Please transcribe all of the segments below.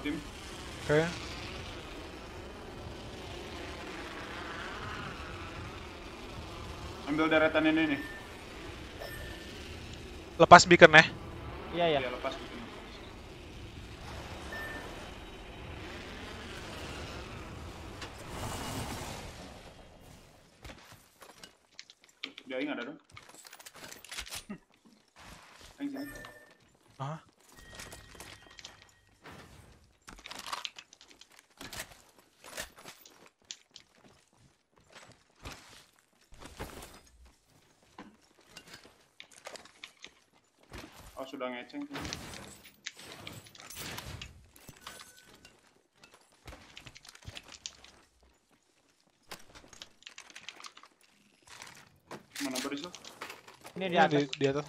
tim. Oke. Ambil deretan ini nih. Lepas beacon ya. Iya ya. Iya, lepas gitu. Dia ingat ada dong. Aing sini. Hah? Oh, sudah ngeceng. Mana baris lo? Ini di atas. di, di atas.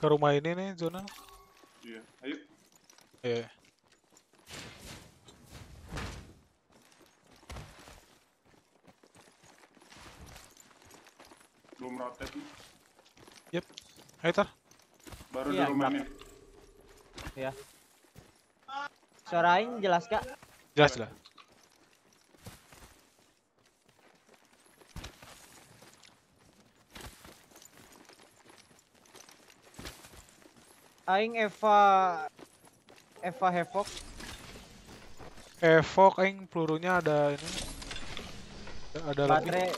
Ke rumah ini nih zona. Iya, ayo. Iya. Belum rotate nih. Yep. Ayo tar. Baru Iya, di rumah berapa? nih. Ya. Suara aing jelas kak? Jelas lah. Aing Eva Eva Hevok. Evok aing pelurunya ada ini. Ada- Ada lagi. Baterai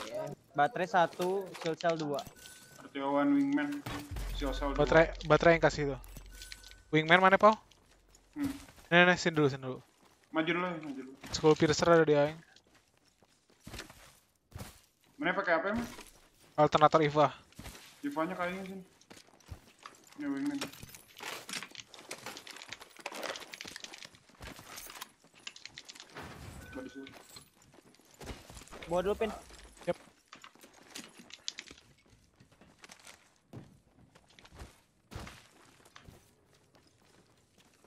baterai satu, shield cell dua. Artiawan wingman. Si Osal dua. Baterai baterai yang kasih tuh. Wingman mana, Pau? Hmm. Nih, nih, sini dulu, sini dulu. Maju dulu, ya, maju dulu. Skull Piercer ada di aing. Mana pakai apa emang? Alternator Iva. Ivanya kayaknya sini. Ini wingman. Bawa dulu pin. Yep.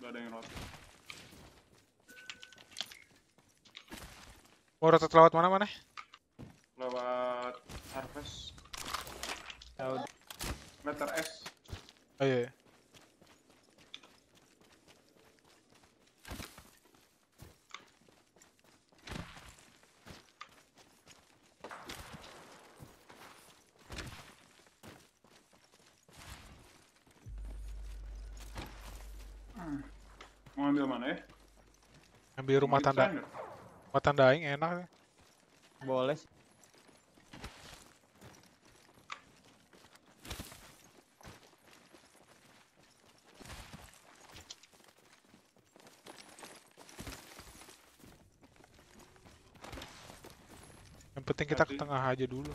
Udah ada yang rotate. Mau rotate lewat mana mana? Lewat harvest. Ya udah. Letter S. Oh iya. iya. Mau ambil mana ya? Ambil rumah Mau tanda. Rumah tanda aing enak. Boleh. Yang penting kita ke tengah aja dulu.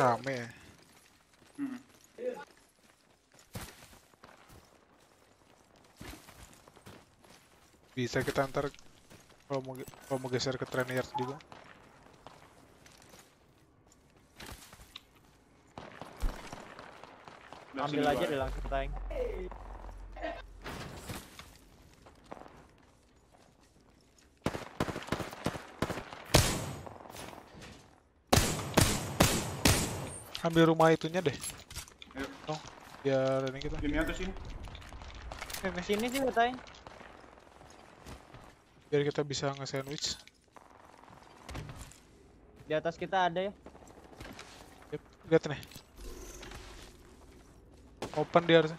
Rame ya. Hmm. Bisa kita ntar kalau mau kalau mau geser ke trainer juga. Ambil aja deh langsung ke Ambil rumah itunya deh. Ayo, Oh, biar ini kita. ini atau sini? Ini Sini sih kata aing. biar kita bisa nge-sandwich. Di atas kita ada ya. Yep, lihat nih. Open dia harusnya.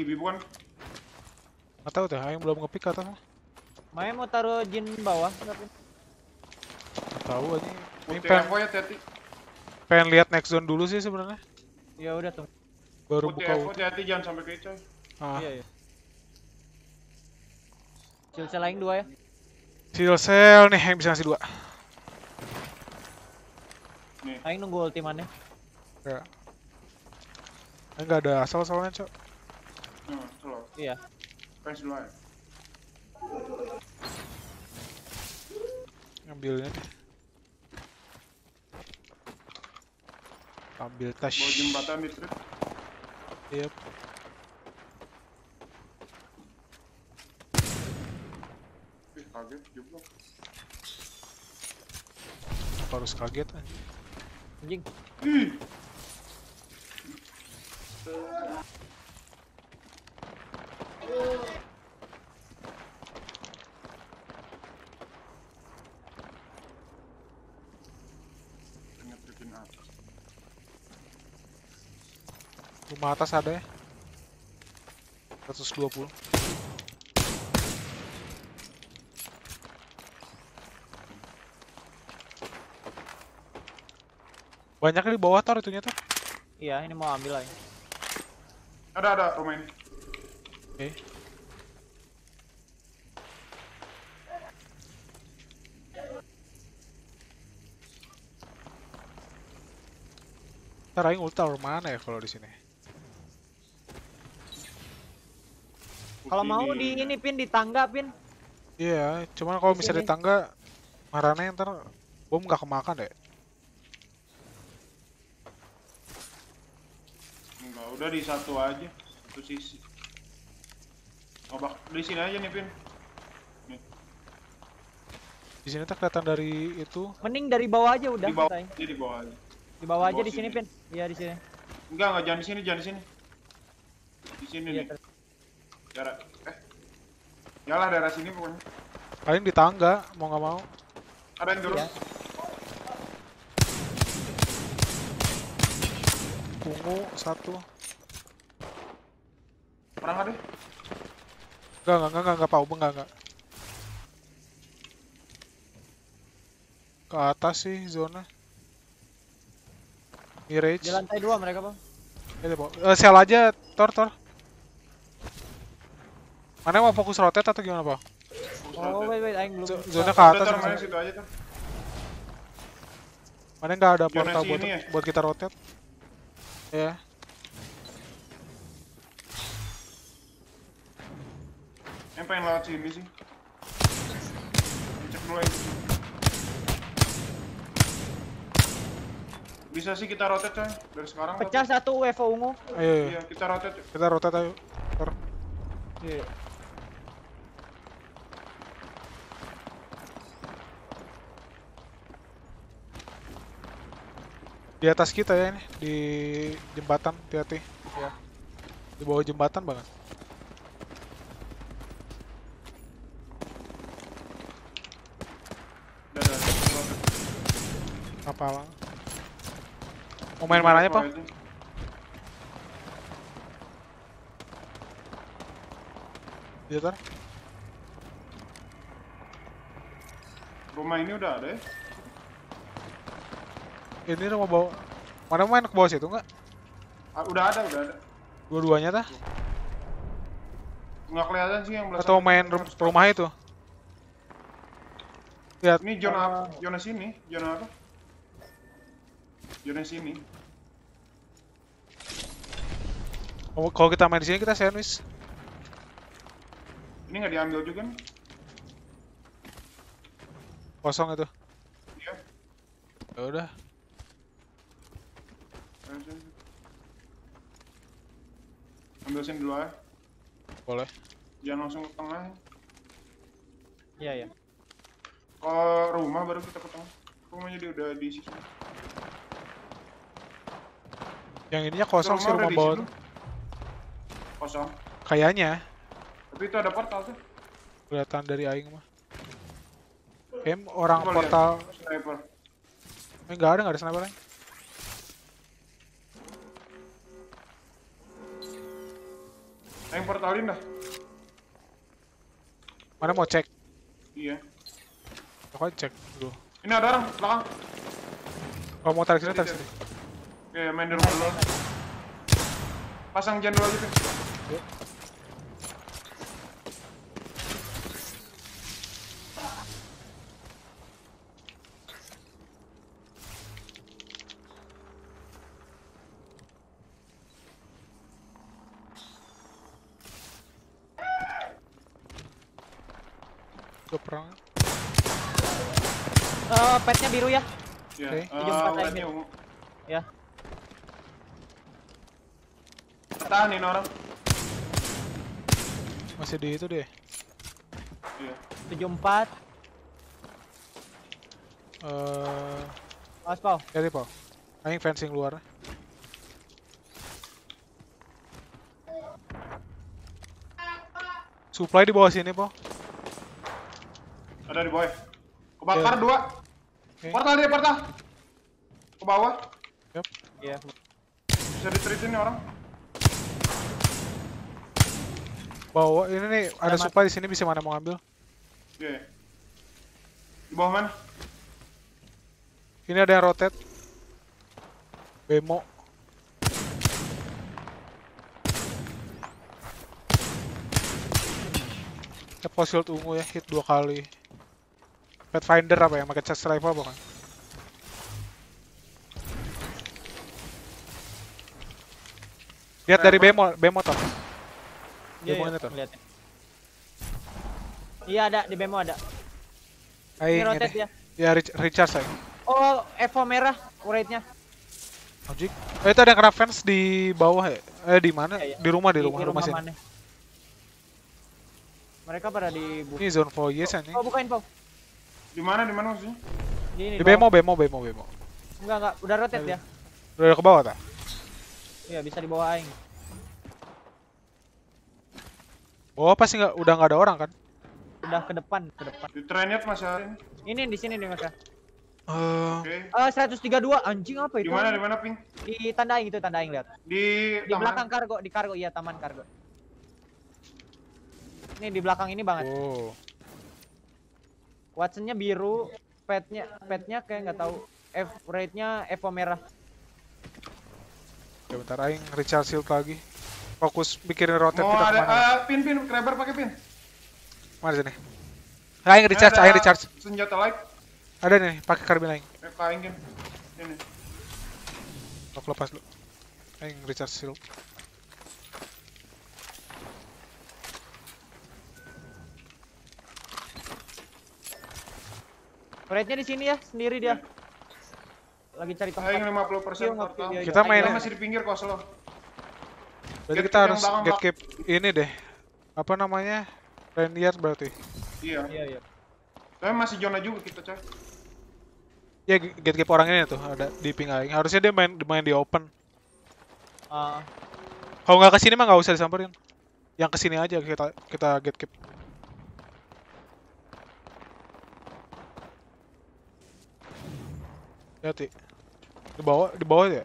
Gibi bukan? Nggak tahu tuh, yang belum ngepick atau apa. Maya mau taruh jin bawah tapi tahu aja. Ini pengen, ya hati-hati. pengen lihat next zone dulu sih sebenarnya. Ya udah tuh. Baru Putih buka hati-hati jangan sampai ke coy. Ah. Iya iya. Silsel lain dua ya. Seal cell nih yang bisa ngasih dua. Nih. Aing nunggu ultimannya. Ya. Ini nggak ada asal soalnya cok. Iya. Press dulu aja. Ngambilnya nih. Ambil tas. Bawa jembatan di trip. Yep. Kaget juga. Harus kaget. Anjing. Ih, ngetripin atas. Rumah atas ada ya. 120. Banyaknya di bawah tor itunya tuh. Iya, ini mau ambil aja. Ada ada rumah ini. Oke. Ntar aing mana ya kalau di sini? Kalau mau di ini pin di tangga pin. Iya, cuman kalau misalnya di tangga marane ntar bom nggak kemakan deh. Enggak, udah di satu aja. Satu sisi. Oh, bak di sini aja nih, Pin. Di sini tuh kelihatan dari itu. Mending dari bawah aja udah. di bawah aja, di bawah aja. Di bawah di aja bawah di sini sini. pin. Iya di sini. Enggak, enggak jangan di sini, jangan di sini. Di sini Iya. nih. Daerah eh. Yalah daerah sini pokoknya. Paling di tangga, mau nggak mau. Ada yang turun. Iya. Ungu satu. Perang ada? Enggak, enggak, enggak, enggak, enggak, Pak. Enggak, enggak. Ke atas sih zona. Mirage. Di lantai dua mereka bang. Ini, Pak. Eh, sel aja, Tor, Tor. Mana mau fokus rotate atau gimana, Pak? Oh wait wait, Aing belum. Zona ke atas. Tor. situ aja, Tor. Mana nggak ada portal buat, ya? buat kita rotate? Ya. Yang pengen lewat sini sih. Cek dulu aja. Bisa sih kita rotate coy dari sekarang. Pecah satu UFO ungu. Ayo, ayo. Iya, kita rotate. yuk. Kita rotate ayo. Iya. Di atas kita ya ini, di jembatan, hati-hati. Ya. Di bawah jembatan banget. Apa lang? Mau main mananya, Pak? Iya, Tor. Rumah ini udah ada ya? Ini rumah bawah. Mana main ke bawah situ enggak? Ah, udah ada, udah ada. Dua-duanya tah? Nggak kelihatan sih yang belah Atau main rum- rumah itu? Lihat. Ini zona apa? Zona sini, zona apa? Zona sini. Oh, Kalau kita main di sini kita sandwich. Ini nggak diambil juga nih. Kosong itu. Iya. Ya udah. Sini. Ambil sini dulu aja. Boleh. Jangan langsung ke tengah. ya. Iya iya. Ke rumah baru kita ke tengah. Rumahnya dia udah di situ. Yang ininya kosong sih rumah bawah. Kosong. Kayaknya Tapi itu ada portal tuh. kelihatan dari aing mah. Em orang Coba lihat. portal Sniper. eh, enggak ada enggak ada sniper. Yang portalin dah. Mana mau cek? Iya. Pokoknya cek dulu. Ini ada orang belakang. Kalau mau tarik sini, tarik sini. Oke, main di rumah dulu. Pasang jendol aja, Pin. Gue perang. Eh, petnya biru ya. Iya. Oke. eh, Tujuh empat white-nya lagi. ungu. Ya. Tahanin orang. Masih di itu deh. Iya. 74. Eh, Awas, Pau. jadi Pau. Aing fencing luar. Supply di bawah sini, Pau. Ada di bawah. Kebakar Oke. dua. Oke. Portal dia, portal. Ke bawah. Yap. Iya. Bisa ditreatin nih orang. Bawa ini nih ada Selamat. supply di sini bisa mana mau ambil. Iya. Di bawah mana? Ini ada yang rotate. Bemo. Apple shield ungu ya, hit dua kali. Pathfinder apa ya, pakai chest rifle bukan? Lihat dari bemo, bemo top. Iya, Bemo iya, ini tuh. Iya ada di bemo ada. Aing Ini rotate ini. ya. Ya Rich- recharge aing. Oh, Evo merah rate-nya. Anjing. Eh itu ada yang kena fence di bawah ya? Eh di mana? Iya, iya. Di rumah, di rumah, rumah, sini. mana? Mereka pada di Ini zone 4 yes anjing. Oh, bukain, Pau. Di mana? Di mana maksudnya? Di ini. Di bawah. bemo, bemo, bemo, bemo. Enggak, enggak. Udah rotate Iya, ya. Udah ke bawah tak? Iya, bisa di bawah aing. Bawah pasti nggak udah nggak ada orang kan? Udah ke depan, ke depan. Di Trainet masih ada ini. Ini di sini nih, Mas. Eh, Oke. Eh, 132 anjing apa Di itu? mana? Di mana, Ping? Di tanda aing itu tanda aing lihat. Di Di taman. belakang kargo, di kargo iya taman kargo. Ini di belakang ini banget. oh. Watsonnya biru, petnya petnya kayak nggak tahu. F rate-nya Evo merah. Ya bentar aing recharge shield lagi. Fokus mikirin rotate Mau kita ada ke mana. eh, pin pin Kraber pakai pin. Mana sini? Aing recharge, aing recharge. Senjata light. Ada nih, pakai karbin aing. Eh, kain kan. Ini. Aku lepas dulu. Aing recharge shield. Rate-nya di sini ya, sendiri dia. Lagi cari tempat. Aing 50% Iya, portal. iya, iya. Kita main- Kita masih di pinggir kos lo. Berarti kita harus yang belakang, get Pak. keep ini deh. Apa namanya? Lanyard berarti. Iya. Iya, iya. Tapi masih zona juga kita coy. Ya get keep orang ini tuh ada di ping aing. Harusnya dia main main di open. Ah, Kalau nggak ke sini mah nggak usah disamperin. Yang ke sini aja kita kita get keep. Hati. Di bawah, di bawah ya?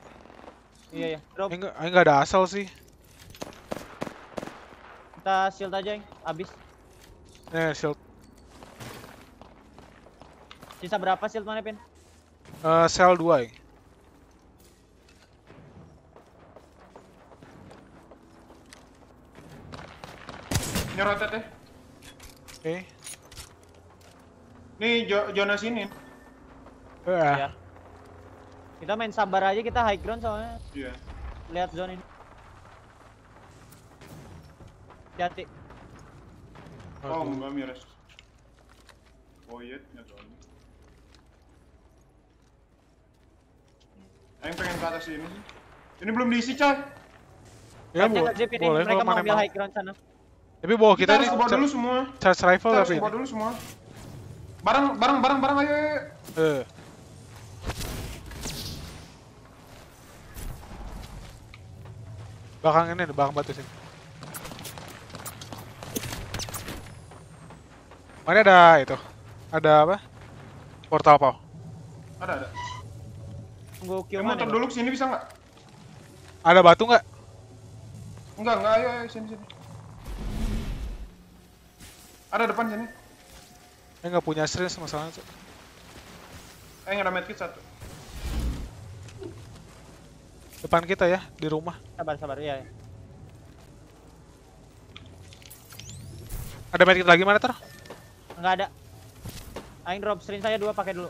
iya, iya. Drop. Enggak, enggak ada asal sih. Kita shield aja, yang Abis. Eh, shield. Sisa berapa shield mana, Pin? Eh, sel 2 ya. Ini rotate ya. Oke. Nih jo- zona sini. Eh, Iya. Kita main sabar aja, kita high ground soalnya. Iya. Lihat zone ini. Hati. Oh, aduh. enggak miras. Oh iya, nggak tahu. Aing pengen ke atas sini sih. Ini belum diisi coy. Ya, bo- ini, boleh mereka mau ambil high ground sana. Tapi bawa Kita, kita, harus cha- dulu semua. charge rifle Kita tapi dulu semua. Barang, barang, barang, barang, ayo, ayo. ayo. Eh. Belakang ini, belakang batu sini. Mana ada itu? Ada apa? Portal apa? Ada, ada. Tunggu Yang mana? dulu sini bisa nggak? Ada batu nggak? Enggak, enggak, ayo, ayo, sini, sini. Ada depan sini. Eh nggak punya stress masalahnya. Cok. Eh nggak ada medkit satu. Depan kita ya, di rumah. Sabar sabar iya. iya. Ada medkit lagi mana ter? Enggak ada. Aing drop string saya dua pakai dulu.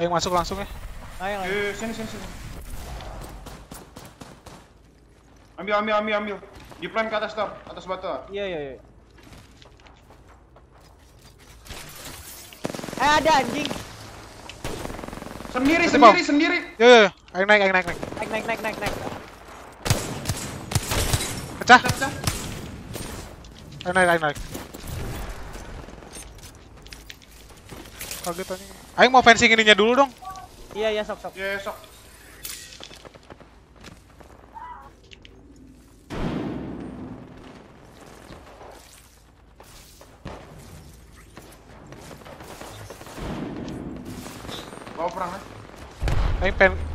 Ayo masuk langsung ya. Ayo. Eh sini sini sini. Ambil ambil ambil ambil. Di plan ke atas tor, atas batu. Iya iya iya. Eh ada anjing. Sendiri sendiri sendiri. Yo yo, yo. Ayo naik, ayo naik, naik. Naik naik naik naik naik. Pecah. Ayo naik, ayo naik. Kaget anjing. Ayo mau fencing ininya dulu dong. Iya iya sok sok. Ya sok. Bawa perang eh.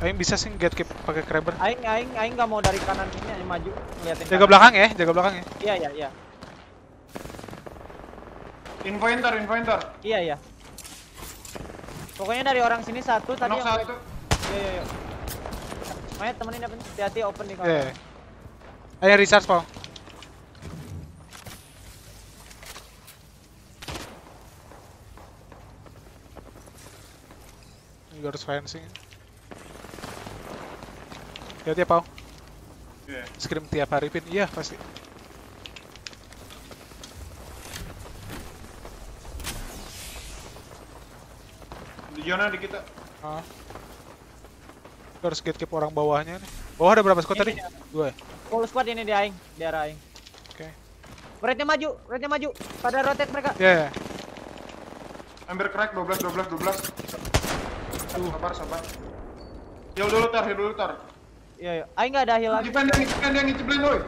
Ayo ayo bisa sih get keep pakai crabber. Aing aing aing nggak mau dari kanan ini aing maju ngeliatin. Jaga kanan. belakang ya, jaga belakang ya. Iya iya iya. Inventor, inventor. Iya iya. Pokoknya dari orang sini satu tadi Knock yang satu. Iya iya iya. Maya temenin apa nih? Hati-hati open nih Iya. kalau. Ayo recharge. Ini harus fencing. Ya, Pau. Iya. Scrim tiap hari pin. Iya, pasti. Di zona di kita. Ah. Kita harus get keep orang bawahnya nih. Bawah ada berapa squad Ini tadi? dia. Dua ya? Full squad ini di aing, di arah aing. Oke. Rate-nya maju, rate-nya maju. Pada rotate mereka. Iya, iya. Hampir crack 12 12 12. Sabar sabar. Heal dulu tar, heal dulu tar. Iya iya. Aing nggak ada heal lagi. Ngicipen dia, ngicipen dia, ngicipen doi.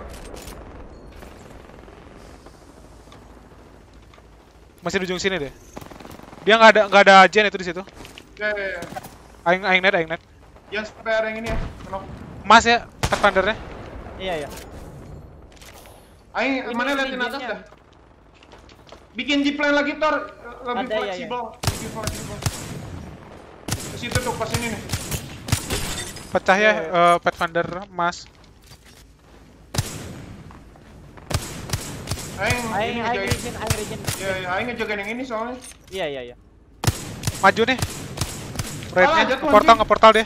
Masih di ujung sini deh. Dia nggak ada nggak ada gen itu di situ. Ya ya ya. Aing aing net aing net. Yang sampai ada yang ini ya. Kenok. Emas ya, Pathfindernya. Iya iya. Aing mana liatin atas dah. Bikin G-plan lagi tor, lebih Ada, ya, ya. fleksibel, lebih fleksibel. Ke situ tuh pas ini nih. Pecah ya, Iya, iya. eh, Pathfinder emas. Aing, Aing ini aing ngejagain. regen, aing regen. Ya, ya, Aing ngejagain yang ini soalnya. Iya iya iya. Maju nih. Raidnya, jatuh, ke portal, anjing. ke portal dia.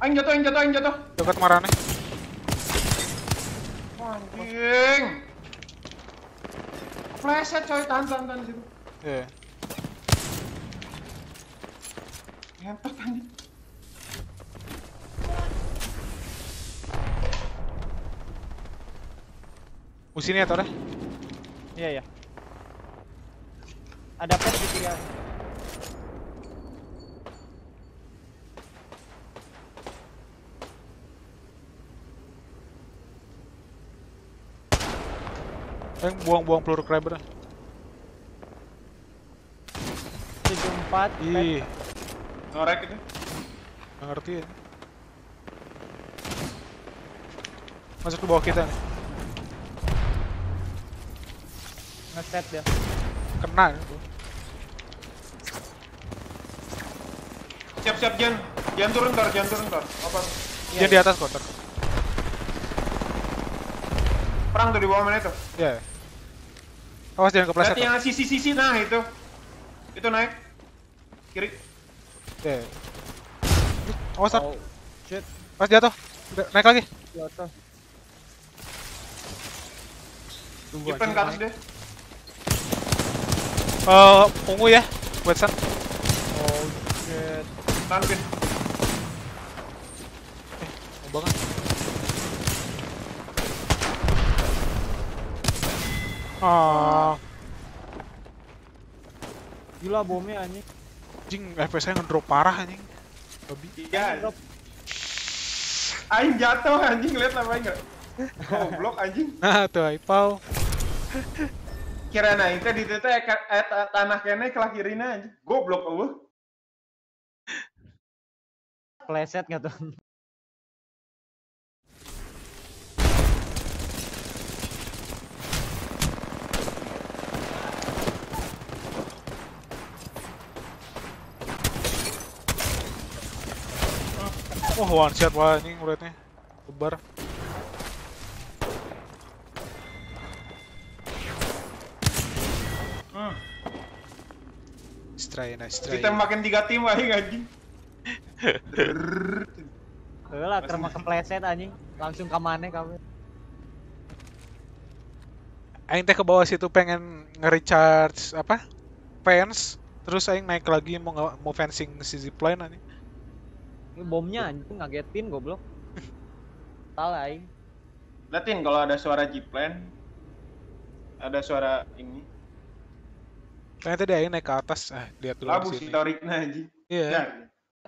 Aing jatuh, aing jatuh, aing jatuh. Dekat marane. Anjing. Flash coy, tahan, tahan, tahan situ. Iya. Ngentot anjing. Musuh ini ya, Tor ya? Iya iya. Ada pet di tiga. Aing buang-buang peluru empat. pet. Ih, Ngorek itu. nggak ngerti ya. Masuk ke bawah kita nih. Nge-set dia. Kena. ya. Siap-siap Jan. Jangan turun tar, jangan turun tar. Apa? Iya, Dia di atas kok, Tor. Perang tuh di bawah mana itu? Iya. Awas jangan kepleset. Yang sisi-sisi nah itu. Itu naik. Kiri. Iya. Awas, Tor. Oh, shit. Awas jatuh. Udah, Naik lagi. Jatuh. Tunggu Jipen ke atas deh. Eh, ungu ya. Buat san. Oh shit. Tahan pin. Mau banget. Ah, Gila bomnya anjing. anjing FPS saya ngedrop parah anjing. Babi. Iya. Aing jatuh anjing lihat apa enggak? Goblok anjing. Nah, tuh Aipau. Kira nah itu di teh ya, eh tanah kene kelahirin aja. Goblok lu. Pleset nggak tuh? Wah, oh, one shot wah ini uratnya. Lebar. Nice try, nice try. Kita makin tiga tim aja anjing. Heeh lah, kerma kepleset anjing. Langsung ke mana kamu? Aing teh ke bawah situ pengen nge-recharge apa? Fence. Terus aing naik lagi mau nge- mau fencing si zipline anjing. Ini bomnya anjing ngagetin goblok. Salah aing. Liatin kalau ada suara Jeeplan. Ada suara ini. Ternyata dia aing naik ke atas. Ah, lihat dulu Labu di si sini. Torikna anjing. Iya. Dar.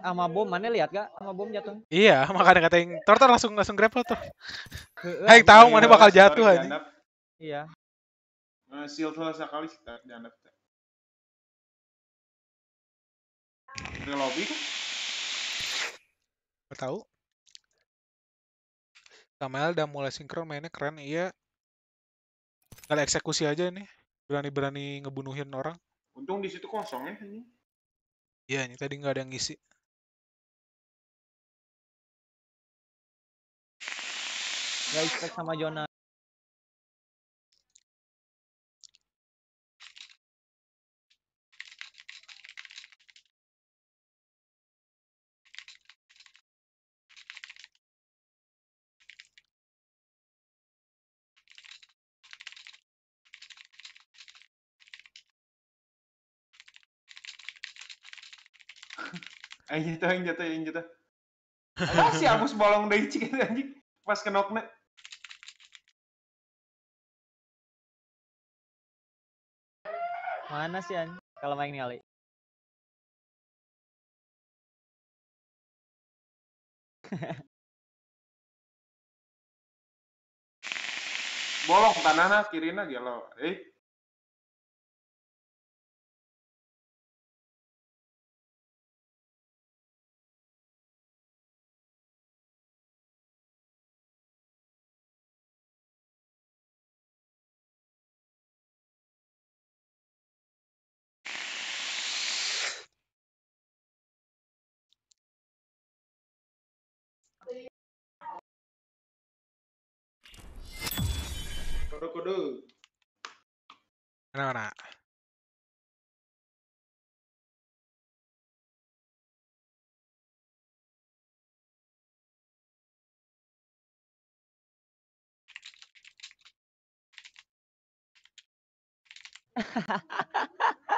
Sama bom mana lihat gak? Sama bom jatuh. Iya, makanya kata aing, Tor Tor langsung langsung grapple tuh. Anjing. tahu mana bakal jatuh anjing. Iya. Eh, Shield sekali sih dihandap. Dari lobby kan? Gak tahu. Samuel udah mulai sinkron mainnya keren iya. Kali eksekusi aja nih. Berani-berani ngebunuhin orang. Untung di situ kosong ya anjing. Iya, ini tadi nggak ada yang ngisi. Gak expect sama Jona. Aing jatuh, aing jatuh, aing jatuh. Ada si bolong dari cik anjing. Pas kenokna. Mana sih anjing? Kalau main kali. Bolong tanahna kirina gelo. Eh, kode kode mana mana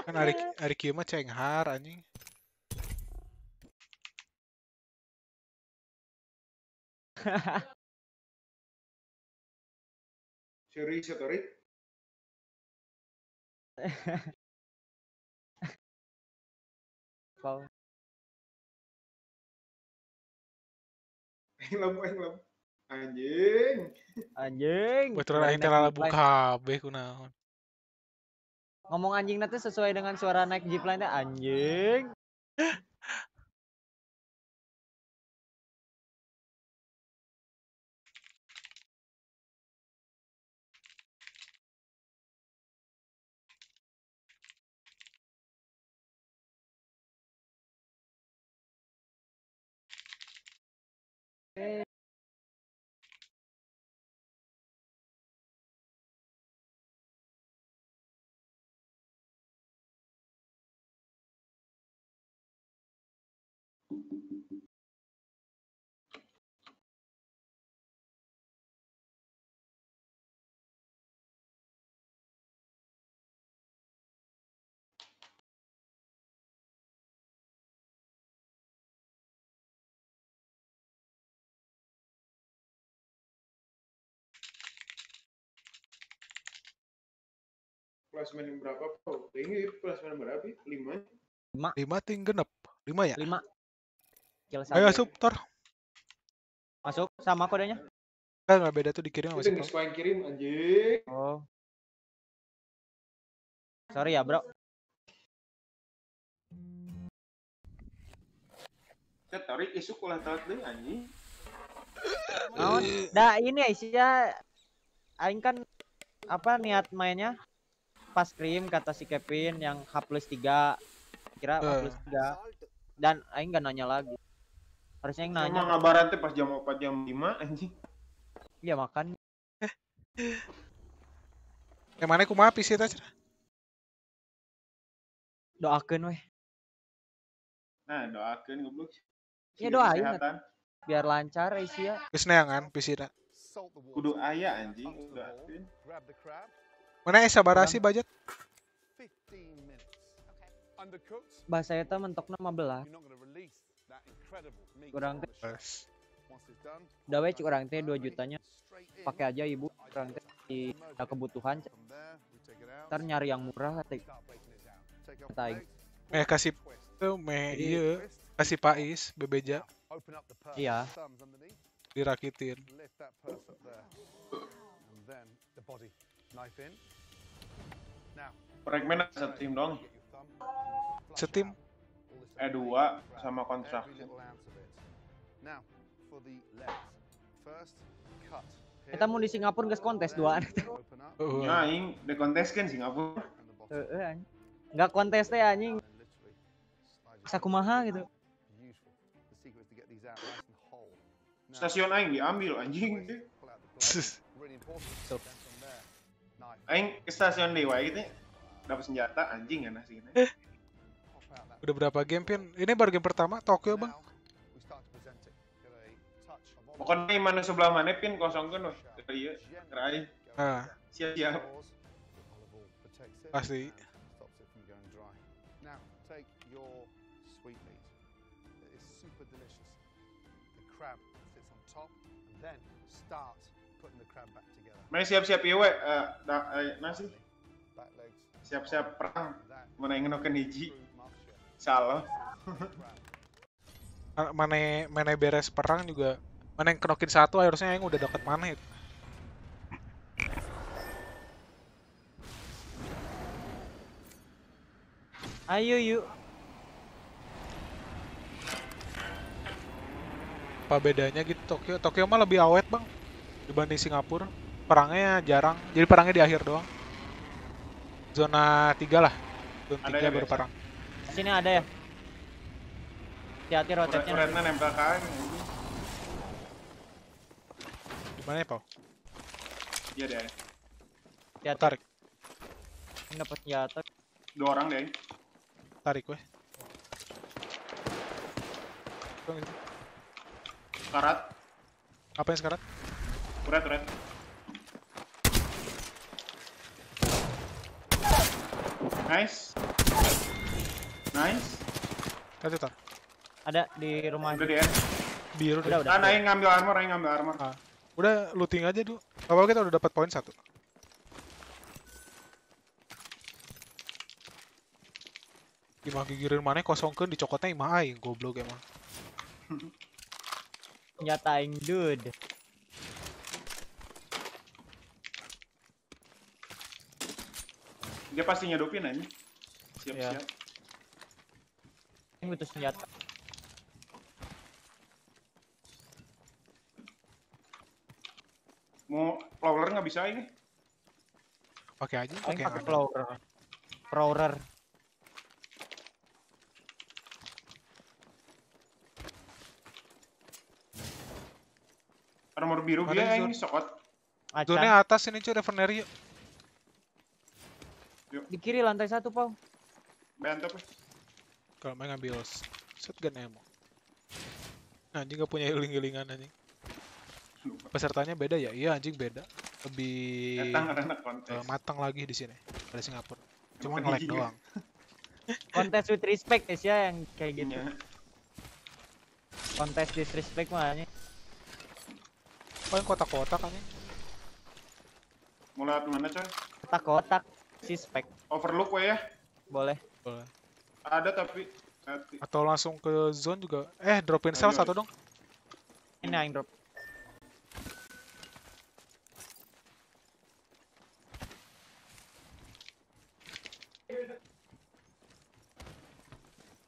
kan hari hari kiu mah cenghar anjing. Serius ya Torik? Wow. Aing lampu. Anjing. Anjing. Aing teh naik lalabu zipline. kabeh kunaon. Ngomong anjing nanti sesuai dengan suara naik zipline teh anjing. Eh, Klasmen yang berapa, Pak? Ini klasmen berapa? Lima. Lima ting genep. Lima ya? lima. Ayo asup Tor. Masuk sama kodenya. Enggak enggak beda tuh dikirim Itu masih yang kirim, anjing. Oh. Sorry ya, Bro. Ya Torik isuk ulah telat deh anjing. Naon? Dah ini Aisyah aing kan apa niat mainnya pas krim kata si Kevin yang H plus 3 kira H Eh. plus 3 dan aing gak nanya lagi Harusnya yang Nanya. Emang ngabaran pas jam 4 jam 5 anjing. Iya makan. Yang mana kumaha PC teh? Cer? Doakeun weh. Nah, doakeun goblok. Ya, doain. Biar lancar Asia. Geus neangan PC na. Kudu aya anjing, doakeun. Mana esa barasi budget? Bahasa eta mentokna 15. Kurang teh. Udah we cik orang teh 2 jutanya pakai aja ibu orang teh di ada kebutuhan ntar nyari yang murah teh kata aing. Meh kasih tuh meh Jadi- iya kasih Pais bebeja Iya. dirakitin. Fragment satu tim dong. Setim Eh dua sama construction. Kita mau di Singapura guys kontes duaan. Heeh. Nah, aing dekonteskeun Singapura. Heeh anjing. Enggak kontes teh anjing. Sakumaha gitu. Stasiun aing diambil anjing. Aing ke stasiun dewa gitu dapat senjata anjing ya nasi Udah berapa game pin? Ini baru game pertama Tokyo bang. Pokoknya mana sebelah mana pin kosong kan weh. Iya, kerai. Nah, Siap siap. pasti. Now, take your sweet meat. It is super delicious. The crab sits on top, and then start putting the crab back together. Mana siap siap iya weh. Eh, da- eh, nasi Back legs. siap siap perang. Mana yang ngenokeun hiji. Salah. Mana mana beres perang juga. Mana yang kenokin satu harusnya yang udah deket mana itu. Ayo yuk. Apa bedanya gitu Tokyo? Tokyo mah lebih awet bang dibanding Singapura. Perangnya jarang. Jadi perangnya di akhir doang. Zona 3 lah. Zona 3 ya, baru biasa? perang. Sini ada ya. Hati-hati rotetnya. Uratnya nempel ke aing. anjing. Di mana ya, Pau? Iya deh. Hati-hati. Tarik, Ini dapat senjata. Dua orang deh. tarik weh. Bang, itu. Karat. Apa yang sekarang? Urat urat. Nice. Nice. Tadi tar. Ada di rumah. Udah deh. Biru deh. Udah, udah. Kan aing ngambil armor, aing ngambil armor. Udah looting aja dulu. Apa kita udah dapat poin satu. Gimana gigirin mana kosongkeun dicokotnya imah aing goblok emang. Senjata aing dude. Dia pasti nyadupin aja. Siap Iya. siap. Ini butuh senjata. Mau flower nggak bisa ini? Pakai aja, pakai pakai ada. flower. Flower. Armor biru dia di aing sokot. Zone atas ini cuy Reveneria. Di kiri lantai satu, Pau. Bantap. Kalau main ngambil shotgun ammo. Nah, anjing gak punya healing-healingan anjing. Pesertanya beda ya? Iya anjing beda. Lebih eh, matang lagi di sini dari Singapura. Cuma nge-lag doang. Kontes with respect guys ya yang kayak gitu. Iya. Kontes disrespect mah ini. Paling kotak-kotak anjing. Mau lewat mana coy? Kotak-kotak. Suspect. Overlook weh ya. Boleh. Boleh. Ada tapi hati. Atau langsung ke zone juga. Eh, dropin cell Ayo, satu dong. Ini aing drop.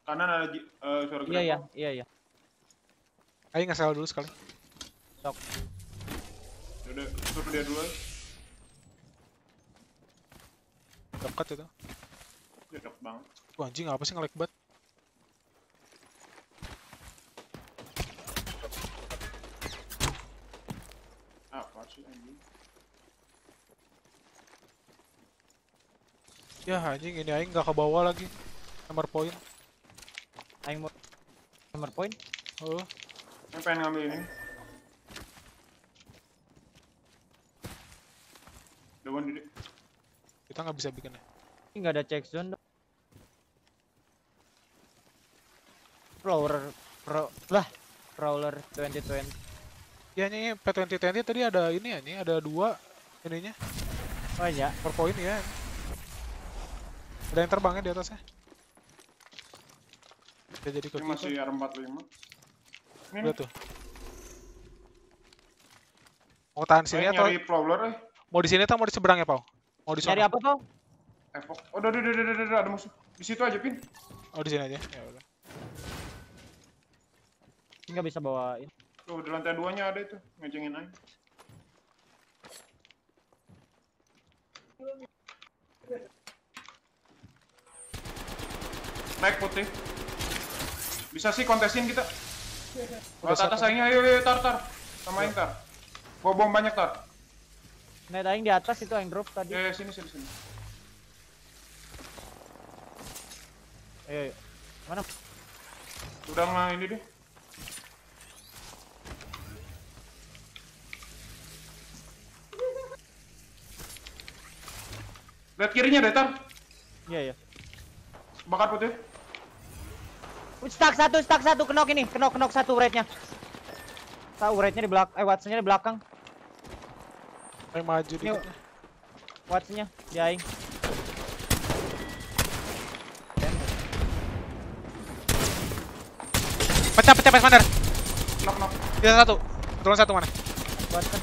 Kanan ada eh, suara Iya ya, grapple. iya ya. Ayo nge-sell dulu sekali. Sok. Udah, suruh dia dulu. Dekat itu. Dekat banget. Wah, anjing apa sih ngelag banget? Apa sih anjing? Ya anjing ini aing nggak ke bawah lagi. Number point. Aing mau number point? Oh. Saya pengen ngambil ini. Dewan kita nggak bisa bikin ya. Ini nggak ada check zone. dong. Prowler pro lah Prowler 2020. Ya ini P2020 tadi ada ini ya, nih ada dua ininya Oh iya. per poin ya. Ada yang terbangnya di atasnya. Udah jadi ke Ini masih R45. Ini Lihat tuh. Mau tahan sini atau nyari prowler eh. mau di sini atau mau di seberang ya, Pau? Mau di Nyari sana? apa tuh? Evok. Oh, udah, udah, udah, udah, udah, ada musuh. Di situ aja, Pin. Oh, di sini aja. Ya udah. Nggak bisa bawain. Tuh, di lantai duanya ada itu. Ngejengin aja. Naik putih. Bisa sih kontesin kita. Udah atas siap. aingnya, ayo, ayo, tar, tar. Samain tar. Bawa bom banyak tar. Net aing di atas itu yang drop tadi. Eh, sini, sini, sini. Ayo, ayo. Mana? Udah nggak ini deh. Lihat kirinya deh, tar. Iya, iya. Bakar putih. Stuck satu, stuck satu, kenok ini, kenok kenok satu rate-nya. Tahu rate-nya di belakang, eh Watson-nya di belakang. Ayo maju dikit. Yuk. Watson-nya di aing. Pecah, pecah, pecah, Mandar. Knock, knock. Kita satu. Turun satu mana? Watson.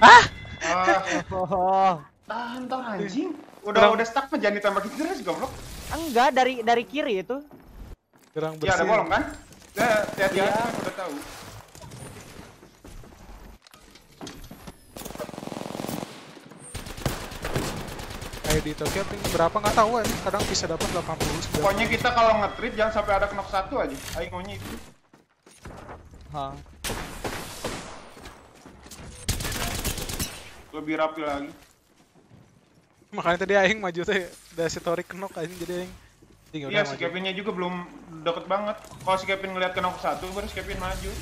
Ah! Ah, Oh, tahan, tar anjing. Udah, udah stuck mah jangan ditembakin terus, goblok. enggak dari dari kiri itu. Gerang Ya, ada bersih. bolong kan? Ya, hati-hati aja, udah tahu. Kayak di Tokyo ping berapa nggak tahu ya. Kadang bisa dapat 80 90. Pokoknya kita kalau nge-treat jangan sampai ada knock satu aja. Aing maunya itu. Hah. Lebih rapi lagi. Makanya tadi aing maju teh udah si knock aing jadi aing. Jadi Iya, si. Kevinnya juga belum deket banget. Kalau si Kevin ngeliat ke knock satu, baru si Kevin maju.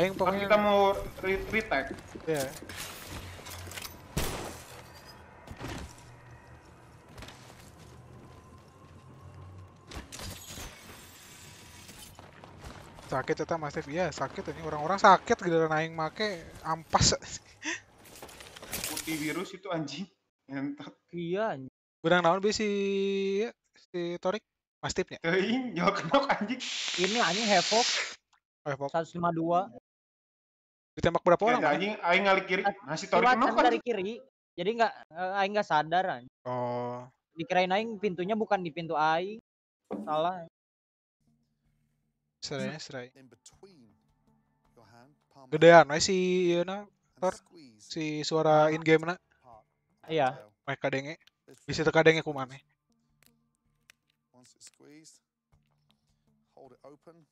Aing Kan pokoknya kita mau re retake. ya. Sakit eta Mas Dev. Iya, sakit ini orang-orang sakit giliran aing make ampas. Putih virus itu anjing. Ngentot. Iya, anjing. Benang naon be si si Torik? Mas Tipnya. Teuing, jauh knock anjing. ini anjing Havoc Oh, ya, Pok. 152. Ditembak berapa Ya, orang? Anjing, aing ngalik kiri. Nasi Si Torik kan. dari kiri. Jadi enggak aing enggak sadar anjing. Oh, Dikirain aing pintunya bukan di pintu aing. Salah. Serai serai. Gedean we si na and Tor. si suara in game na Iya. kadenge. Lift Bisa it. teu kadenge kumaneh. Once it's squeezed, hold it open,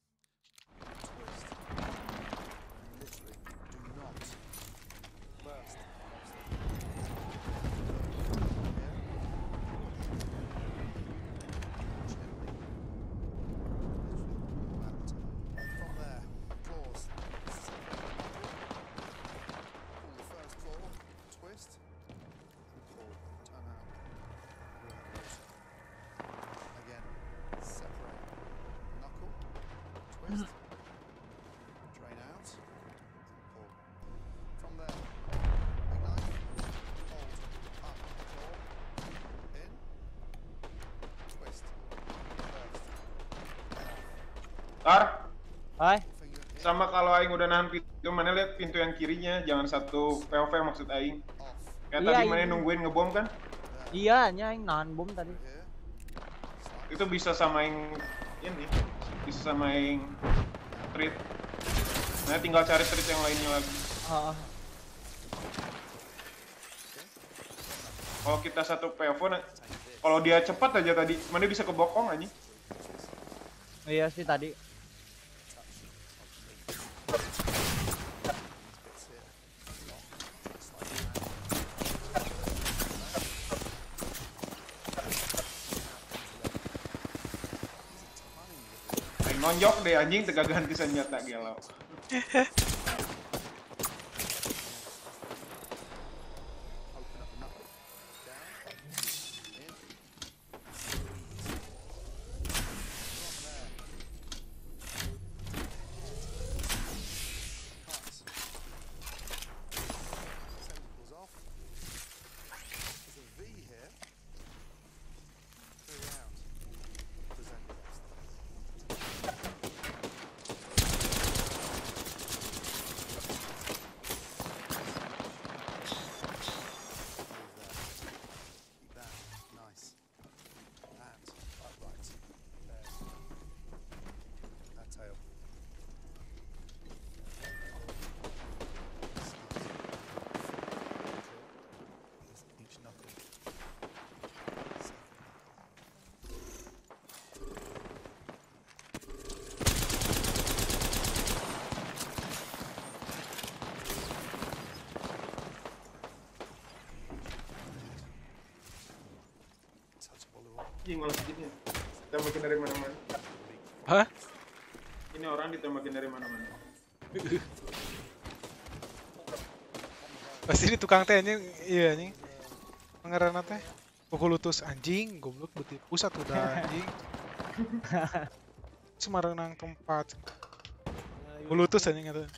Tar, Hai. Sama kalau aing udah nahan pintu, mana lihat pintu yang kirinya, jangan satu POV maksud aing. Kayak Iya, tadi mana nungguin ngebom kan? Iya, anjing aing nahan bom tadi. Itu bisa samain ini, bisa samain treat. Nah, tinggal cari treat yang lainnya lagi. Heeh. Kalau kita satu POV, nah, kalau dia cepat aja tadi, mana bisa kebokong aja. Iya sih tadi. Nonjok deh anjing tega ganti senjata gelau. Open up another. Down. In. From there. Cuts. Tentacles off. There's a V here. Three round. Present next. Keep that. Nice. And upright. There. That tail. This each knuckle. Touchable all. Anjing malah segini. Ditembakin dari mana-mana. Hah? Ini orang ditembakin dari mana-mana. Pasti di tukang teh anjing, iya anjing. Pangeran teh. Pukul lutus anjing, goblok beti pusat udah anjing. Semarang nang tempat. Pukul lutus anjing itu.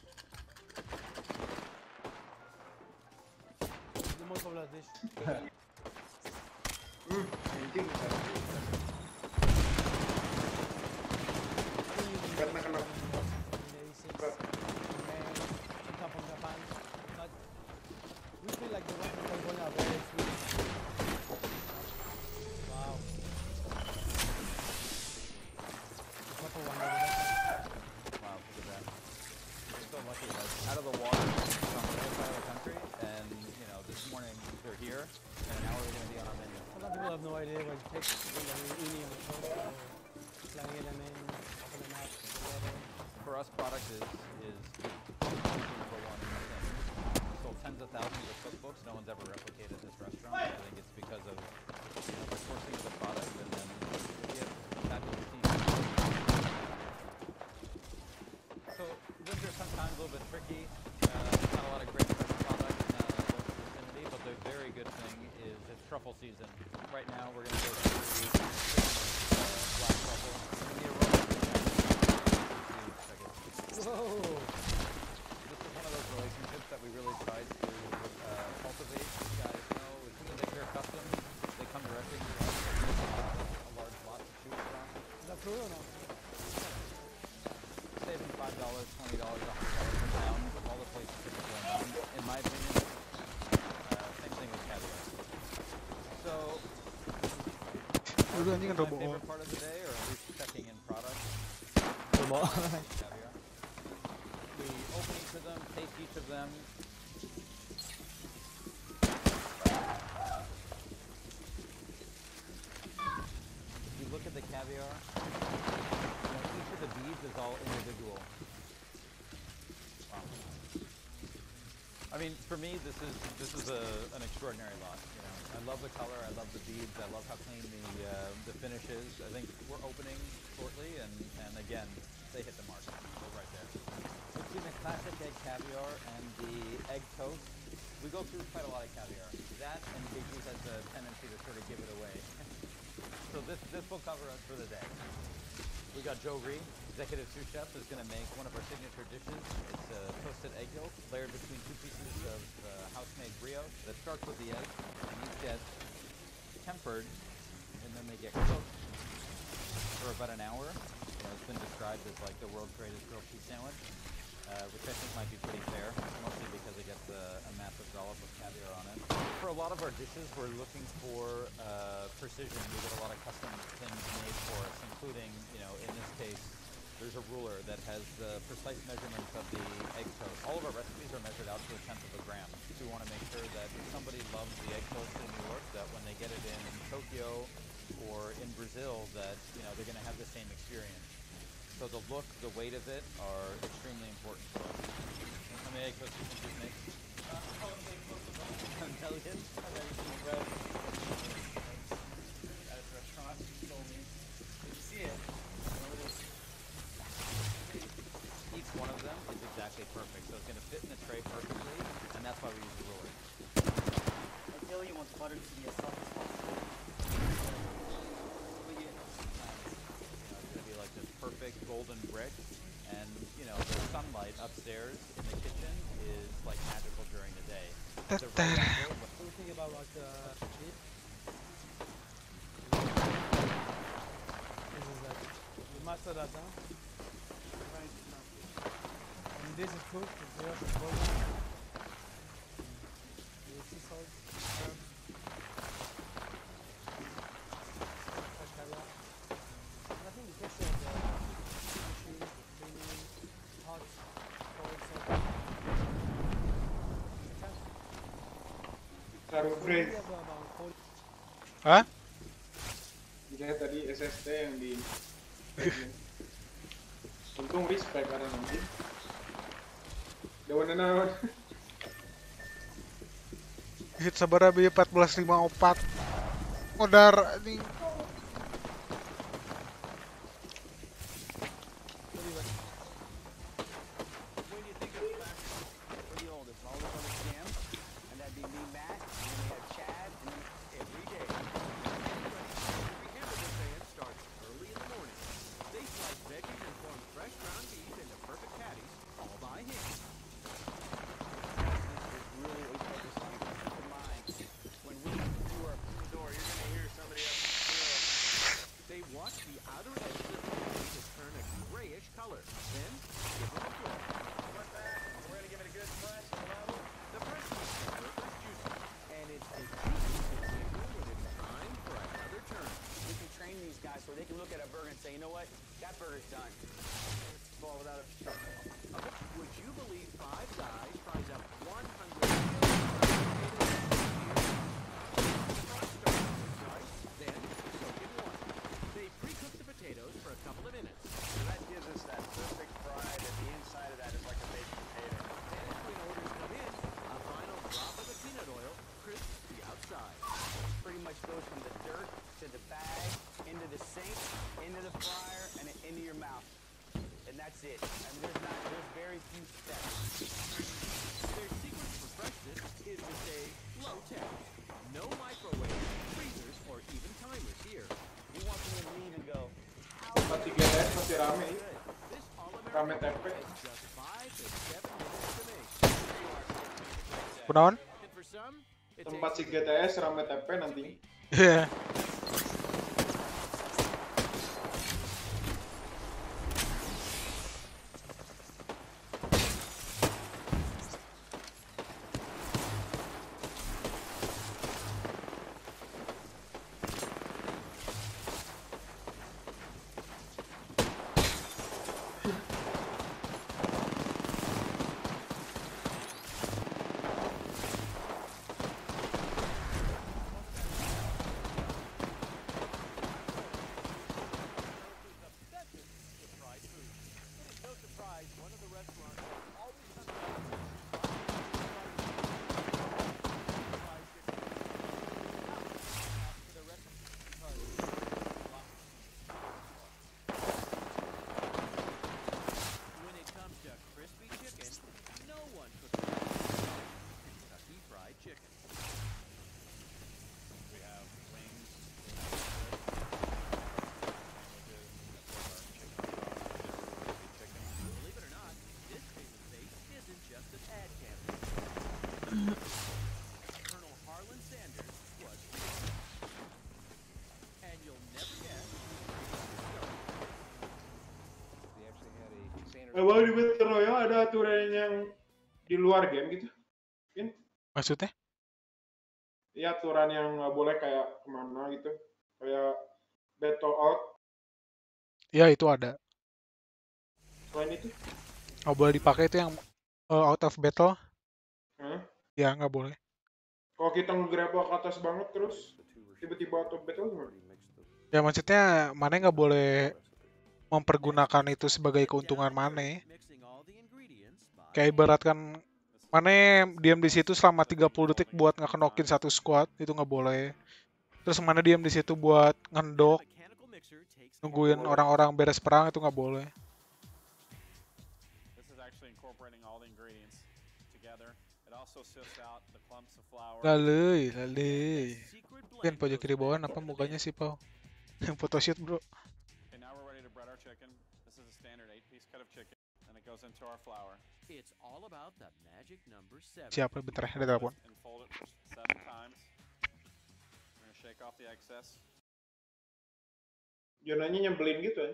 Dulu anjing kan my part of the day, or at least checking in product. We open each of them, taste each of them. If you look at the caviar, you each of the beads is all individual. Wow. I mean, for me, this is this is a, an extraordinary lot. You know, I love the color, I love the beads, I love how clean uh, the finish is. I think we're opening shortly, and and again, they hit the mark. They're right there. Between the classic egg caviar and the egg toast, we go through quite a lot of caviar. That and Biggie has a tendency to sort of give it away. so this this will cover us for the day. We got Joe Ree, executive sous chef, is going to make one of our signature dishes. It's a toasted egg yolk layered between two pieces of uh, house-made brioche that starts with the egg, and these get tempered, get cooked for about an hour. You know, it's been described as like the world's greatest grilled cheese sandwich, uh, which I think might be pretty fair, mostly because it gets a, a massive dollop of caviar on it. For a lot of our dishes, we're looking for uh, precision. We get a lot of custom things made for us, including, you know, in this case, there's a ruler that has the precise measurements of the egg toast. All of our recipes are measured out to a tenth of a gram. We want to make sure that if somebody loves the egg toast in New York, that when they get it in Tokyo or in Brazil, that you know they're going to have the same experience. So the look, the weight of it are extremely important to us. How many egg toasts do you think we've made? A million? I've never seen bread. At a restaurant, that. Hah? Jadi tadi SST yang di Untung respect ada nanti. Dewan naon. Hit sabar B1454. Modar anjing. Tempat si GTS rame TP nanti. di luar game gitu? In? Maksudnya? Iya aturan yang nggak boleh kayak ke mana gitu, kayak battle out. Iya itu ada. Selain itu? Nggak boleh dipakai itu yang uh, out of battle. Hah? Ya nggak boleh. Kalau kita ngegrab ke atas banget terus tiba-tiba out of battle gimana? Ya maksudnya mana nggak boleh mempergunakan itu sebagai keuntungan mana kayak ibaratkan Mana diam di situ selama 30 detik buat ngekenokin satu squad, itu nggak boleh. Terus mana diam di situ buat ngendok, nungguin orang-orang beres perang itu nggak boleh. lalu lalu Kan pojok kiri bawah apa mukanya sih, Pau? Yang photoshoot, bro shake off the excess. Jonanya nyebelin gitu ya.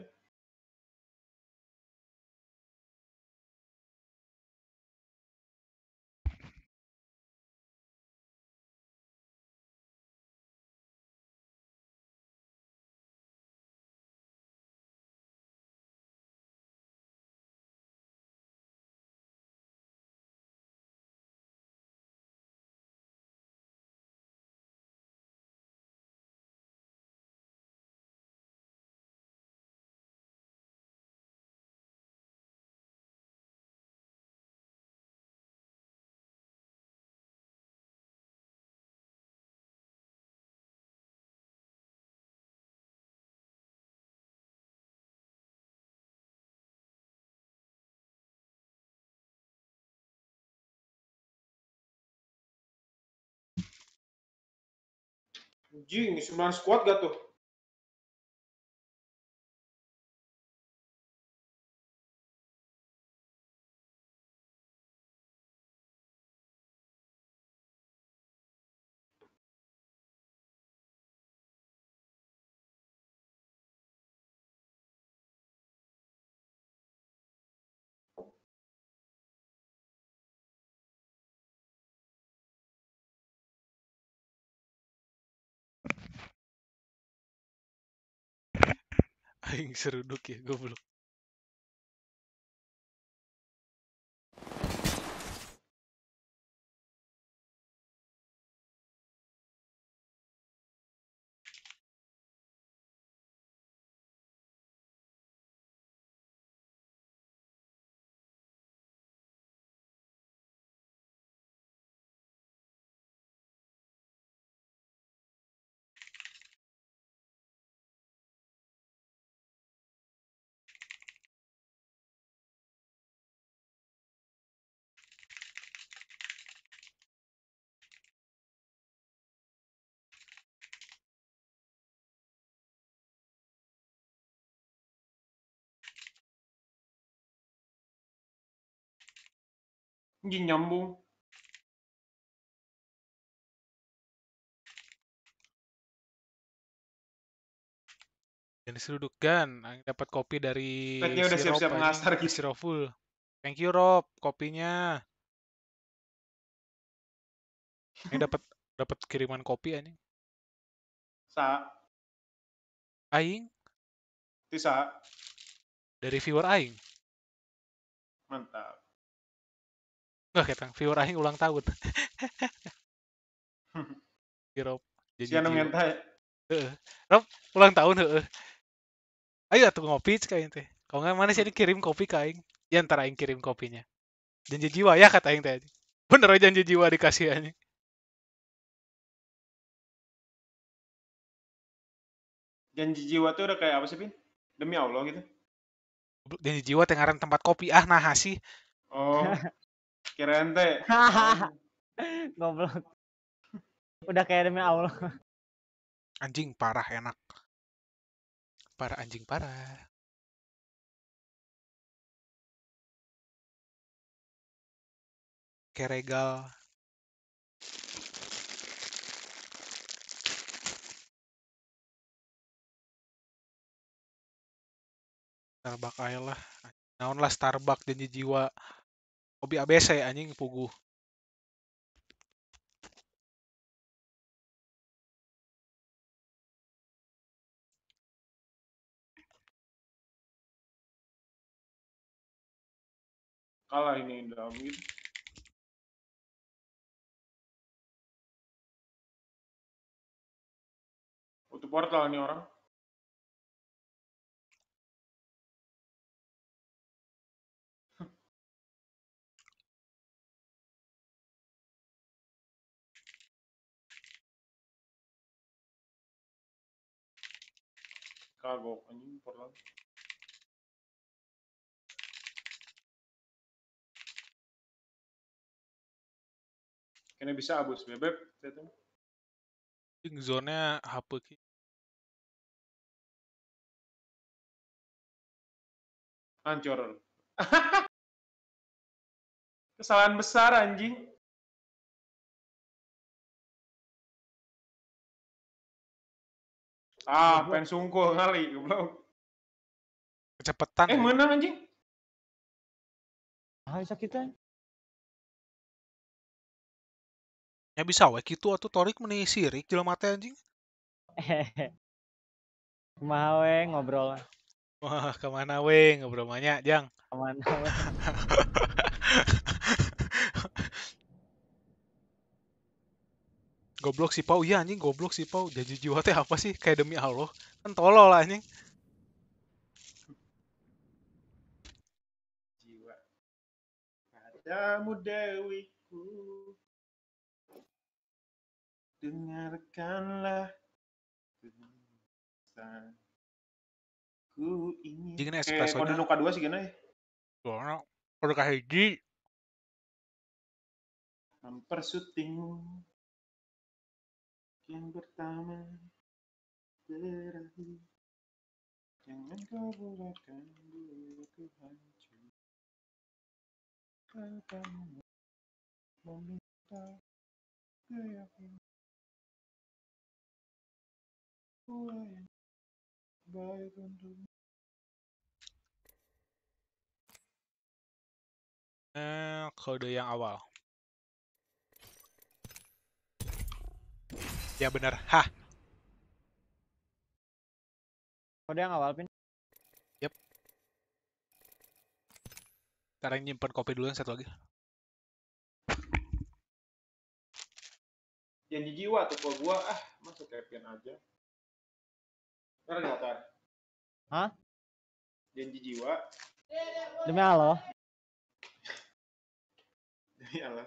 Anjing, 9 squad gak tuh? Aing seruduk ya, goblok. Anjing nyambung. Dan seruduk gan, Aing dapat kopi dari Petnya udah si siap-siap Rob, ngasar anjing, gitu. Roful. Thank you Rob, kopinya. Ini dapat dapat kiriman kopi anjing. Sa, Aing tisa, dari viewer Aing. mantap. Enggak ketang, viewer Aing ulang tahun. Si Rob. Jadi Si anu ngentai. Heeh. Rob, ulang tahun heeh. Ayo atuh ngopi cek aing teh. Kalau nggak mana sih ini kirim kopi ke aing. Ya ntar aing kirim kopinya. Janji jiwa ya kata aing teh. Bener aja janji jiwa dikasih anjing. Janji jiwa tuh udah kayak apa sih, Pin? Demi Allah gitu. Janji jiwa teh ngaran tempat kopi ah nah sih. Oh, kirain teh. Goblok. Udah kayak demi Allah. Anjing parah enak. Parah anjing parah. Kayak regal. Starbucks aja lah. Naon lah Starbucks janji jiwa. Kopi ABC anjing puguh. Kalah ini gitu. Butuh portal nih orang. Kagok anjing portal. Kayaknya bisa abus bebek. Tuh. Anjing zone-nya HP ki. Hancur. Kesalahan besar anjing. Ah, pengen sungkul kali, goblok. Kecepetan. Eh, ya. menang anjing. Ah, bisa kita. Ya bisa we kitu atuh Torik meni sirik jelema teh anjing. Kumaha we ngobrol Wah, ke mana we ngobrol banyak, Jang. ke mana we. Goblok si Pau, iya anjing goblok si Pau. Janji jiwa teh apa sih? Kayak demi Allah. Kan tolol lah anjing. Jiwa. Padamu dewiku. Dengarkanlah ini. Jeung Eh, espresso kode nuka dua sih. Soalnya udah kahiji. Hampir syuting yang pertama terakhir. Jangan kau buatkan diriku hancur. Katamu meminta keyakinan. Gua yang baik untuk Eh, kode yang awal. Ya bener. Hah, Kode yang awal pin. sekarang nyimpen kopi dulu yang satu lagi. janji jiwa tuh kalau gua ah masuk Kevin aja. Ntar nggak tar? Hah? Janji jiwa Demi Allah. demi Allah.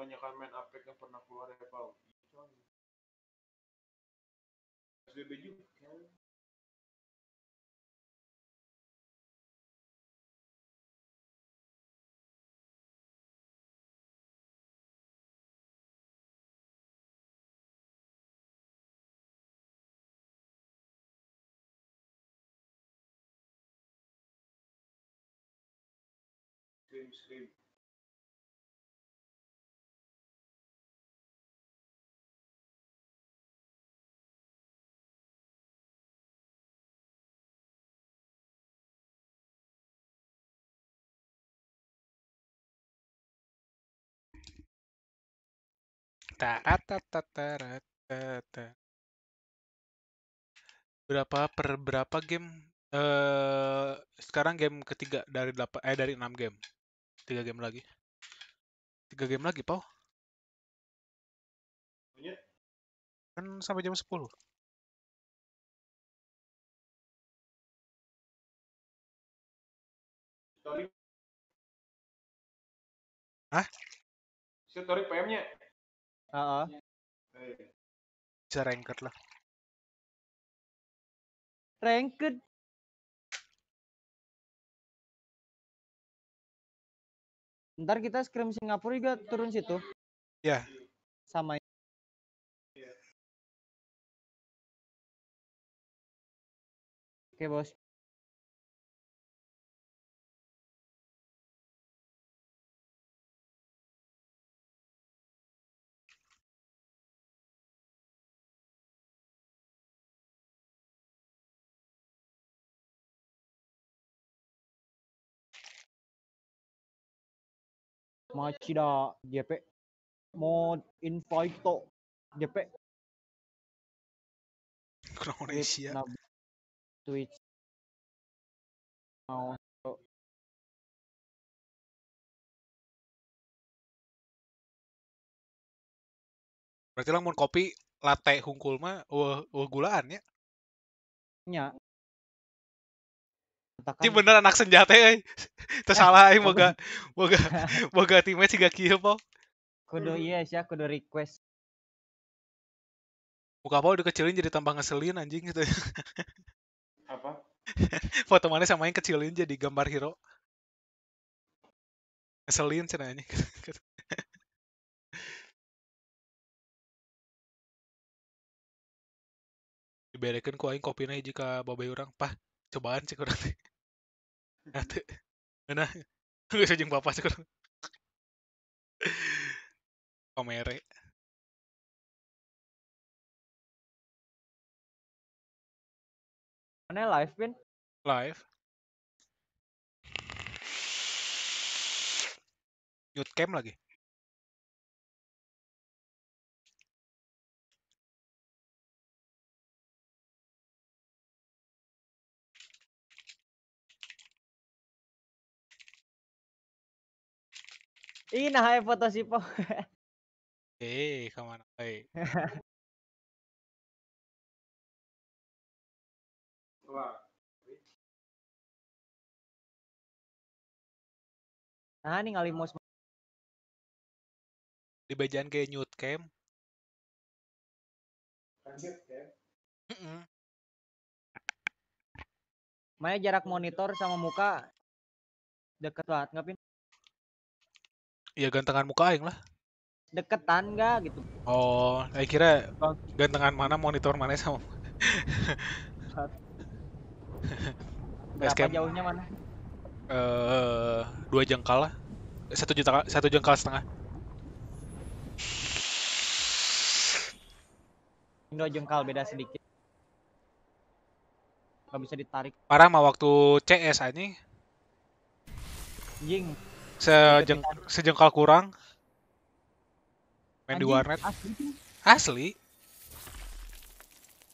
kebanyakan main Apex yang pernah keluar ya Pau. SBB juga kan. Scream, scream. Taratatatatata. Berapa per berapa game? Eh sekarang game ketiga dari 8 eh dari 6 game. Tiga game lagi. Tiga game lagi, Pau. Punya Kan sampai jam 10. story. Hah? Story PM-nya. Heeh. Eh, Bisa ranked lah. Ranked. Ntar kita scrim Singapura juga turun situ. Ya. Sama Oke, Bos. Machida JP mod invite to JP Kurang Asia. nab Twitch. Mau. Berarti lamun kopi latte hungkul mah wah wah gulaan ya. nya Katakan bener anak senjata euy. Teu salah aing boga boga boga teammate siga kieu po. kudu iya sih kudu request Muka apa dikecilin jadi tambah ngeselin anjing gitu. Apa? Foto mana sama yang kecilin jadi gambar hero. Ngeselin cenah anjing. Diberekeun ku aing kopina hiji ka babay urang. Pah, cobaan cek urang teu. Nah, geus jeung bapak cek urang. Pamere. mana live pin live. Mute cam lagi. Ih nah aya foto si po Eh, ke mana? Wah. nah nih ngali mouse di bejaan kayak mute cam. Lanjut ya. Heeh. Maya jarak monitor sama muka deket banget nggak pin Ya gantengan muka aing lah. deketan nggak gitu Oh, saya kira Bang. gantengan mana monitor mana sama berapa Basecamp. jauhnya mana eh dua jengkal lah. Satu juta satu jengkal setengah. Indo jengkal beda sedikit nggak bisa ditarik Parah mah waktu CS anjing jing sejeng sejengkal kurang. Main di Anjing, warnet. Asli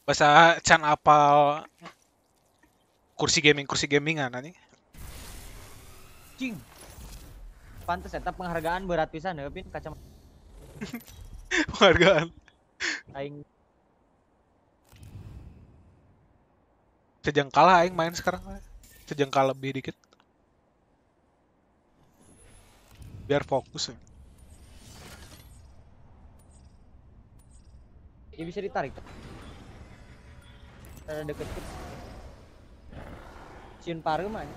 bahasa can apal kursi gaming kursi gamingan anjing. Cing. Pantes eta penghargaan berat pisan ya, Pin. Kacamata. Penghargaan. Aing. Sejengkal aing main sekarang. Sejengkal lebih dikit biar fokus ya. ya bisa ditarik. Ada deket deket. Ciun paru mah.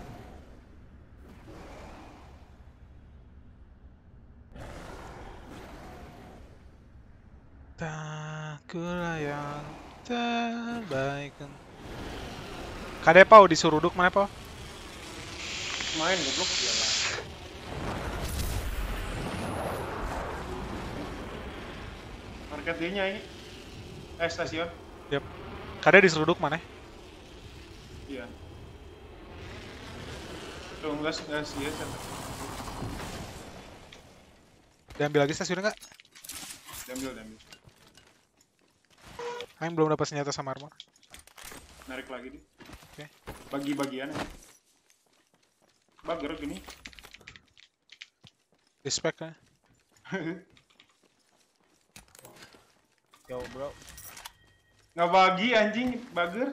Takulah yang terbaik Kade pau disuruh duduk mana pau? Main goblok. Market dia-nya ini. Eh stasiun. Kade disuruh duduk mana? Iya. Tuh enggak sih enggak sih ya. Diambil lagi stasiunnya nggak? Diambil diambil. Aing belum dapat senjata sama armor. Narik lagi di. Oke. Bagi-bagian. ya. Bager gini. Respect ya. Yo, Bro. Nggak bagi anjing bager.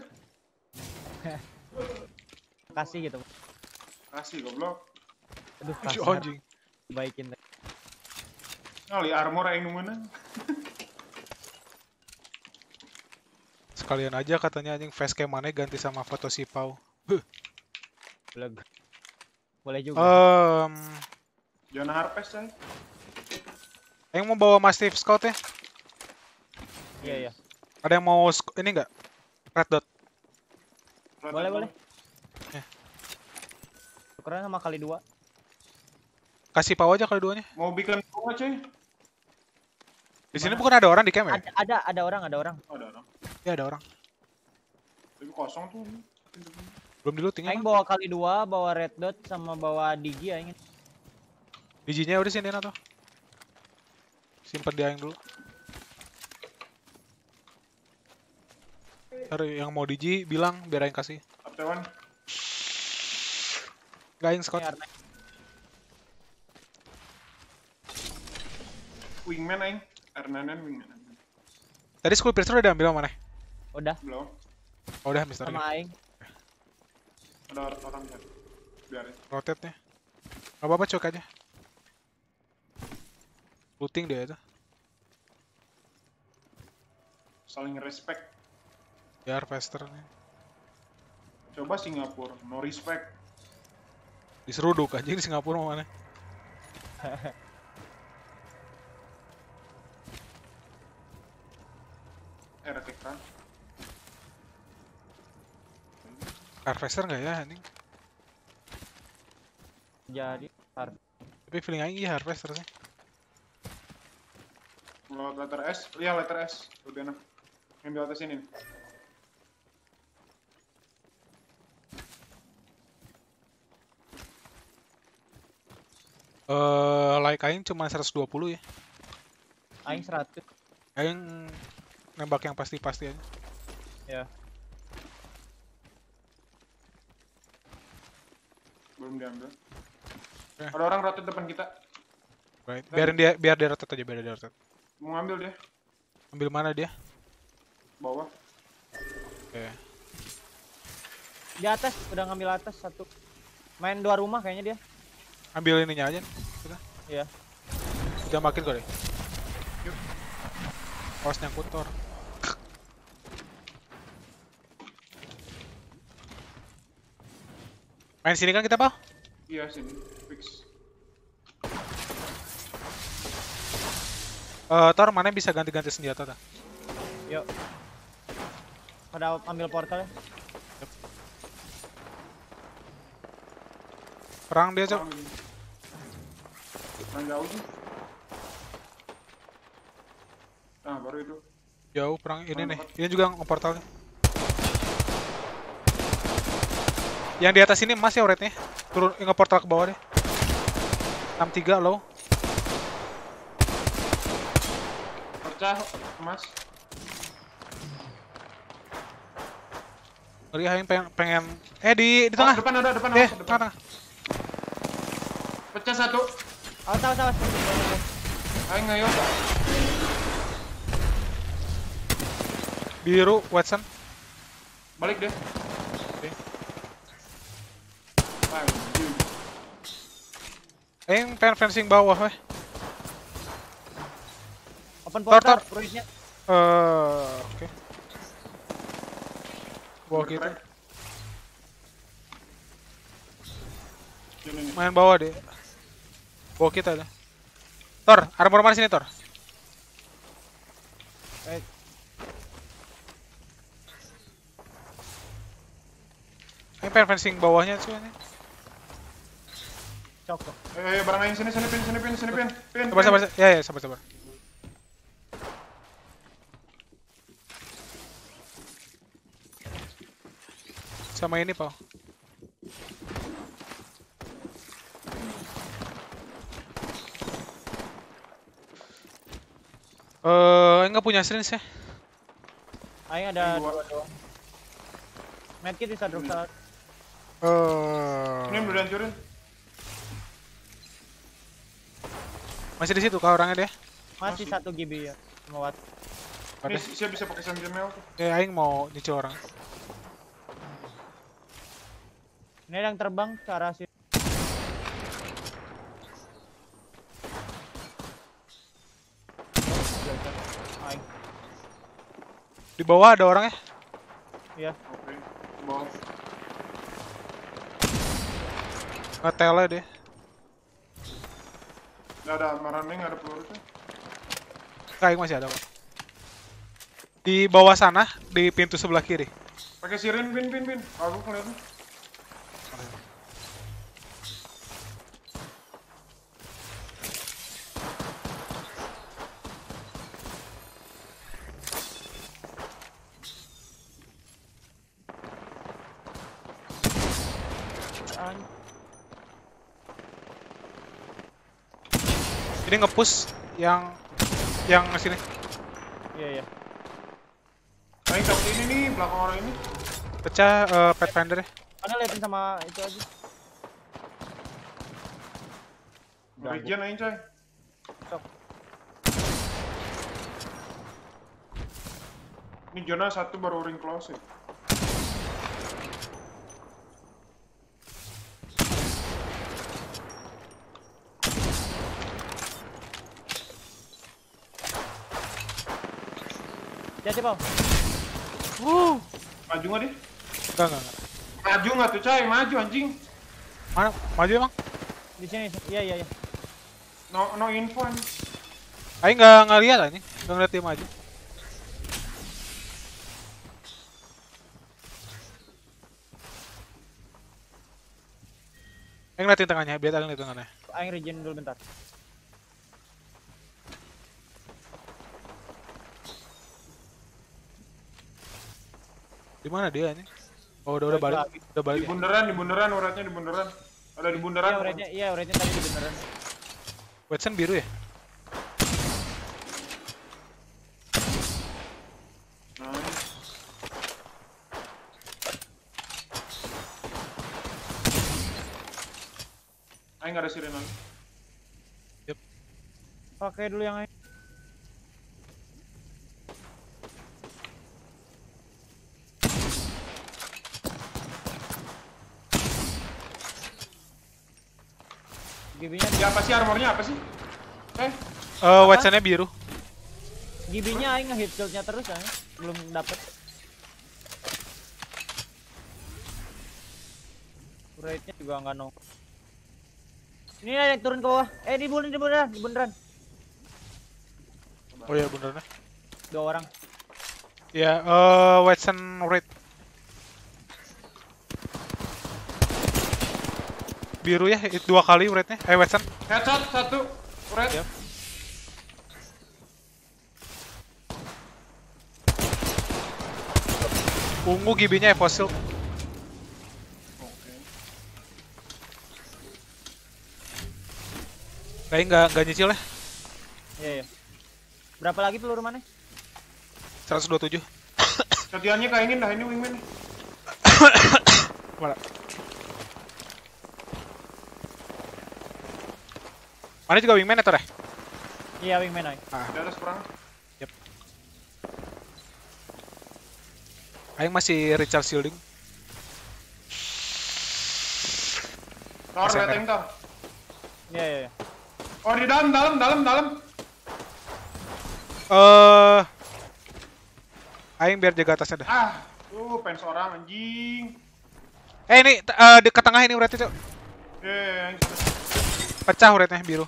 Kasih gitu. Kasih goblok. Aduh, kasar. anjing. Baikin. Ngali armor yang mana? Sekalian aja katanya anjing facecam mana ganti sama foto si Pau. Beleg. Boleh juga. Em, Jangan harpes coy. Aing mau bawa Mastiff Scout ya? Iya, iya. Ada yang mau ini nggak? Red dot. Boleh, boleh. Ya. Tukeran sama kali dua. Kasih Pau aja kali duanya. Mau bikin bunga coy. Di sini bukan ada orang di camp ya? Ada, ada, ada orang, ada orang. Oh, ada orang. Ya ada orang. Tapi kosong tuh. Belum di looting Aing bawa kali dua, bawa red dot sama bawa digi aing. Bijinya udah sini atau? Simpen dia yang dulu. Ntar yang mau diji bilang biar Aing kasih. Up T1. Gak Aing Scott. Ini Arne. Wingman aing. R9 wingman. Tadi school piercer udah diambil sama mana? Udah Belum. Oh udah Mister. sama aing. Ada or- orang kan. Biarin. Rotate nya. Gak apa-apa cok aja. Looting dia itu. Saling respect. Biar faster nih. Coba Singapura, no respect. Diseruduk aja di Singapura mau mana? Eh? Harvester nggak ya ini? Jadi har Tapi feeling Aing iya Harvester sih. Lewat letter S, iya letter S. Lebih enak. Ambil atas ini. Eh, like Aing cuma 120 ya. aing 100. Aing nembak yang pasti-pasti aja. Ya. Belum diambil. Eh. Ada orang rotate depan kita. Right. Biarin dia biar dia rotate aja, biar dia rotate. Mau ngambil dia. Ambil mana dia? Bawah. Oke. Di atas udah ngambil atas satu. Main dua rumah kayaknya dia. Ambil ininya aja. Kita. Iya. Udah makin kok deh. Yuk. Awas nyangkut Tor. Main sini kan kita, Pal? Iya sini. Fix. Eh, Tor, mana bisa ganti-ganti senjata tak? Yuk. Pada ambil portal ya. Perang dia, Cok. Orang jauh sih. Nah, baru itu. Jauh perang ini Perang nih. Ini juga nge-portalnya. Yang di atas ini emas ya rate-nya. Turun nge-portal ke bawah deh. 63 low. Pecah, emas. Ngeri aing pengen, pengen eh di di Oh, tengah. depan ada, depan Eh, depan. tengah, tengah. Pecah satu. Awas awas awas. Ayo ngayo. Biru Watson. Balik deh. Oke. Aing pengen fencing bawah weh. Open portal. Eh, oke. Bawah kita. Main bawah deh. Bawah kita ada. Tor, armor mana sini Tor? Eh. Aing pengen fencing bawahnya cuy. ini. Cok. cok. Ayo, ayo, barang lain sini, sini, pin, sini, pin, sini, pin. Pin, Sabar, sabar, sabar. Ya, ya, sabar, sabar. Sama ini, Pau. Eh, enggak punya syringe ya? Aing ada Dua. doang. Medkit bisa drop saat. Eh, Ini udah dihancurin. masih di situ kah orangnya dia? Masih Masih. satu GB ya. Sama watt. Ini Ada. siapa bisa pakai sentinel tuh. Ya, aing mau nyicil orang. Ini yang terbang ke arah sini. Aing. Di bawah ada orangnya. Iya. Oke. Bawah. Ngetelnya deh. Nggak ada marane, nggak ada peluru tuh. Enggak, aing masih ada kok. Di bawah sana, di pintu sebelah kiri. Pakai sirin, pin, pin, pin. Aku kelihatan. Ini nge-push yang yang sini. Iya iya. Aing tapi ini nih belakang orang ini. Pecah eh, Pathfinder ya. Mana liatin sama itu aja. Regen aing coy. Sok. Ini zona satu baru ring close Pau. Wuh. Maju nggak dia? Enggak enggak enggak. Maju nggak tuh coy? Maju anjing. Mana? Maju emang? Di sini. Iya iya iya. No no info anjing. Aing nggak ngeliat anjing. Nggak ngeliat dia maju. Aing ngeliatin tengahnya, biar Aing lihat tengahnya. Aing regen dulu bentar. Di mana dia anjing? Oh, udah udah balik. Udah balik. Di bundaran, di bundaran, uratnya di bundaran. Ada di bundaran. Iya uratnya iya uratnya tadi di beneran. Watson biru ya? Nice. Aing nggak ada sirene lagi. Pakai dulu yang Aing. Ya sih armornya apa sih? Eh, Eh, Watsonnya biru. gibinya aing ngehit shieldnya terus ya. Belum dapet. Rate-nya juga nggak nong. Ini ada yang turun ke bawah. Eh di bundaran, di bundaran, di bundaran. Oh iya benernya. Dua orang. Ya, eh Watson red. Biru ya, itu dua kali rednya. Eh Watson. headshot satu. Urat. Yap. Ungu gibinya Evo Shield. Oke. Kayaknya nggak nggak nyicil ya. Iya iya. Berapa lagi peluru mana? 127. Ketiannya kayak ini dah ini wingman. Mana? Mana juga wingman atau ya? Iya wingman aing. Di atas perang. Aing masih recharge shielding. Tor, liatin tor. Iya iya iya. Oh di dalam, dalam, dalam, dalam. Eh Aing biar jaga atasnya dah. Ah, tuh fans orang anjing. Eh ini eh, di ke tengah ini uratnya, Cok. Eh, Pecah uratnya biru.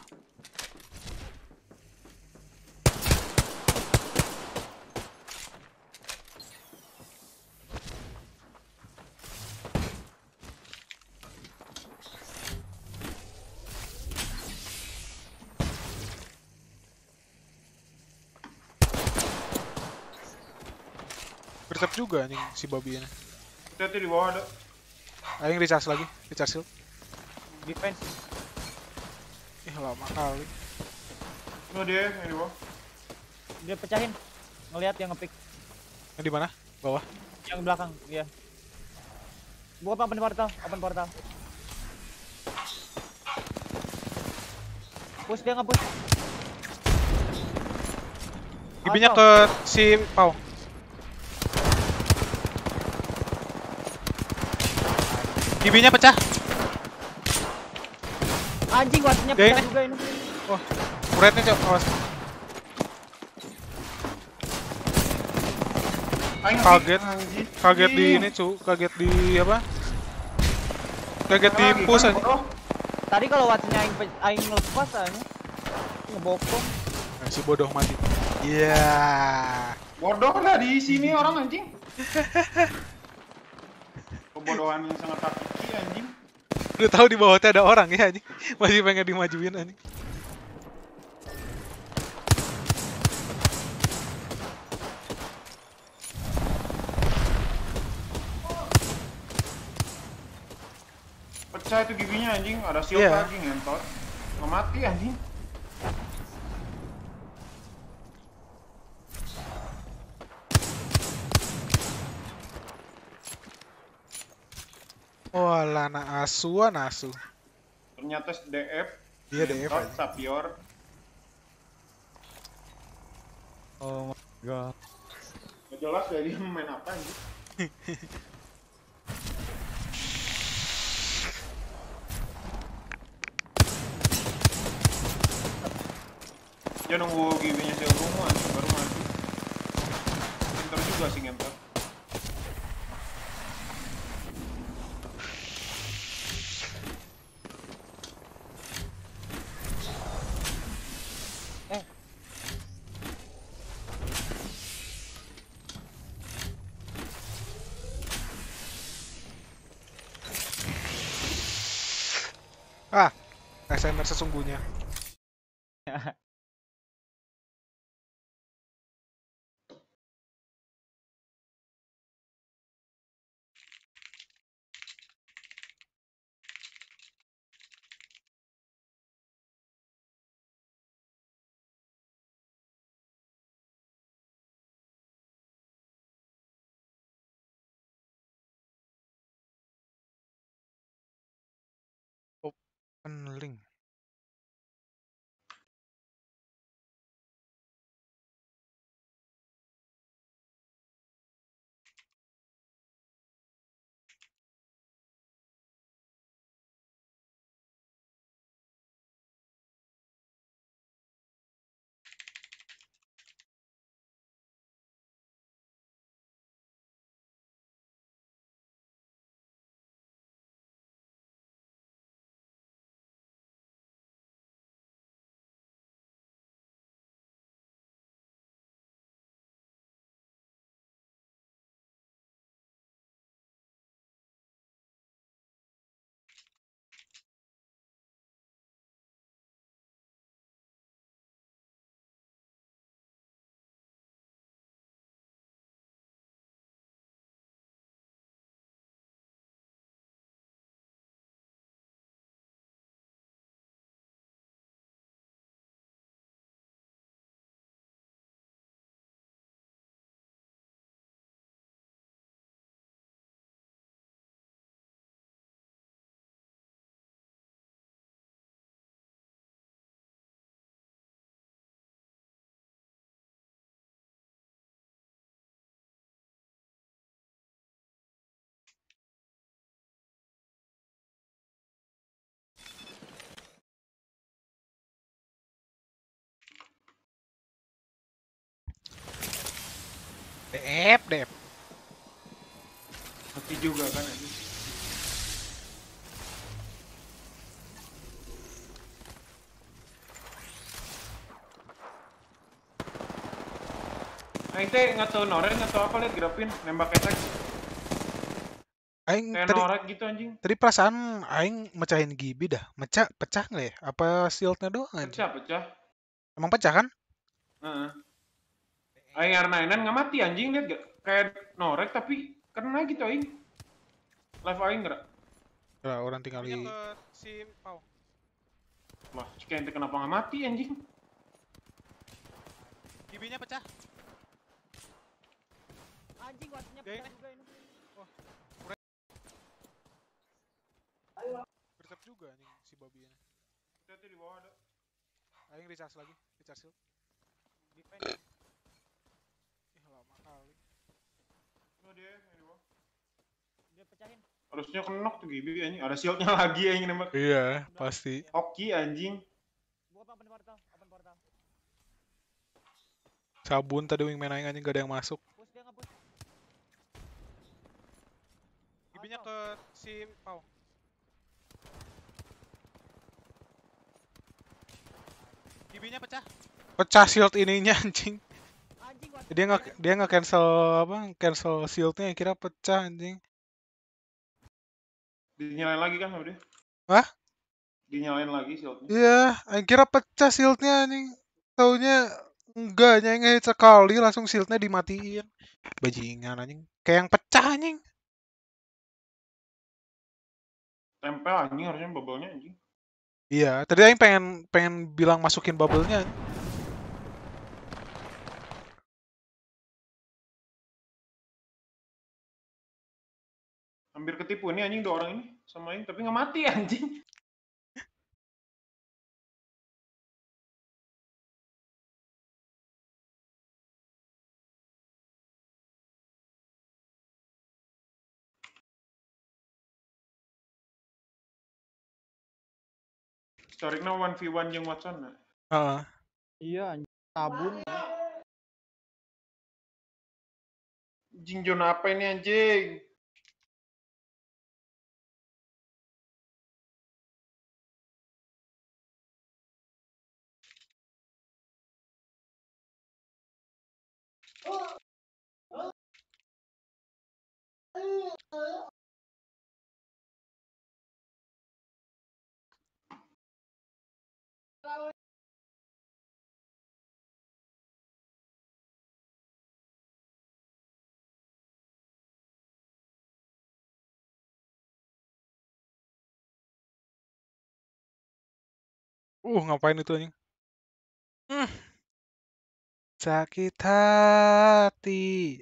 Bertep juga anjing si babi ini. hati di bawah ada. Aing recharge lagi, recharge shield. Defense. Ih lama kali. Ini dia yang di bawah. Dia pecahin. Ngelihat yang ngepick Yang di mana? Bawah. yang belakang. Iya. Buka open portal, open portal. Push dia nge-push. Gibinya Atau- ke si Pau. Gibinya pecah. Anjing watchnya Ya, pecah juga ini. Wah, rednya cok, awas. Aing Kaget. anjing. Kaget di ini cu, kaget di apa? Kaget di push kan, aja. Tadi kalau watchnya aing aing lepas aja. Ngebokong. Nah, si bodoh mati. Iya. Bodoh lah di sini orang anjing. Kebodohan yang sangat anjing. Udah tahu di bawahnya ada orang ya anjing. Masih pengen dimajuin anjing. Pecah itu giginya anjing, ada shield Iya. lagi ngentot. Nggak mati anjing. Walah, na asu, ah, na asu. Ternyata DF. Dia DF aja. Sapior. Oh my god. Gak jelas gak dia main apa anjing. Dia nunggu si Ungu anjing baru mati. Pinter juga sih ngemper. Ah, SMR sesungguhnya. Open link. Dep, dep. Mati juga kan anjing. Aing teh nggak tahu norek nggak tahu apa lihat grafin nembak etek Aing kayak tadi norek gitu anjing tadi perasaan aing mecahin gibi dah. Mecah, pecah nggak ya? Apa shieldnya doang anjing? pecah pecah Emang pecah kan? Heeh. R9 nggak mati anjing lihat gak kayak norek tapi kena gitu aing live aing gerak Lah, orang tinggal di si Pau. wah cek ente kenapa nggak mati anjing Gibinya pecah. Anjing watnya Ya, pecah ini. juga ini. Bertep juga anjing si babi ini. hati di bawah ada Aing recharge lagi, recharge shield. Defend. Ih, lama kali. Oh, dia yang di bawah. Dia pecahin. harusnya kenok tuh gibi anjing ada shieldnya lagi anjing nembak Iya, pasti. hoki anjing Buka open portal, open portal. Sabun tadi wingman aing anjing gak ada yang masuk. Push dia nge-push. Gibinya ke si Pau. Gibinya pecah. Pecah shield ininya anjing. Anjing. Dia nggak dia nggak cancel apa? Cancel shieldnya kira pecah anjing. dinyalain lagi kan sama dia Hah? dinyalain lagi shieldnya Iya, aing kira pecah shieldnya anjing. Taunya enggak, nyengeh sekali langsung shieldnya dimatiin. Bajingan anjing. Kayak yang pecah anjing. tempel anjing harusnya bubble-nya anjing Iya, tadi aing pengen pengen bilang masukin bubble-nya. Hampir ketipu ini anjing dua orang ini sama Aing tapi nggak mati anjing. Historiknya 1v1 jeung Watson nah. Heeh. Iya anjing tabun. Anjing zona apa ini anjing? Uh, ngapain itu anjing? Hmm. Sakit hati.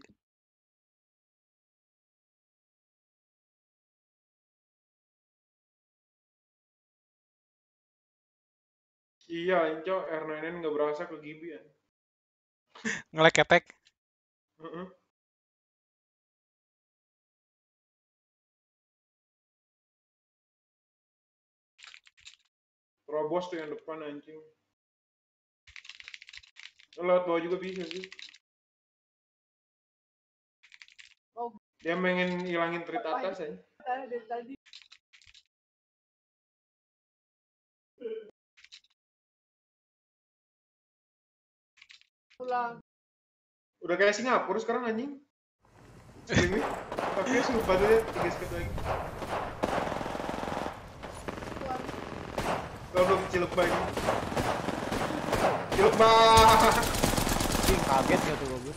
Iya, anjing R9N nggak berasa ke Gibi ya. Ngelek ketek. Heeh. Terobos tuh yang depan anjing. Lewat bawah juga bisa sih. Oh. Dia pengen hilangin treat atas ya. Dari tadi. Pulang. Udah kayak Singapura sekarang anjing. Streaming. Pakai suruh bantu ya, tiga skip lagi. Kalau belum Cilebah kaget gak tuh gue.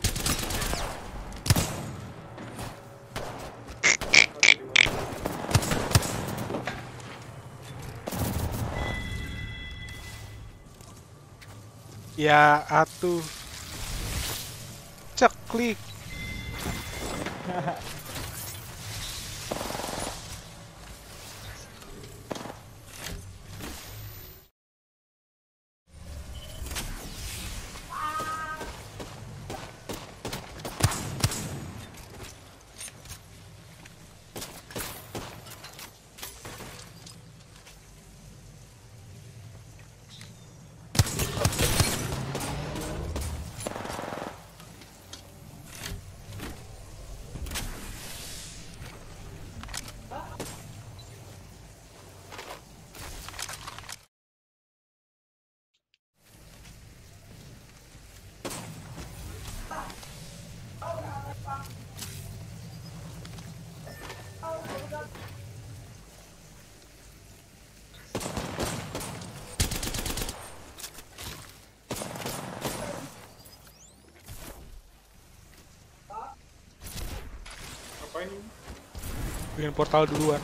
Ya atuh. Ceklik. Ngapain ini? Bikin portal duluan.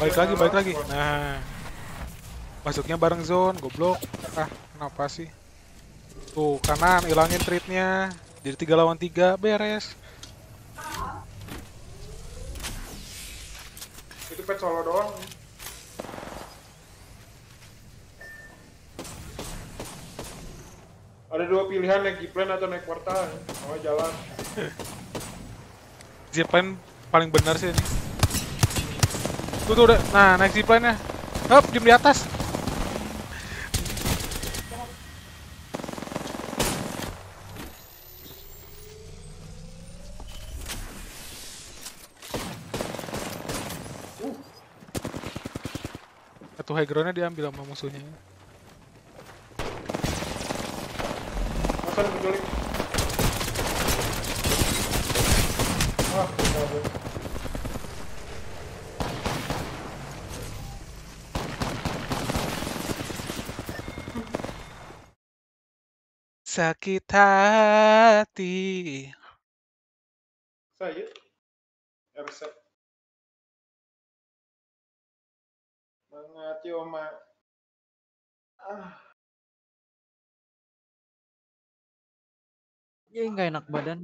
Balik lagi, balik lagi. Nah. Masuknya bareng zone, goblok. Ah, kenapa sih? Tuh, kanan, ilangin treatnya. Jadi 3 lawan 3, beres. Itu pet solo doang. Ada dua pilihan naik zipline atau naik portal. Oh jalan. Zipline paling benar sih ini. Tuh, tuh udah. Nah, naik zipline-nya. Hop, diem di atas. Satu high ground-nya diambil sama musuhnya. Hasan penculik. Wah, sakit hati. Saya resep mengati oma. Ah. Ya nggak enak badan.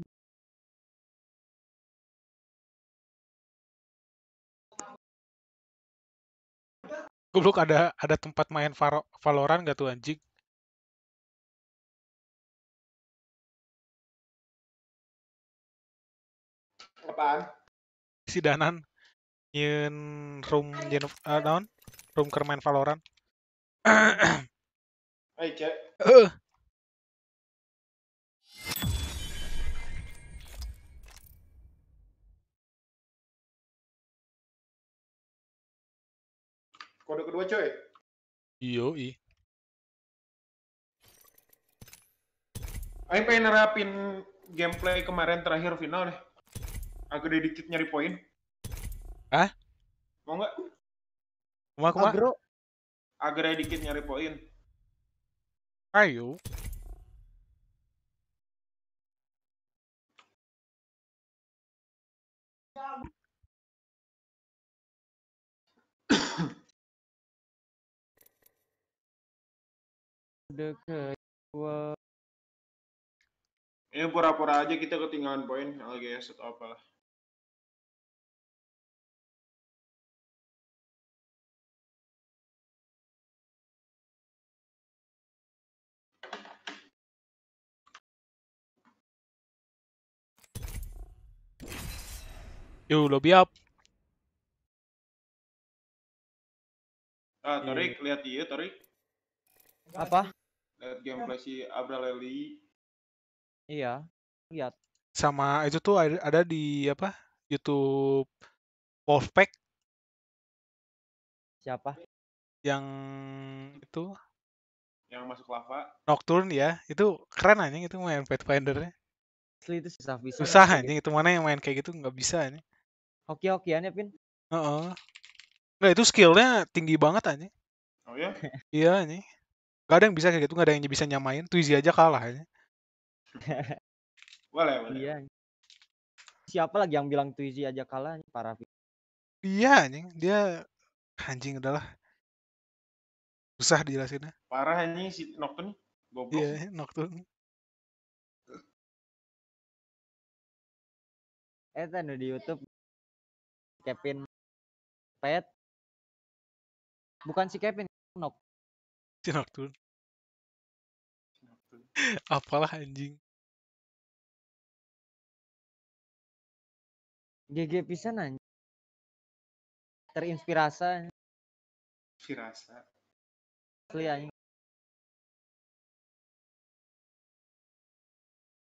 Goblok ada ada tempat main Valorant gak tuh anjing? Apaan? Si Danan nyeun room nyeun eh, naon? Room keur main Valorant. Ayo cek. Heeh. Kode kedua coy. Iyo, i. Aing pengen nerapin gameplay kemarin terakhir final nih. Agak dikit nyari poin. Hah? Mau nggak? Kumaha kumaha? Agro. Agak dikit nyari poin. Ayo. Kode kedua. Ini pura-pura aja kita ketinggalan poin LGS atau apalah. Yo, lobby up. Ah, Torik, lihat iya Torik. Apa? Lihat gameplay si Abraleli. Iya. Lihat. Sama itu tuh ada, ada di apa? YouTube Wolfpack Siapa? yang itu yang masuk lava. Nocturne ya. Itu keren anjing itu main Pathfinder-nya. Asli itu susah bisa. Susah anjing itu mana yang main kayak gitu nggak bisa anjing. Hoki-hokian ya, Pin. Heeh. Nggak itu skillnya tinggi banget anjing. Oh ya? Iya anjing. Gak ada yang bisa kayak gitu, gak ada yang bisa nyamain. Twizy aja kalah anjing. Boleh, boleh. Iya. Siapa lagi yang bilang Twizy aja kalah nih, parah. Pin. Iya anjing, dia anjing adalah susah dijelasinnya. Parah anjing si Nocturne. Goblok. Iya, Nocturne. Eh, tadi di YouTube Kevin Pet. Bukan si Kevin, Nok. Si Nocturne. Apalah anjing. GG pisan anjing. Terinspirasi Firasa. asli anjing.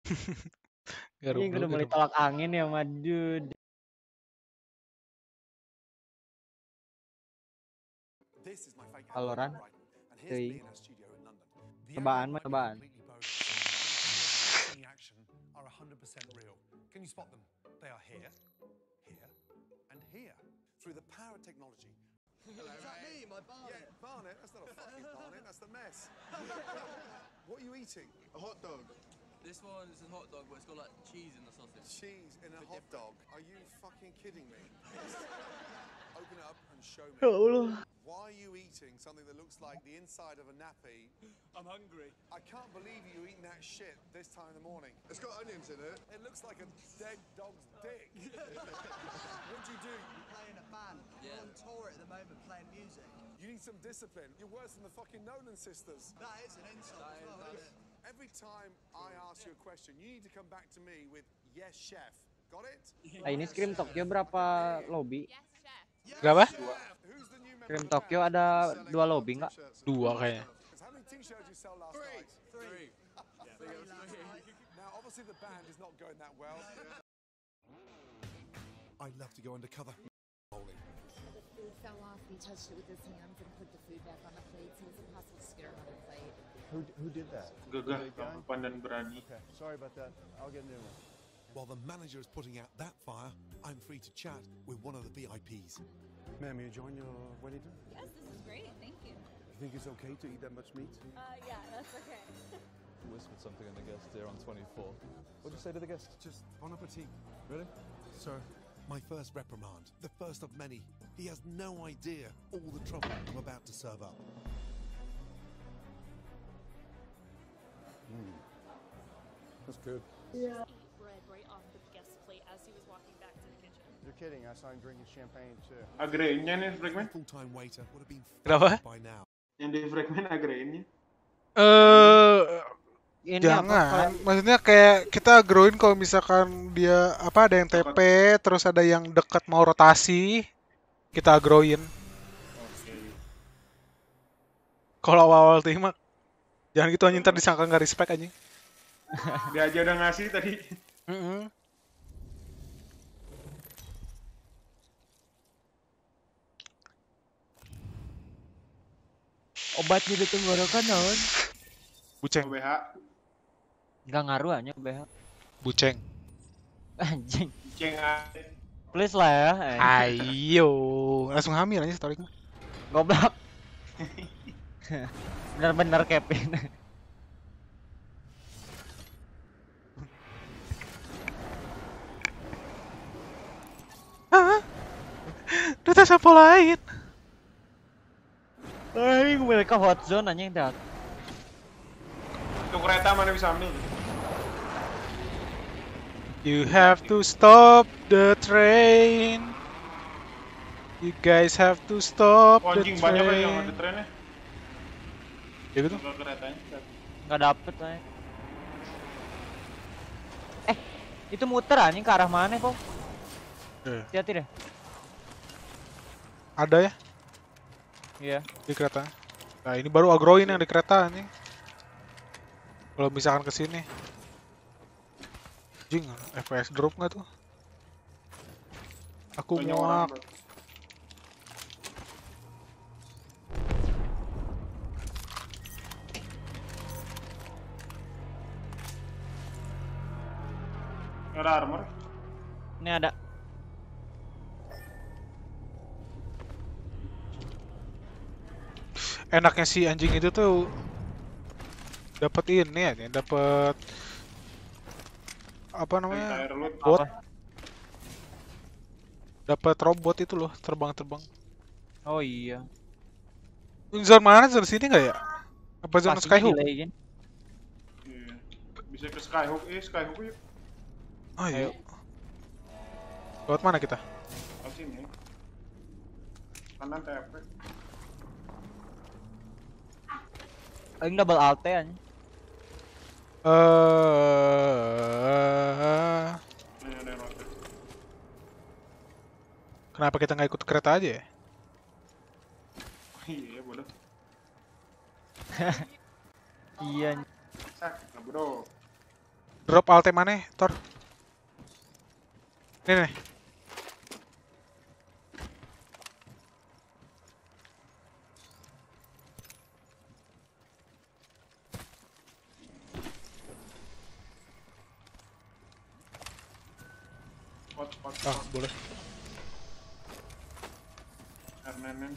Dulu, udah mulai tolak angin ya, madud. The action are 100% real. Can you spot them? They are here, here, and here. Through the power of technology. Hello, is that me, my Barnet? Yeah, Barnet. That's not a fucking Barnet. That's the mess. what are you eating? A hot dog. This one is a hot dog, but it's got like cheese in the sausage. Cheese in a hot dog. Are you fucking kidding me? Open it up and show me. Ya Why are you eating something that looks like the inside of a nappy? I'm hungry. I can't believe you eating that shit this time in the morning. It's got onions in it. It looks like a dead dog's dick. What'd you do? We play in a band. Yeah. We're on tour at the moment playing music. You need some discipline. You're worse than the fucking Nolan sisters. That is an insult as well, isn't it? Every time I ask you a question, you need to come back to me with yes, chef. Got it? Nah, ini Scream Tokyo berapa lobby? Berapa? The Tokyo ada dua lobby nggak? Dua kayaknya. How many t-shirts you sell last night? Three. Now, obviously, the band is not going that well. I'd love to go undercover. Bowling. The food fell off. He touched it with his hands and put the food back on the plate, so it was impossible to get another plate. Who, who did that? Gagah, tampan dan berani. Okay, sorry about that. I'll get a new one. While the manager is putting out that fire, I'm free to chat with one of the VIPs. Ma'am, you enjoying your Wellington? Yes, this is great. Thank you. You think it's okay to eat that much meat? Uh, yeah, that's okay. Whispered something in the guest ear on 24. What'd you say to the guest? Just bon appetit. Really? Sir, my first reprimand, the first of many. He has no idea all the trouble I'm about to serve up. That's good. Ate You're kidding. I saw him drinking champagne too. Nih fragment. Full-time waiter would have been Kenapa? by now. Yang di fragment agreinnya. Eh Ini apa, jangan. kalau- Maksudnya kayak kita growin kalau misalkan dia apa ada yang TP, terus ada yang dekat mau rotasi, kita agroin. Oke. Kalau awal-awal tim mah jangan gitu anjing ntar disangka nggak respect anjing. Dia aja udah ngasih tadi. Mm-mm. Obat di tenggorokan naon? Buceng, OBH. Enggak ngaruh aja BH. buceng. Anjing. Ceng aja. Please lah ya. Ayo, langsung hamil aja story. Goblok. Bener-bener Kevin. Hah? Data siapa lain? Eh, mereka hot zone anjing dah. Itu kereta mana bisa ambil? You have to stop the train. You guys have to stop Oh, the anjing banyak train. yang ada trennya. Ya gitu. Ke keretanya. Enggak dapet anjing. Eh, itu muter anjing ke arah mana, kok? Eh, Hati-hati deh. ada ya Iya. di kereta. Nah ini baru agroin yang di kereta nih. Kalau misalkan ke sini. Jing, FPS drop nggak tuh? Aku Banyak muak. Ada armor. Ini ada. Enaknya si anjing itu tuh dapat ini ya, dapat apa namanya? Bot. Apa? Dapat robot itu loh, terbang-terbang. Oh iya. Zone mana? Zone sini nggak ya? Apa zone Pastinya Skyhook? kan? Iya. Bisa ke Skyhook. Eh, Skyhook yuk. Ayo. Lewat mana kita? Ke sini. Kanan TP. Aing double alt. Eh, Ini kenapa kita nggak ikut kereta aja ya? Iya, bodoh. Iya. Sakit lah, bro. Drop alte mana, Tor? Ini nih. Spot, spot, Ah, boleh. Arnenen.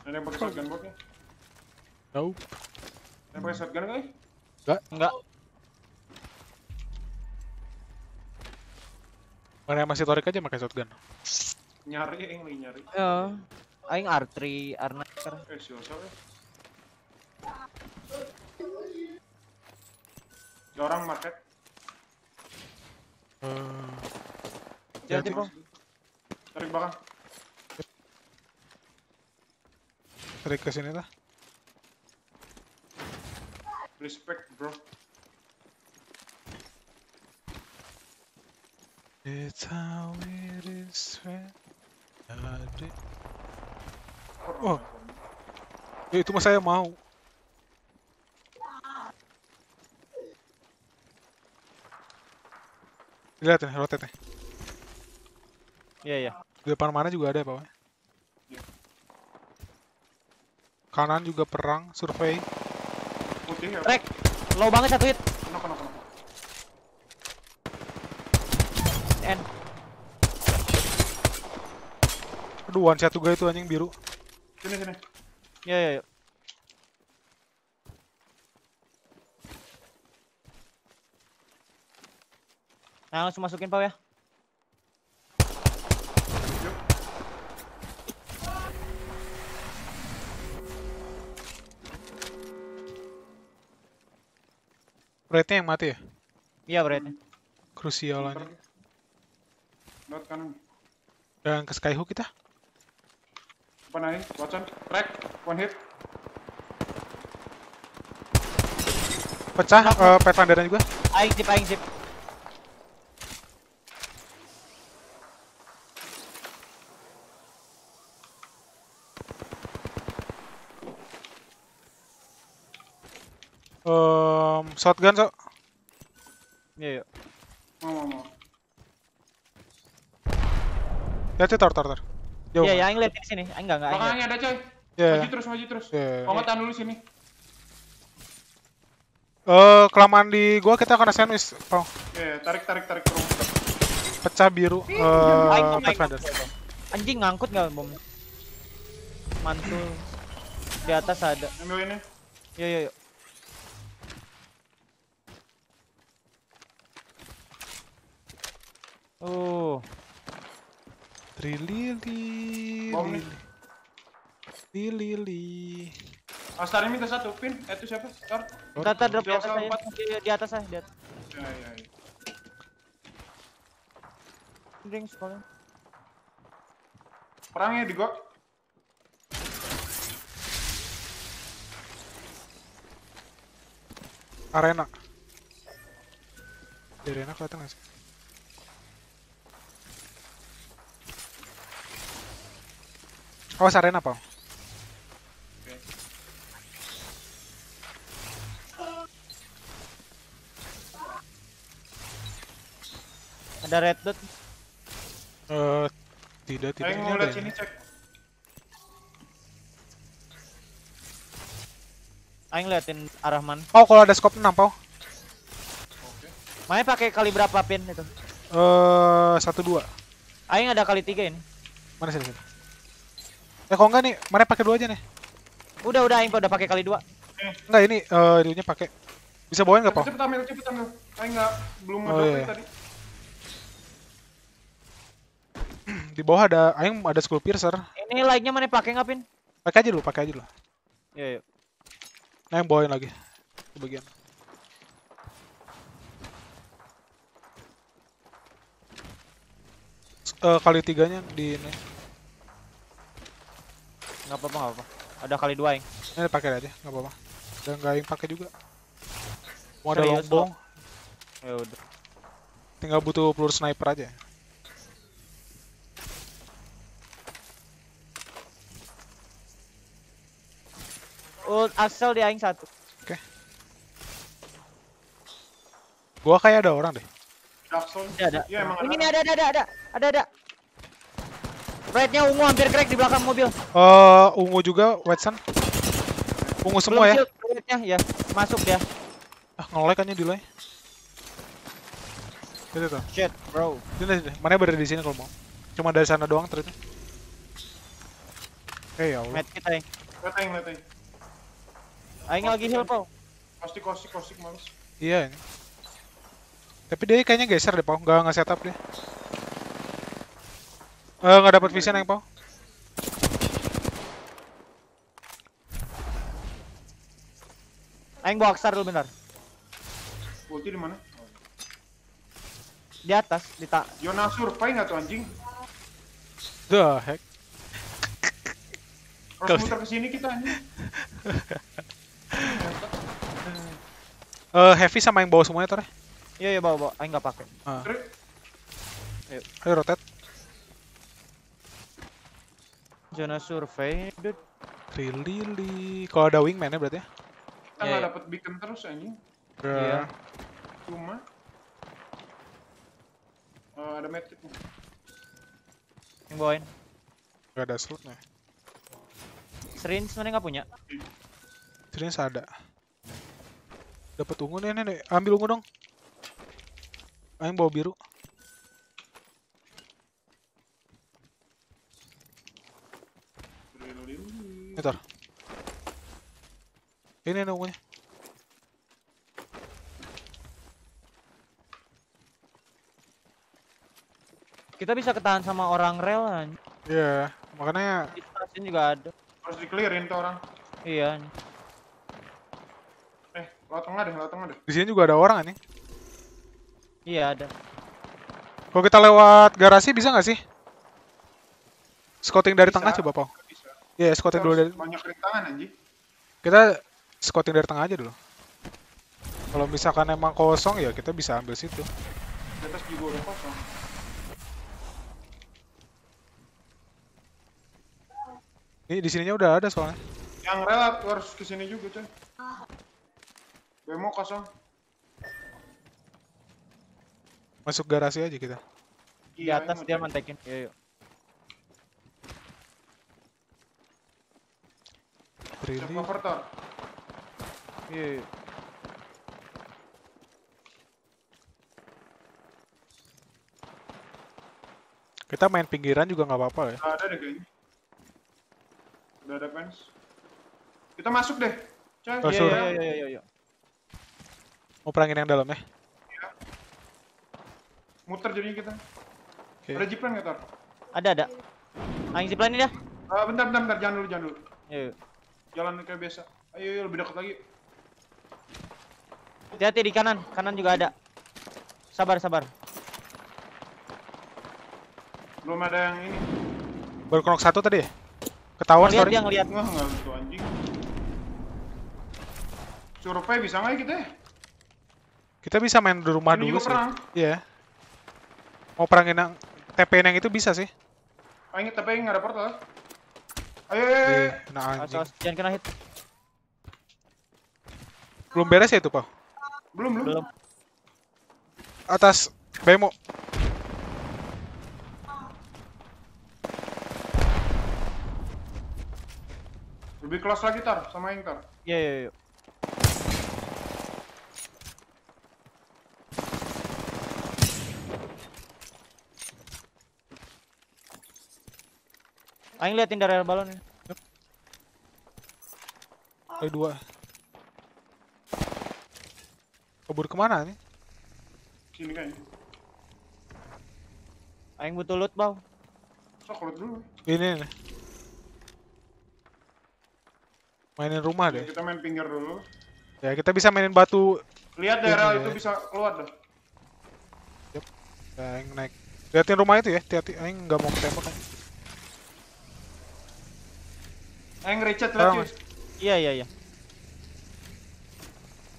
Ada yang pakai shotgun botnya? Tahu? Ada yang pakai shotgun kali? Enggak. Enggak. Mana yang masih torik aja pakai shotgun. Nyari, yang lagi nyari. Ya. Aing R3 R9 sekarang. Eh, si Oso ya. Ada orang market. Eh, Hati-hati, Bro. Tarik belakang. tarik ke sini lah. Respect, bro. It's how it is when ada. Oh, ya, itu mah saya mau. Lihat nih, rotate nih. Iya, iya. Di depan mana juga ada apa? Iya. Kanan juga perang, survei. Putih ya. Rek, low banget satu hit. Kenapa, kenapa, kenapa? N. Aduh, one shot juga itu anjing biru. Sini, sini. Iya, iya, iya. Nah, langsung masukin pau ya. Yuk. Rate-nya yang mati ya? Iya berarti. Krusial aja. Lewat kanan. Dan ke Skyhook kita. Depan aing, Watson, crack, one hit. Pecah eh Pathfinder juga. Aing sip, aing sip. Em, shotgun so. Iya, iya. Mau, mau, mau. Lihat tuh tor tor tor. Jauh. Iya, ya aing lihat di sini. Aing enggak enggak. Belakangnya ada coy. Iya. Maju terus, maju terus. Iya. Kalau nggak tahan dulu sini. Eh kelamaan di gua kita kena sandwich. Pau. Iya, tarik, tarik, tarik ke rumah. Pecah biru eh aing Pathfinder. Anjing ngangkut enggak bom? Mantul. Di atas ada. Ambil ini. Iya, iya, iya. Oh, Trilili. Nih. Lili. Astar ini minta satu pin. Eh, itu siapa? Star. Tata drop di atas saya. di atas saya, di atas. Ya, ya, ya. Drink sekolah. Perangnya di gua. Arena. Di arena kelihatan nggak sih? Awas arena, Pau. Ada red dot. Eh, tidak, tidak. Mau ada lihat ini. sini cek. Aing liatin arah mana. Pau, kalau ada scope 6, Pau. Main pakai kali berapa pin itu? Eh, satu dua. Aing ada kali tiga ini. Mana sini sini? Eh, kalau enggak nih, mana pakai dua aja nih? Udah udah Aing udah pakai kali dua. Enggak ini eh ininya pakai. Bisa bawain nggak, Pau? Cepet, ambil, cepet ambil. Aing nggak belum Oh, iya. tadi. Di bawah ada aing ada skull piercer. Ini like-nya mana pakai nggak pin? Pakai aja dulu, pakai aja dulu. Iya, iya. Nah, yang bawain lagi. Ke bagian. Eh, kali tiganya di ini. Nggak apa-apa, nggak apa-apa. Ada kali dua Aing. Ini pakai aja, nggak apa-apa. Dan nggak aing pakai juga. Mau ada longbong, Ya udah. tinggal butuh peluru sniper aja. Ult Axel di Aing satu. Gua kayak ada orang deh. Jackson. Ada ada. Iya, emang Ini ada. nih ada ada ada ada ada ada. Rednya ungu hampir crack di belakang mobil. Eh, ungu juga, Watson. Ungu semua ya. Belum rednya ya masuk dia. Ah, nge-lag kan delay. Itu tuh. Shit, bro. Sini, sini. Mana berada di sini kalau mau. Cuma dari sana doang ternyata. Eh ya Allah. Med kita Aing. Lihat Aing, lihat Aing. Lagi heal, Pau. Kostik, kostik, kostik, males. Iya ini. Tapi dia kayaknya geser deh, Pau. Nggak nge-setup dia. Eh, nggak dapat vision yang Pau. Aing bawa Aksar dulu bentar. Ulti di mana? Di atas, di tak. Yona survei nggak tuh anjing? The heck. Harus Kalau- muter ke sini kita anjing. Eh, heavy sama yang bawa semuanya Tor. ya? Iya, iya bawa bawa. Aing nggak pakai. Ah. Trik. Ayo rotate. Zona survei, dude. Trilili. Kalau ada wingman ya berarti ya? Kita Iya, nggak iya. dapet beacon terus anjing. Iya. Cuma. Eh, ada medkit nih. Yang bawain. Gak ada slotnya. Syringe mana nggak punya? Sini ada. Dapat ungu nih, nih, nih. Ambil ungu dong. Ayo bawa biru. Tor. Ini nih ungunya. Kita bisa ketahan sama orang rel kan. Iya, makanya Di stasiun juga ada. Harus di-clearin tuh orang. Iya. Eh, lewat tengah deh, lewat tengah deh. di sini juga ada orang nih. Iya ada. Kalau kita lewat garasi bisa nggak sih? Scouting dari tengah Bisa. coba, Pau. Bisa. Iya, scouting dulu dari Banyak rintangan anjing. kita scouting dari tengah aja dulu. Kalau misalkan emang kosong ya kita bisa ambil situ. Di atas juga udah kosong. Ini di sininya udah ada soalnya. Yang relat harus ke sini juga coy. Bemo kosong. Masuk garasi aja kita. Di Iya, atas dia mantekin. Iya, iya. Cek. Cover Tor. Iya, iya. Kita main pinggiran juga nggak apa-apa ya. Udah ada deh kayaknya. Udah ada fans. Kita masuk deh. Coy. Oh, Iya, iya, iya, iya, iya. Mau perangin yang dalam ya? Muter jadinya kita. Oke. Ada jeeplan nggak Tor? Ada ada. Aing zipline dah. Ah, bentar, bentar, bentar. Jangan dulu, jangan dulu. Iya. Jalan kayak biasa. Ayo, ayo lebih dekat lagi. Hati-hati di kanan, kanan juga ada. Sabar, sabar. Belum ada yang ini. Baru knock satu tadi ya? Ketahuan sorry. dia ngeliat. Wah, nggak gitu anjing. Survei bisa nggak ya kita? ya? Kita bisa main di rumah Ini dulu juga sih. perang. Iya. Mau perangin yang TP yang itu bisa sih. Ah, inget tapi nggak ada portal. Ayo, ayo, ayo. Iya, anjing. jangan kena hit. Belum beres ya itu, Pak? Belum, belum. Belum. Atas Bemo. Lebih kelas lagi tar sama yang tar. Iya, iya, iya. Aing liatin dari air balon ya. Ada dua. Kabur ke mana nih? Sini kayaknya. Aing butuh loot, Bau. So, kelut dulu. Ini nih. Mainin rumah deh. Kita main pinggir dulu. Ya kita bisa mainin batu. Lihat daerah Ini itu ya. bisa keluar dah. Ya, Aing naik. Liatin rumah itu ya. Hati-hati. Aing nggak mau ketembak kan. Aing recet Sekarang, lihat cuy. Iya, iya, iya.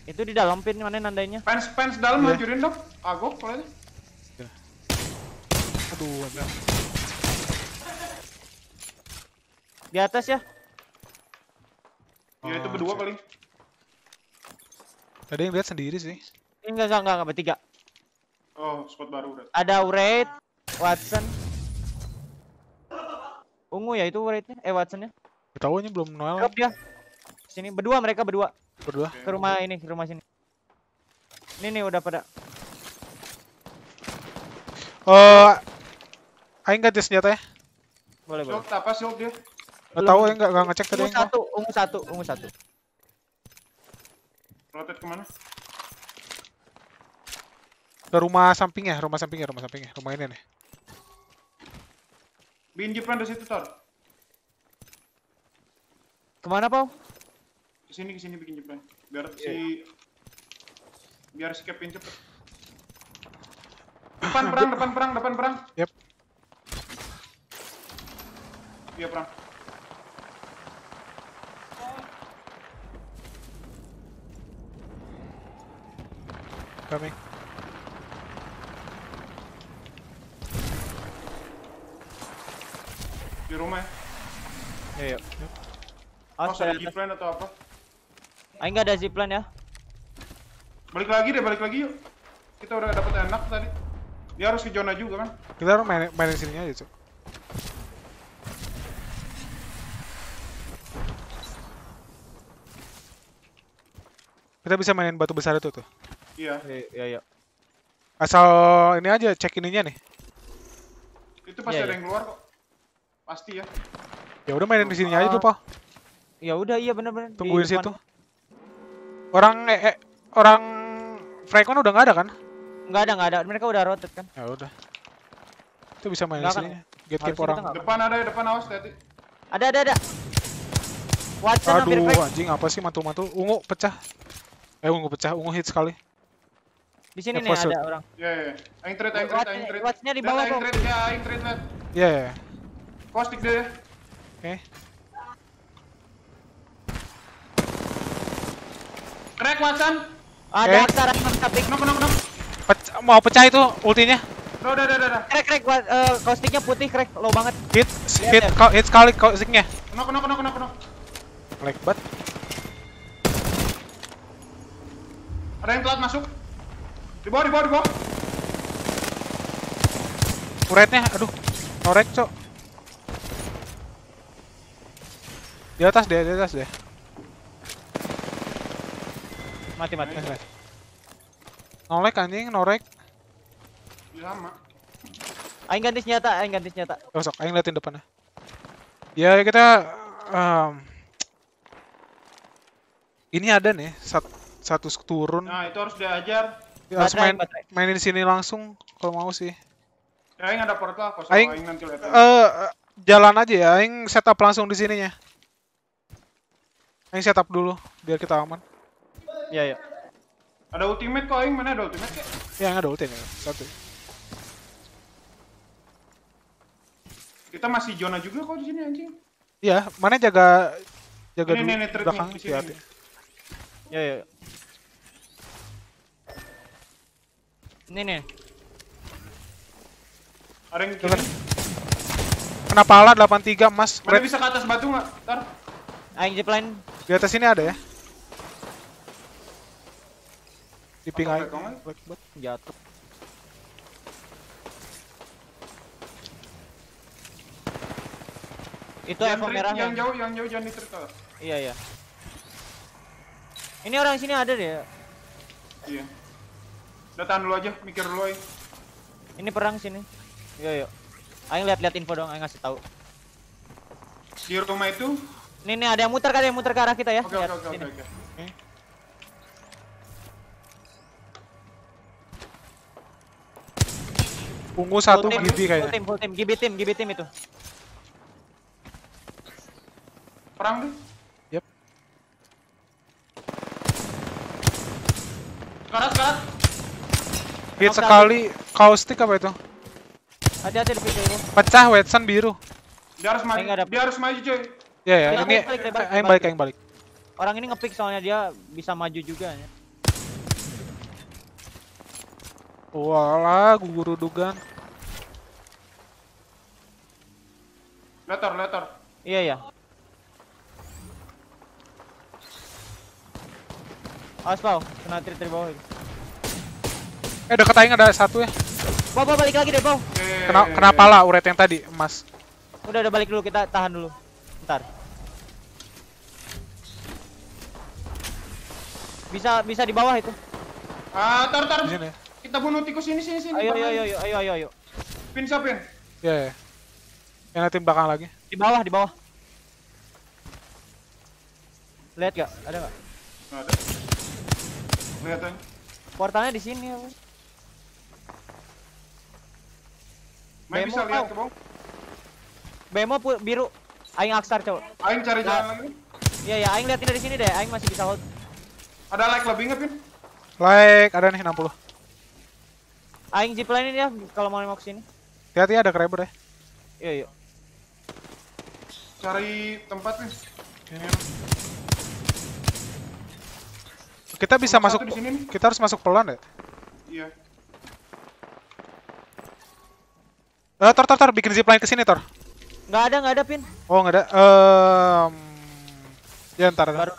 Itu di dalam pin mana nandainya? Fans fans dalam Iya. hancurin dong. Agok kalau Aduh. enggak. Di atas ya? Ya itu Oh, berdua shit. paling. Ada yang lihat sendiri sih. Enggak, enggak, enggak, enggak, bertiga. Oh, spot baru udah. Ada Wraith, Watson. Ungu ya itu Wraithnya, eh Watsonnya. Tahu belum Noel Drop dia. Sini berdua mereka berdua berdua. ke rumah ini, ke rumah sini. Ini nih udah pada. Eh, Aing ganti senjata ya. Boleh, boleh. Shield apa shield dia? Nggak tahu ya nggak nggak ngecek tadi. Ungu satu, ungu satu, ungu satu. Rotate ke mana? Ke rumah sampingnya, rumah sampingnya, rumah sampingnya, rumah ini nih. Jeeplan di situ tar. Ke mana, Pau? Ke sini ke sini bikin jeeplan. Biar si biar si Kevin cepet. Depan perang, depan perang, depan perang. Yep. Iya perang. Kami. Di rumah ya. Iya, iya. Awas Awas ada jeeplan atau apa? Aing nggak ada zipline ya. Balik lagi deh, balik lagi yuk. Kita udah dapet enak tadi. Dia harus ke zona juga kan? Kita harus main mainin sininya aja, Cuk. Kita bisa mainin batu besar itu tuh. Iya. Iya, iya, iya. Asal ini aja cek ininya nih. Itu pasti Iya, ada iya. yang keluar kok. Pasti ya. Ya udah mainin di sininya aja tuh, Pak. Ya udah, iya bener-bener. di Tungguin situ. Orang eh, eh, orang Frankon udah nggak ada kan? Nggak ada, nggak ada. Mereka udah rotate kan. Ya udah. Itu bisa main kan? sini. Gatekeep Harusnya orang. Depan ada, depan awas hati. Ada, ada, ada. Watson hampir Aduh, anjing apa sih mantul-mantul? Ungu pecah. Eh, ungu pecah, ungu hit sekali. Di sini Ya, nih ada orang. Ya, ya. ya. Aing trade, aing trade, aing trade. Watch-nya di Lihat, bawah, aing Bang. trade, ya, aing trade, lihat. Iya, iya. iya. Kostik deh. ya. Oke. Crack Watson. Ada aksara yang tapi Knock, knock, knock. Pec- mau pecah itu ultinya. Udah, udah, udah, udah, crack crack gua eh, kaustiknya putih crack low banget. Hit, hit, ya. kau- hit sekali kausiknya. Knock, knock, knock, knock, knock. Like bat. Ada yang telat masuk. Di bawah, di bawah, di bawah. Turretnya, aduh. Norek, cok. Di atas deh, di atas deh. Mati mati. Nice, nice. Nolek anjing, norek. Ya, sama. Aing ganti senjata, aing ganti senjata. Gosok, aing liatin depannya. Ya kita em, ini ada nih sat, satu turun. Nah, itu harus diajar. Ya, harus main baterai. mainin di sini langsung kalau mau sih. Ya, aing ada portal kosong. Aing Aing nanti lihat. eh jalan aja ya, aing setup langsung di sininya. Aing setup dulu biar kita aman. Iya iya. Ada ultimate kok, aing mana ada ultimate kek? Ya nggak ada ulti nih, satu. Kita masih zona juga kok di sini anjing. Iya, mana jaga jaga Ini, dulu ini, ini, belakang nih, di sini hati-hati. nih. Iya iya. Ini nih. Ada yang kiri. Kena pala 83 emas. Mana Red bisa ke atas batu nggak? Ntar. Aing zipline. di atas sini ada ya. Di ping Oke, aing. oke, oke. Black bot. Jatuh. Itu Yang merah yang yang jauh, yang jauh jangan di trade Iya iya. Ini orang sini ada deh. Iya. Udah tahan dulu aja, mikir dulu aing. Ini perang sini. Iya iya. Aing lihat-lihat info dong, aing ngasih tahu. Di rumah itu. Nih nih ada yang muter kan, ada yang muter ke arah kita ya. Oke, oke, oke, oke, Ungu satu Full team, gibi Full kayaknya. team, full team, gibi tim, gibi tim itu. Perang deh. Yep. Karat, karat. Hit sekali kaustik apa itu? Hati-hati di video ini. Pecah Wetson biru. Dia harus maju. Dia harus maju, coy. Ya ya, ini balik, balik, aing aing balik. Orang ini ngepick soalnya dia bisa maju juga ya. Walah, guru dugan. Letor, letor. Iya iya. Awas pau, kena tri tri bawah. ini. Eh dekat aing ada satu ya. Bau bau balik lagi deh bau. Kena kena pala uret yang tadi emas. Udah udah balik dulu kita tahan dulu. Ntar. Bisa bisa di bawah itu. Ah, tar, tar. Di sini. Kita bunuh tikus ini, sini, sini. Ayo ayo ayo ayo ayo ayo ayo. Pin siapin. Ya ya. Yang nanti belakang lagi. Di bawah di bawah. Lihat gak? Ada gak? Nggak ada. Lihat aja. Portalnya di sini ya. Bang. Main bisa lihat ke bawah. Bemo biru. Aing aksar cowok. Aing cari jalan lagi. Iya ya, aing liatin dari sini deh. Aing masih bisa hold. Ada like lebih nggak, Pin? Like ada nih 60. Aing ziplinein ya kalau mau mau ke sini. Hati-hati ada kreber ya. Iya iya. Cari tempat nih. Ini. Kita bisa masuk di sini nih. kita harus masuk pelan ya. Iya. Eh, Tor, Tor, Tor, bikin zipline ke sini, Tor. Nggak ada nggak ada pin. Oh, nggak ada. Ehm, ya ntar, Baru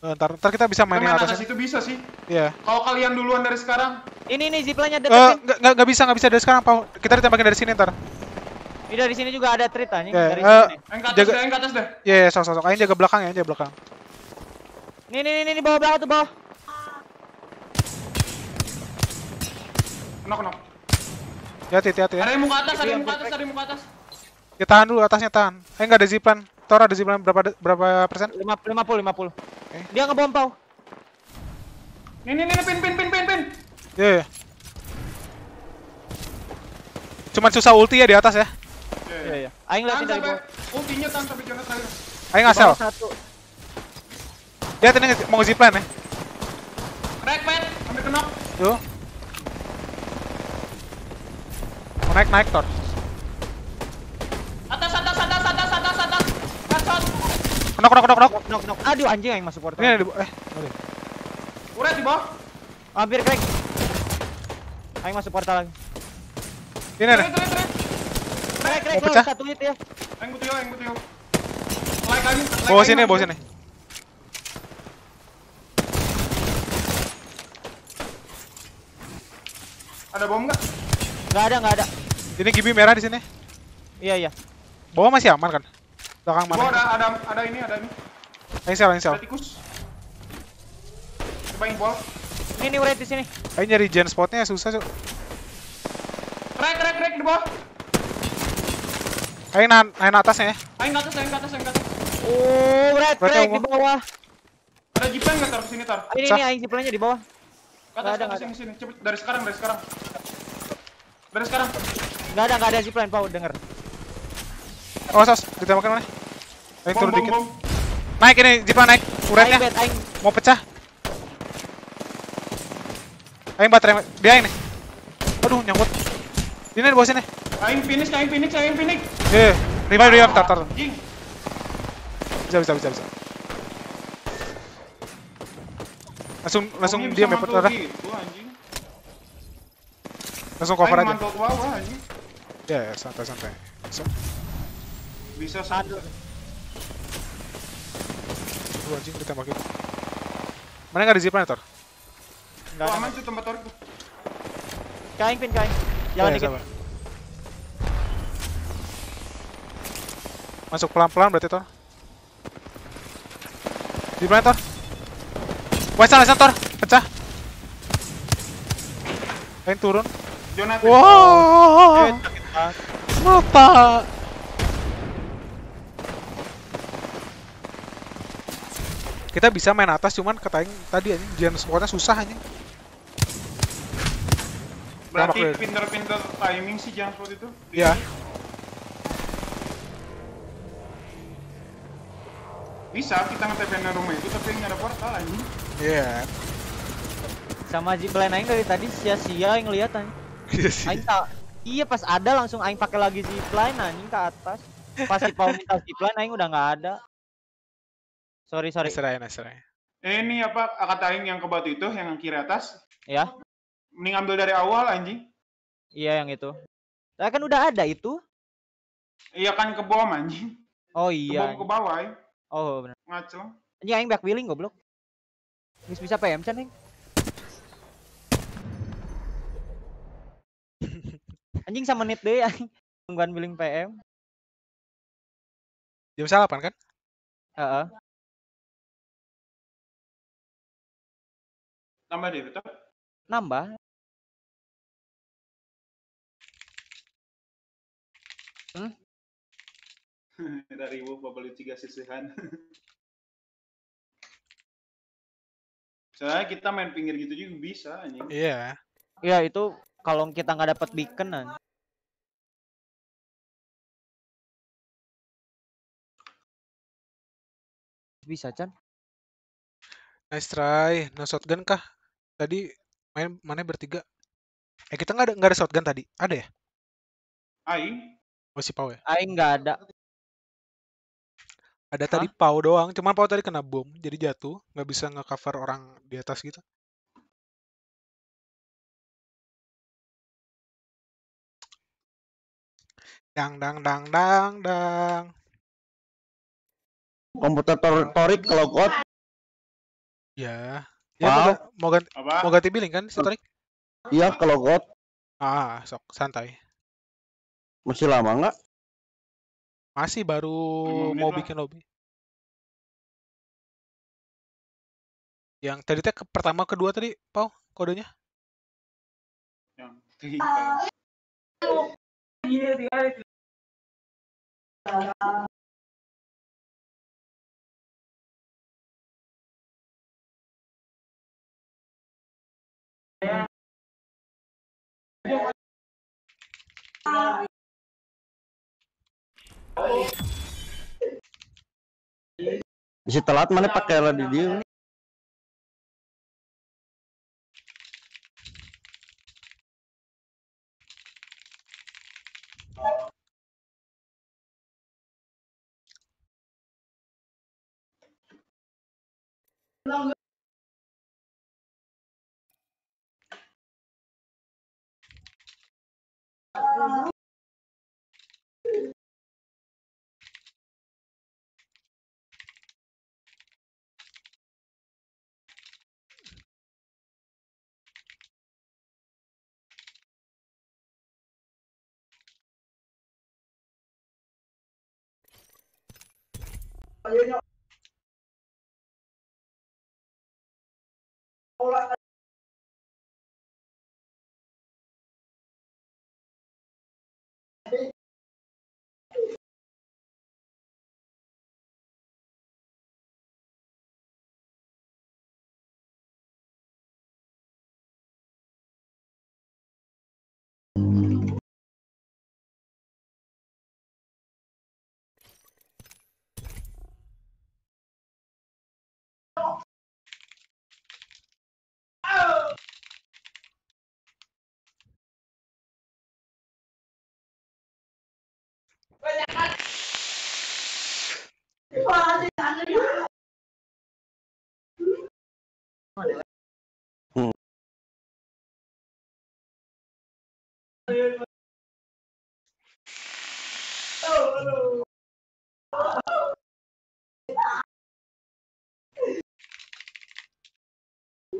ntar, ntar kita bisa mainin main atas. atas itu bisa sih. Iya. Kalau kalian duluan dari sekarang, ini nih zipline-nya deket Eh, pin. nggak nggak nggak bisa, nggak bisa dari sekarang, Pau. Kita ditembakin dari sini ntar. Ini dari sini juga ada treat anjing Ya, dari eh, sini. aing ke atas Jaga- deh, aing ke atas deh. Iya, yeah, sok, sok, sok. Aing jaga belakang ya, jaga belakang. Nih nih nih nih bawah belakang tuh bawah. Knock, knock. Ya, hati-hati ya. Ada yang mau ke atas, ada yang mau ke atas, ada yang mau ke atas. Ya tahan dulu, atasnya tahan. Aing nggak ada zipline. Tora di sini berapa berapa persen? 50 50 50. Okay. Dia ngebom pau. Nih nih nih pin pin pin pin pin. Iya. Yeah, yeah. Cuman susah ulti ya di atas ya. Iya yeah, iya. Aing eh. lihat dari gua. Ultinya tan sampai Jonas terakhir. Aing ngasal. Dia tenang mau zipline ya. Crack man, ambil kenok. Yo. Mau naik naik Tor. Knock knock knock knock. Knock knock. Aduh anjing yang masuk portal. Ini ada eh. oke. Uret di bawah. Hampir crack. Aing masuk portal lagi. Ini ada. Crack crack pecah? satu hit ya. Aing butuh, aing butuh. Like lagi. Bawa sini, bawa sini. Ada bom nggak? Enggak ada, enggak ada. Ini gibi merah di sini. Iya iya. Bawah masih aman kan? Belakang mana? ada, ada, ada ini, ada ini. Aing sel, aing sel. Ada tikus. Coba yang bol. Ini nih di sini. Aing nyari gen spotnya susah, Cuk. Crack, crack, crack di bawah. Aing nahan, nahan atasnya ya. Aing ke atas, aing ke atas, aing ke atas. Oh, crack yang di bawah. Ada jeepnya nggak tar ke sini tar? Ini Sah. nih aing zipline di bawah. Ke atas, ada, ke atas, nggak sini, sini. Cepet, dari sekarang, dari sekarang. Dari sekarang. Enggak ada, enggak ada zipline, Pau, denger. Oh, sos, ditembakin mana? Bom, turun dikit. bom. Naik ini, jeepnya naik. Uretnya mau pecah. Aing baterai dia ini. Aduh, nyangkut. Ini di bawah sini. Aing finish, aing finish, aing finish. Eh, revive revive tar tar. Anjing. Bisa bisa bisa bisa. Langsung langsung diam ya, Putra. gitu, anjing. Langsung cover aja. Ya, ya, santai santai. Bisa. Bisa satu. Aduh anjing ditembakin. Mana enggak ada zipline, Tor? enggak Oh, ada. aman tuh tempat tarik tuh. Kain pin kain. Jalan Ya, dikit. Masuk pelan-pelan berarti, Tor. Zipline, Tor. Westan, Westan, Tor. Pecah. Aing turun. Jonathan. Wow. Eh. Mata. Kita bisa main atas cuman kata Aing tadi anjing jian spotnya susah anjing. Berarti pinter-pinter timing sih jangan seperti itu. Iya. Bisa kita ngetepin rumah itu tapi nggak ada portal anjing. Iya. Sama zipline aing dari tadi sia-sia aing lihat anjing. Iya. Aing tak Iya pas ada langsung aing pakai lagi zipline anjing ke atas. Pas si Pau minta zipline aing udah nggak ada. Sorry sorry. Nasrai, Nasrai. Eh, ini apa kata aing yang ke batu itu yang kiri atas. Ya. Mending ambil dari awal anjing. Iya yang itu. Saya kan udah ada itu. Iya kan ke bawah anjing. Oh Ke iya. bawah ke bawah aing. Oh benar. Ngacel. Anjing aing back wheeling goblok. Geus bisa PM can aing. Anjing sama menit deh aing. Tungguan billing PM. Jam salapan kan? Heeh. Tambah deh betul. Nambah. dari ibu beli tiga sisihan. Soalnya kita main pinggir gitu juga bisa anjing. Iya. Iya itu kalau kita nggak dapat beacon an. Bisa Chan? Nice try. No shotgun kah? Tadi main mana bertiga? Eh kita nggak ada nggak ada shotgun tadi? Ada ya? Aing. Oh si Pau ya? Aing nggak ada. Ada tadi Pau doang. Cuman Pau tadi kena bom, jadi jatuh, nggak bisa nge-cover orang di atas gitu. Dang dang dang dang dang. Komputer tor Torik kalau kuat Ya. Ya mau, mau ganti Apa? mau ganti billing kan, si Torik? iya kalau kuat Ah, sok santai. masih lama nggak? Masih baru mau lah. bikin lobby. Yang tadi teh ke- pertama kedua tadi, Pau, kodenya? Yang tiga. Bisa telat mana pakai lagi dia. Longer. Ayun yung Mm-hmm. 我家。哇，这三个呀。嗯。嗯。哎！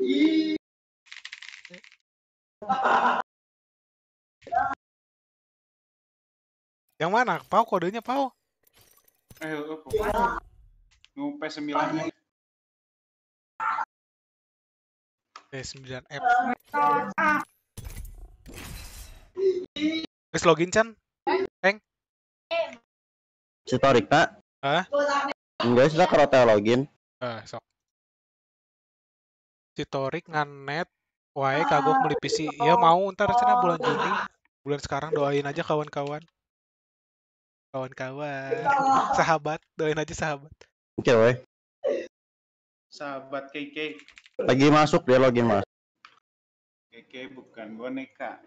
一。Yang mana? Pau kodenya Pau. Eh, eh, pokoknya. Nu P9 nya. D9F. Wis login Chan? Eng? Si Torik nak? Hah? Enggak sih ke hotel login. Eh, sok. Si Torik nganet wae kagok beli PC. Ya mau ntar cina bulan Juni. Bulan sekarang doain aja kawan-kawan. Kawan-kawan. Sahabat, doain aja sahabat. Oke weh. Sahabat KK. Lagi masuk dia login mas. KK bukan boneka.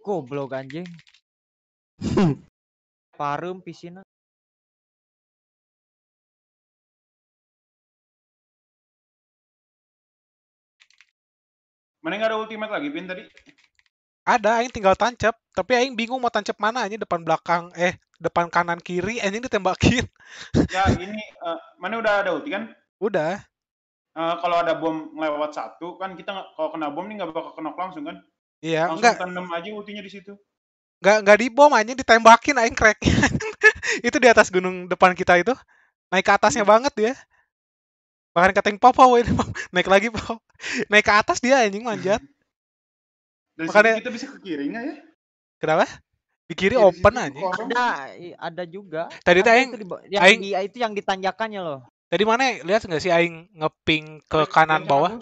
Goblok anjing. Parum pisina. Mana nggak ada ultimate lagi, Pin tadi? Ada, aing tinggal tancap. Tapi aing bingung mau tancap mana aja depan belakang eh depan kanan kiri anjing ditembakin. Ya, ini eh, mana udah ada ulti kan? Udah. Eh, kalau ada bom lewat satu kan kita nggak- kalau kena bom nih nggak bakal kena langsung kan? Iya, langsung enggak tandem aja ultinya di situ. enggak enggak dibom anjing ditembakin aing crack. itu di atas gunung depan kita itu. Naik ke atasnya banget dia. Bahkan ini Pau." naik lagi pau. Naik ke atas dia anjing manjat. Dari Makanya- kita bisa ke kiri nggak ya? Kenapa? Di kiri di open kosong. Ada, ada juga. Tadi tuh Ada aing itu di, yang aing- di- itu yang ditanjakannya loh. Tadi mana lihat nggak sih aing ngeping ke Dari- kanan bawah?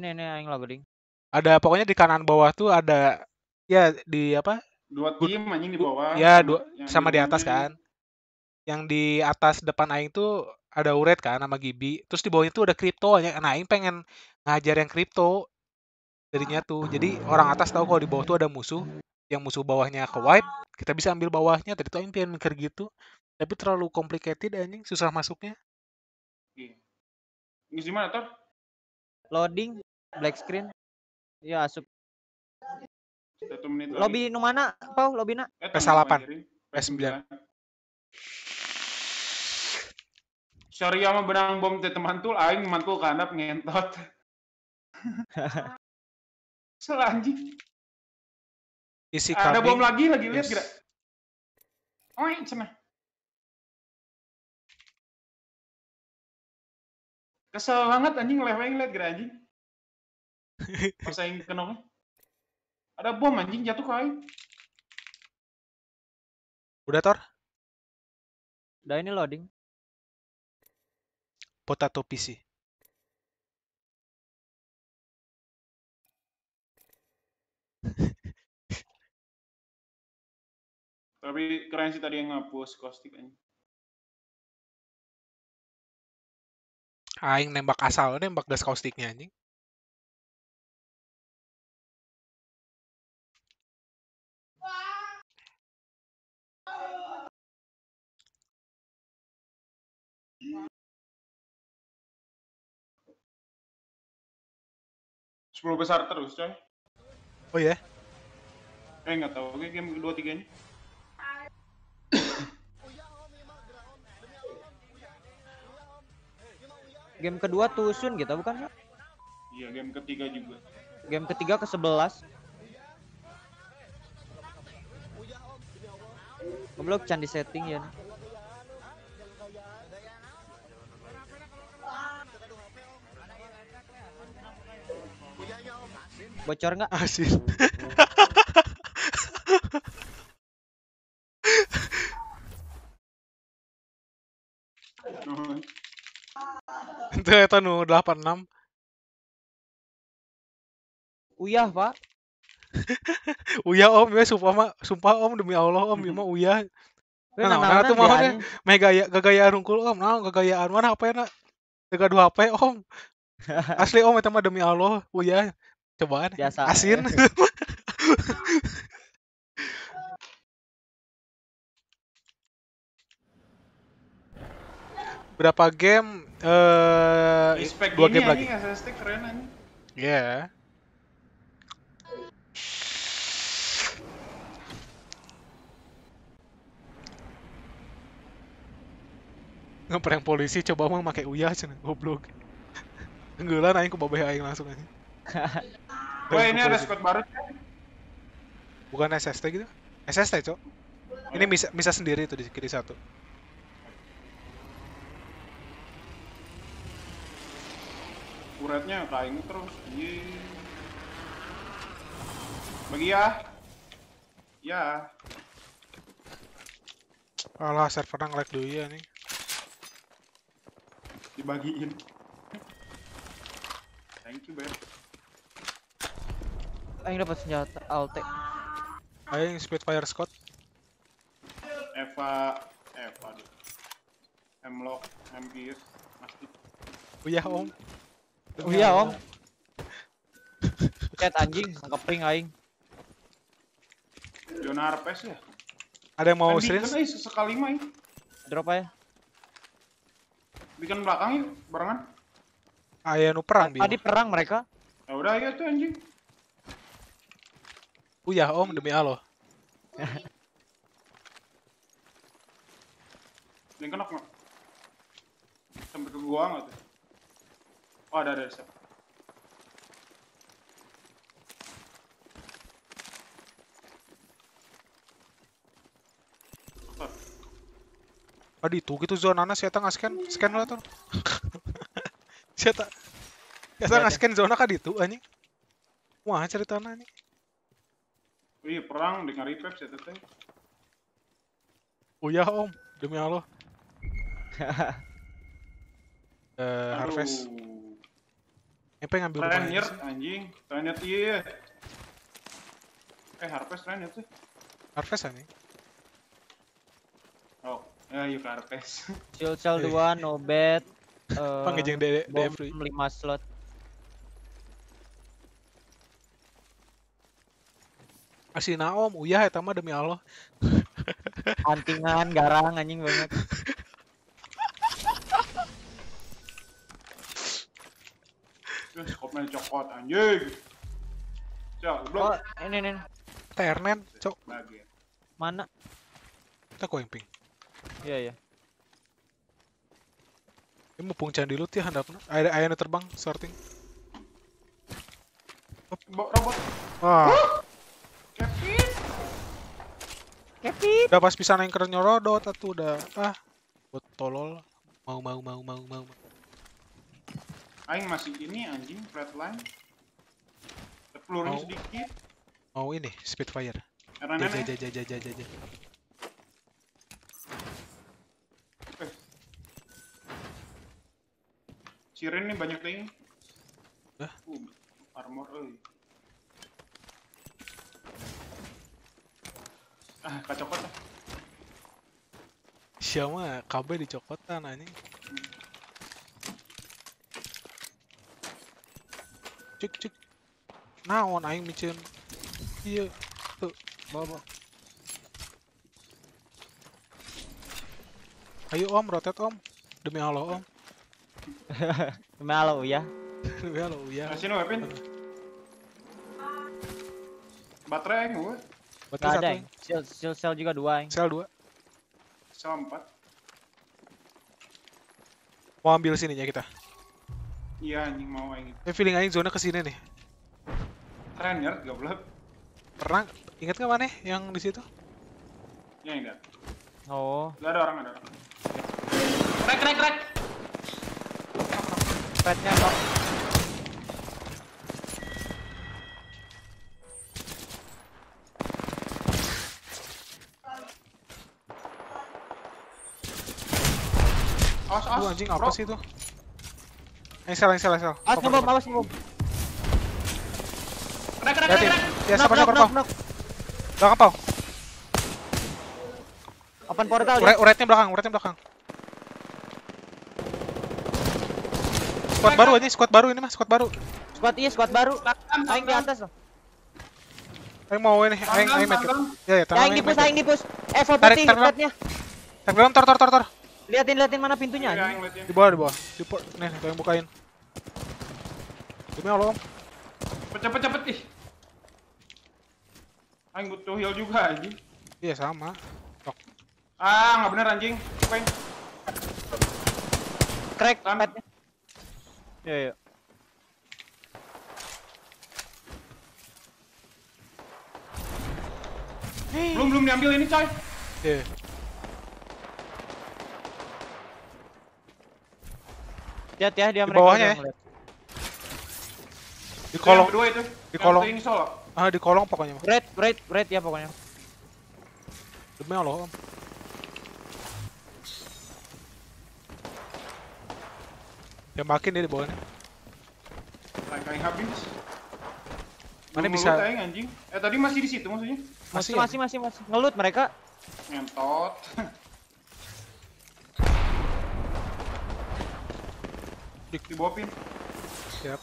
Ini ini aing loading. Ada pokoknya di kanan bawah tuh ada ya di apa? Dua tim anjing di bawah. Ya sama dua sama di atas kan. Yang di atas depan aing tuh ada Uret kan sama Gibi. Terus di bawahnya tuh ada kripto aja. Nah, aing pengen ngajar yang kripto darinya tuh. Jadi orang atas tahu kalau di bawah tuh ada musuh. Yang musuh bawahnya ke wipe, kita bisa ambil bawahnya. Tadi tuh pengen mikir gitu. Tapi terlalu complicated anjing, susah masuknya. Iya. Ini gimana, Tor? Loading, black screen. Ya asup. Satu menit lagi. Lobby nu mana? Pau, lobby na? Eh, PS8. tambah lagi. PS9. Syariah mah benang bom teh temantul, aing mantul kanap ngentot. Selanjing. Isi Ada bom lagi lagi lihat Yes. kira. Oh, cenah. Kesel banget anjing leweng lihat kira anjing. Pas aing kenongnya. Ada bom anjing jatuh ke aing. Udah Tor? Udah ini loading. Potato PC. Tapi keren sih tadi yang ngapus kostik aja. Aing nembak asal, nembak gas kostiknya anjing. Sepuluh besar terus coy. Oh ya? Yeah? Eh nggak tahu, oke game kedua tiganya. Game kedua Tusun gitu bukan sih? Iya game ketiga juga. Game ketiga ke 11. Goblok can di setting ya. nih. Bocor nggak? Asin. Itu eta nu 86. Uyah, Pak. Uyah om ya sumpah mah sumpah om demi Allah om ieu mah uyah. Nah, nah, nanaonan tuh mau biasanya. meh gaya gagayaan hungkul om, nah gagayaan mana HP na? Tega dua HP om. Asli om eta mah demi Allah uyah. Cobaan. Biasa. Asin. Berapa game eh dua game lagi. SST keren anjing. Ya. Ngeprank polisi coba mah make uyah cenah goblok. Tenggelan aing ku babeh aing langsung aja. Wah ini ada squad baru coy. Bukan SST gitu? SST, Cok. Ini bisa bisa sendiri tuh di kiri satu. Uratnya kain terus. Iya. Bagi ya. Ya. Alah, server nge-lag dulu ya nih. Dibagiin. Thank you, Ber. Aing dapat senjata Alte. Aing Spitfire Scott. Eva Eva deh. Hemlock, Hempis, Mastic. Uyah, Om. Uyah, Om. Chat anjing, ngepring aing. Zona Arpes ya. Ada yang mau Kan serius? eh, sesekali mah ya. Drop aja. Bikin belakang yuk, barengan. Aya nu perang bi. Tadi perang mereka. Ya udah ayo tuh anjing. Uyah, Om demi Allah. Yang kenok nggak? Sampai ke gua nggak tuh? Oh ada ada. Sep. Adi tuh gitu zonana saya tengah scan scan lah tuh. Saya tak. Saya nggak scan zona kan itu anjing. Wah ceritanya nih. Iya perang dengan revive ya teteh. Uyah om, demi Allah. Eh Harvest. Empe ngambil rumah Trainer sih. anjing, trainer iya. Eh Harvest trainer tuh. Harvest anjing. Oh, ya yuk Harvest. Shield cell 2, no bed. Pangejeng D- bom DF. 5 slot. Asina om, uyah eta mah demi Allah. Antingan, garang anjing banget. Skopnya cokot anjing. Cok, Oh, belum. ini ini. ini. Ternen, cok. Mana? Kita kau yang ping. Iya, iya. Ini mumpung candi lu ya handapna. Aya aya nu terbang sorting. Bo- Robot. Wah, Kevin. Kevin. udah pas bisa naik keren nyorodot atuh udah ah buat tolol. Mau mau mau mau mau. mau. Aing masih ini anjing flatline. Pelurunya Mau. sedikit. Mau ini Spitfire. Karena Ja, nenek. ja, ja, ja, ja, ja, ja. Siren nih banyak ting. Hah? Uh, armor euy. Ah, kacokot. Siapa KB dicokotan anjing. Cek cek. Naon aing micin. Iya. Tuh, bawa. Ayo om, rotet om. Demi Allah om. Demi Allah ya. Demi Allah ya. Nah, sini weapon. Baterai aing gue. Baterai ada satu. yang. Shield, shield cell juga dua yang. Sel dua. Sel 4. Mau ambil sininya kita. Iya anjing mau aing. Eh feeling aing zona ke sini nih. Trainer goblok. Pernah ingat nggak mana yang di situ? Ya enggak. Oh, Enggak ada orang, ada orang. Rek rek rek. petnya kok. Awas awas. Anjing apa bro. sih itu? Yang sel, yang sel, yang sel. Awas ngebom, awas ngebom. Rek rek Liatin. rek. Ya, sabar, knock, sabar, Pau. knock. Belakang, Pau. Open portal Uret, uretnya belakang, uretnya belakang. Squad baru aja, squad baru ini mah, squad baru. Squad iya, squad baru. Aing di atas loh. Aing mau ini, aing aing medkit. Ya, ya, tenang aing di push, medkit. aing di push. Evo Tarik, putih, tarik, petnya. Tak dalam, tor, tor, tor, tor. Liatin, liatin mana pintunya Iya, aing liatin. Di bawah, di bawah. Di po- nih, nih, yang bukain. Demi Allah, Om. Cepet cepet cepet ih. Aing butuh heal juga anjing. Iya, sama. Ah, nggak bener anjing. Peng. Crack petnya. Iya, iya. Belum belum diambil ini coy. Iya. Lihat ya dia Di mereka bawahnya ya? Di kolong, kedua itu. di kolong. Ini solo. ah di kolong pokoknya. Red, red, red ya pokoknya. Demi Allah, Om. Ya makin dia di bawahnya. Aing habis. Mana bisa- aing anjing. Eh tadi masih di situ maksudnya. Masih, ya? masih, masih, masih. Ngelut mereka. Ngentot. Di- di bawah pin. Siap.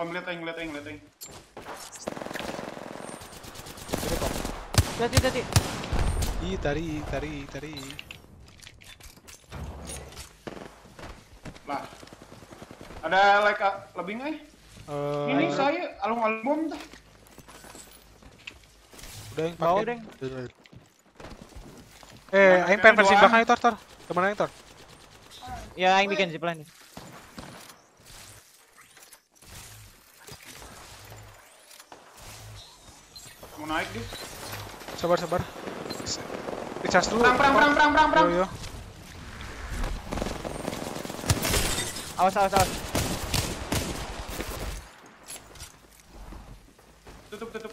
Oh, ngeliat aing, ngeliat aing, ngeliat aing. Lihat, lihat, lihat. Ih, tari, tari, tari. Lah. Ada like uh, lebih nggak ya? Eh, Ini saya alung-alung bom teh. udah yang pakai. Deng. Eh, Mana aing pengen versi belakang itu, Tor, Tor. Temen aing, Tor. Ya, aing bikin zipline. Dia. Sabar, sabar. Recharge dulu. Perang, perang, perang, perang, perang, perang. Yo, yo. Awas, awas, awas. Tutup, tutup.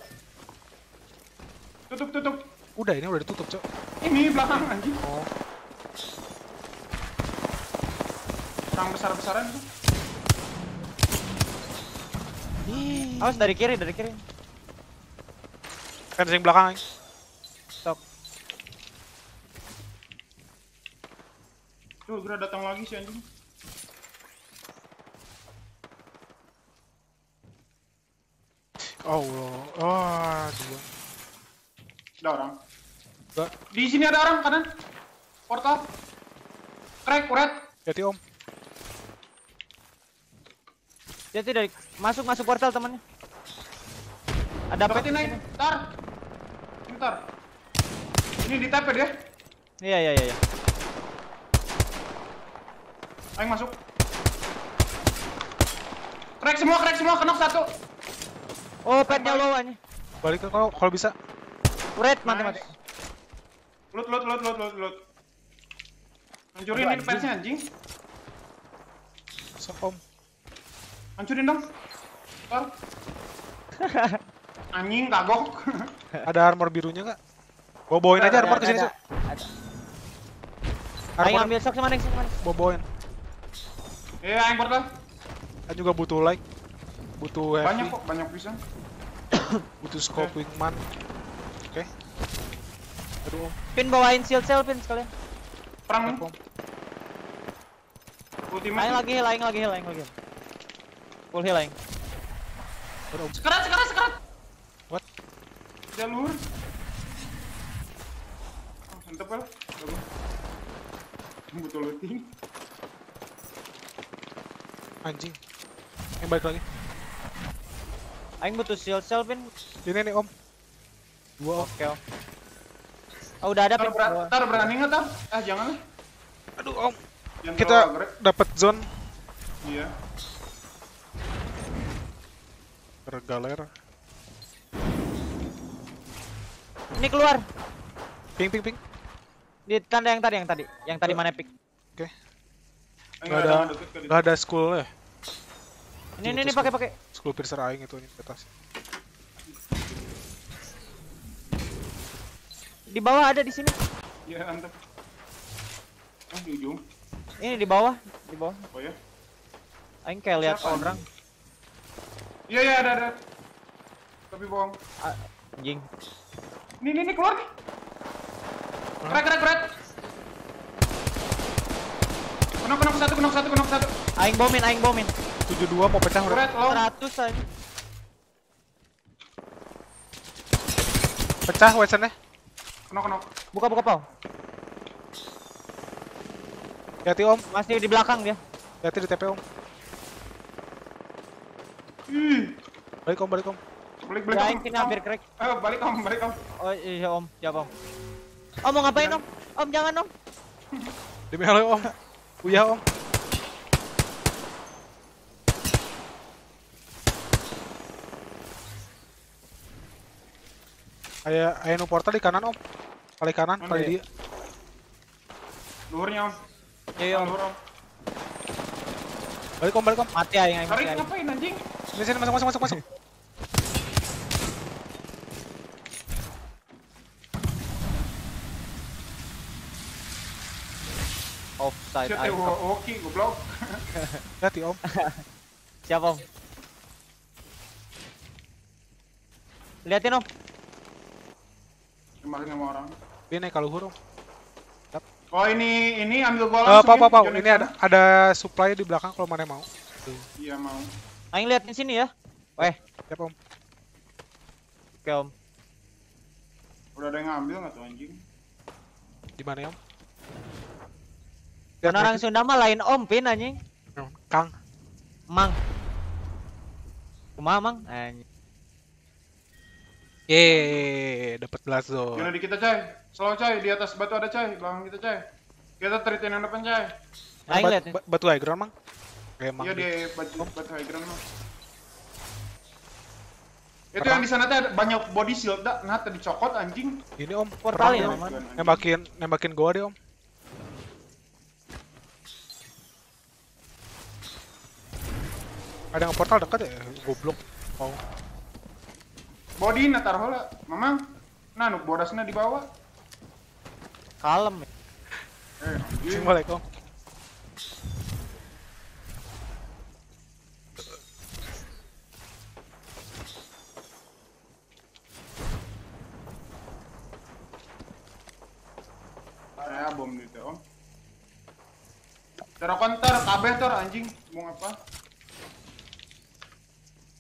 Tutup, tutup. Udah, ini udah ditutup, Cok. Ini belakang anjing. Oh. Perang besar-besaran tuh. Awas dari kiri, dari kiri. Fencing belakang. Stop. Tuh, Gra datang lagi si anjing. Oh, oh, dua. Ada orang. Enggak. Di sini ada orang kanan. Portal. Crack, uret. Hati, Om. Lihat dari masuk, masuk portal temannya. Ada di naik. Tar. Bentar. Ini di tap ya dia. Iya, iya, iya, iya. Aing masuk. Crack semua, crack semua, kena satu. Oh, petnya low aja. Balik ke kalau kalau bisa. Red, mati, mati. Nice. Loot, loot, loot, loot, loot, loot. Hancurin ini defense-nya anjing. Sok, Om. Hancurin dong. Anjing kagok. Ada armor birunya nggak? Bawa bawain aja armor ke sini, Armor ambil sok sama sama Neng. bawa bawain. Eh, aing portal. Kan juga butuh like. Butuh heavy. Banyak kok, banyak pisan. Butuh scope wingman. Oke. Aduh, Om. Pin bawain shield cell, Pin sekalian. Perang. Ultimate. Aing lagi heal, aing lagi heal, aing lagi. Full heal aing. Aduh, Om. Sekarat, sekarat, sekarat. What? Jalur. Oh, mantep lah. Bagus. Butuh looting. Anjing. Yang balik lagi. Aing butuh shield cell, Pin. Ini nih, Om. Dua om. Oke om. Oh udah ada Tar, pick. ber- tar berani nggak tar? Ah jangan lah. Aduh om. Jangan Kita dapat zone Iya. bergaler. Ini keluar. Ping ping ping. Di tanda yang tadi yang tadi. Yang tadi mana pick? Oke. Eh, Gak nggak ada, nggak deket, nggak gak ada school ya. Ini ini, ini pakai pakai. School piercer aing itu ini ke atas. Di bawah ada di sini. Iya mantap. Ah di ujung. Ini di bawah, di bawah. Oh ya. Aing kayak lihat orang. Iya iya ada ada. Tapi bohong. Anjing. Nih nih nih keluar nih. Keret keret keret. Kenok kenok satu kenok satu kenok satu. Aing bomin, aing bomin. 72 mau pecah udah. Keret low. 100 aing. Pecah wesennya. Kenok kenok. Buka buka pau. Hati om. Masih di belakang dia. Hati di TP om. Ih. Balik om, balik om. Balik balik. Ya, om. sini hampir crack. Eh balik om balik om. Oh iya om, siap om. Om mau ngapain om? Om jangan om. Demi halo om. Uya om. Aya aya nu portal di kanan om. Paling kanan, ya? dia. Luhurnya om. Iya iya, om. Balik om, balik om. Mati aing aing mati Tarik ngapain anjing? Sini sini masuk masuk masuk masuk. Offside aing. eh, oke, goblok. Hati om. Siap om. Liatin om. Kemarin sama orang. Dia naik kalau huruf. Oh ini ini ambil gua Eh, langsung. pau, ya, pau, pau. Ini ada ada supply di belakang kalau mana mau. Tuh. Iya mau. Aing liatin sini ya. Weh, Siap om. oke om. Udah ada yang ngambil nggak tuh anjing? Di mana ya om? Kan orang Sunda mah lain om pin anjing. Kang. Mang. Kumaha mang? Anjing. Yeay, dapat blast zone. Jangan di kita coy. Selalu coy di atas batu ada coy. Belakang kita coy. Kita teritin yang depan coy. Aing Bat- ba- batu high ground mang. Emang. Iya di batu batu high ground mah. Itu yang di sana tuh ada banyak body shield dah. Nah tadi cokot anjing. Ini om. Perang, Om. om. Nembakin nembakin gua deh om. Ada yang portal dekat ya? Goblok. Oh. Body taruh lah. Mamang. Nah nuk bodasnya di bawah. Kalem. ya. Eh. Assalamualaikum. Saya bom gitu om. Cara konter, kabeh tor anjing. Mau apa?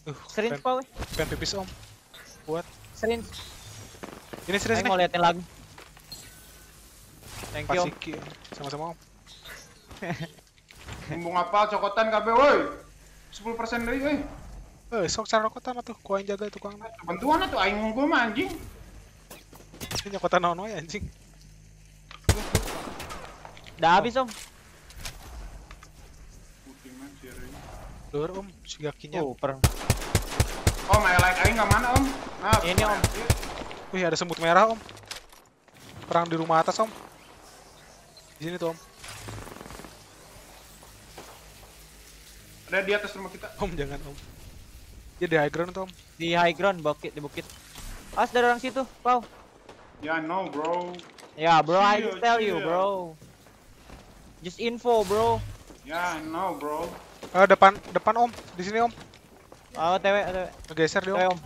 Uh, Syringe pen, pau weh. pen pipis om. Buat. Syringe. Ini serius Aing mau liatin lagu. Thank you om. Pasiki om. Sama-sama om. Mumpung apa cokotan kabeh woi. 10% dari woi. Eh, sok cara rokotan atuh. Ku aing jaga tukang. Bantuan atuh aing gua mah anjing. Ini nyokotan naon wae anjing. Udah habis om. Luar om, sigakinya. Uh, per. Om, I like aing enggak mana om? Nah, Ini om. Wih, ada semut merah om. Perang di rumah atas om. Di sini tuh om. Ada di atas rumah kita. Om jangan om. Dia di high ground tuh om. Di high ground bukit di bukit. As dari orang situ, pau. Ya no bro. Ya bro, I just tell you chill. bro. Just info bro. Ya no bro. Eh, depan depan om. Di sini om. Oh TW, TW. Ngegeser dia om.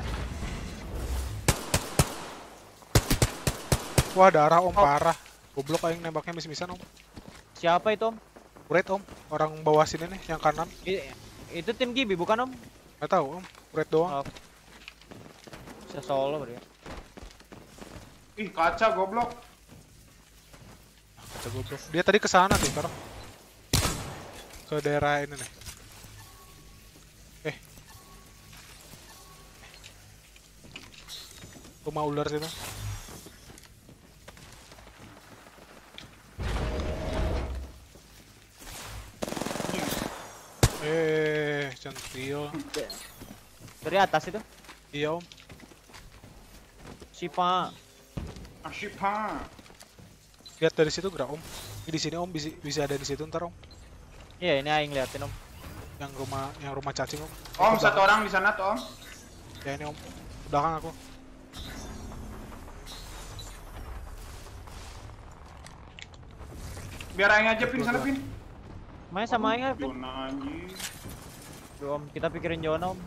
Wah, darah om Oh. parah. Goblok aing nembaknya mis-misan om. Siapa itu om? Red om. Orang bawah sini nih, yang kanan. I- itu tim Gibi bukan om? Gak tahu om. Red doang. Oh. Bisa solo bro. Ih, kaca goblok. Kata goblok. Dia tadi ke sana sih, sekarang. Ke daerah ini nih. Rumah ular situ. Eh, centil. Dari atas itu. Iya om. Sipa. Asyik ha. Lihat dari situ gerak om. Ini di sini om bisa bisa ada di situ ntar om. Iya, ini aing liatin, Om. Yang rumah yang rumah cacing om. Om satu orang di sana tuh om. Ya ini om. Belakang aku. Biar aing aja pin sana pin. Main sama aing anjing. Tuh, Om, kita pikirin zona, Om.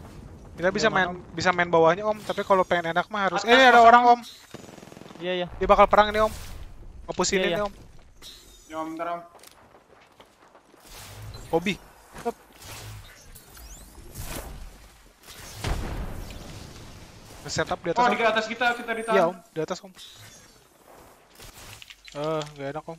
Kita bisa main bisa main bawahnya om. Tapi kalau pengen enak mah harus. Atas Eh ada orang om. Iya, iya. Dia bakal perang ini om. Opusin Iya, ini iya. om. Ya om ntar om. Hobi. Setup di atas Oh om. di atas kita kita ditahan. Iya om, di atas om. Eh, gak enak om.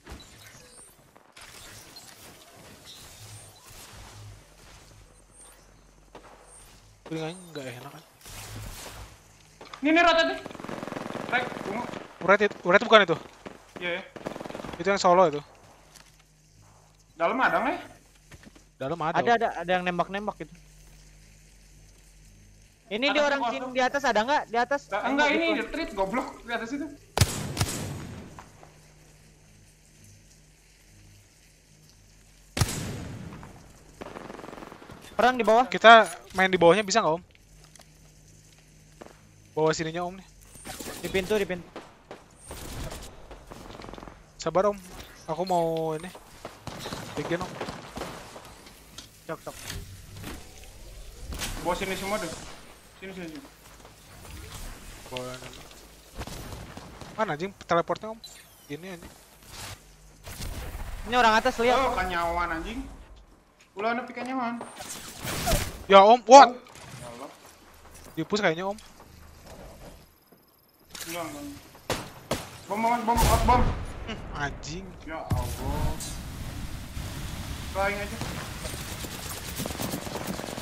Telingannya nggak enak kan? Ini nih rata deh. Rek, tunggu. Uret itu, uret bukan itu? Iya ya. Itu yang solo itu. Dalam ada nggak ya? Dalam ada. Ada ada ada yang nembak-nembak gitu. Ini di Atasnya orang sini di atas ada nggak? Di atas? Enggak mau ini gitu. retreat goblok di atas itu. Perang di bawah. Kita main di bawahnya bisa nggak om? Bawah sininya om nih. Di pintu, di pintu. Sabar om. Aku mau ini. Bikin om. Cok, cok. Bawa sini semua deh. Sini sini. sini. Bawah ini. Mana anjing teleportnya om? Ini anjing. Ini orang atas lihat. Oh, kan nyawan anjing. Ulah nepi kan nyawan. Ya om, what? Ya Allah. Dipus kayaknya om. Enggak. Bom, bom, bom, bom, bom. Anjing. Ya Allah. Flying aja.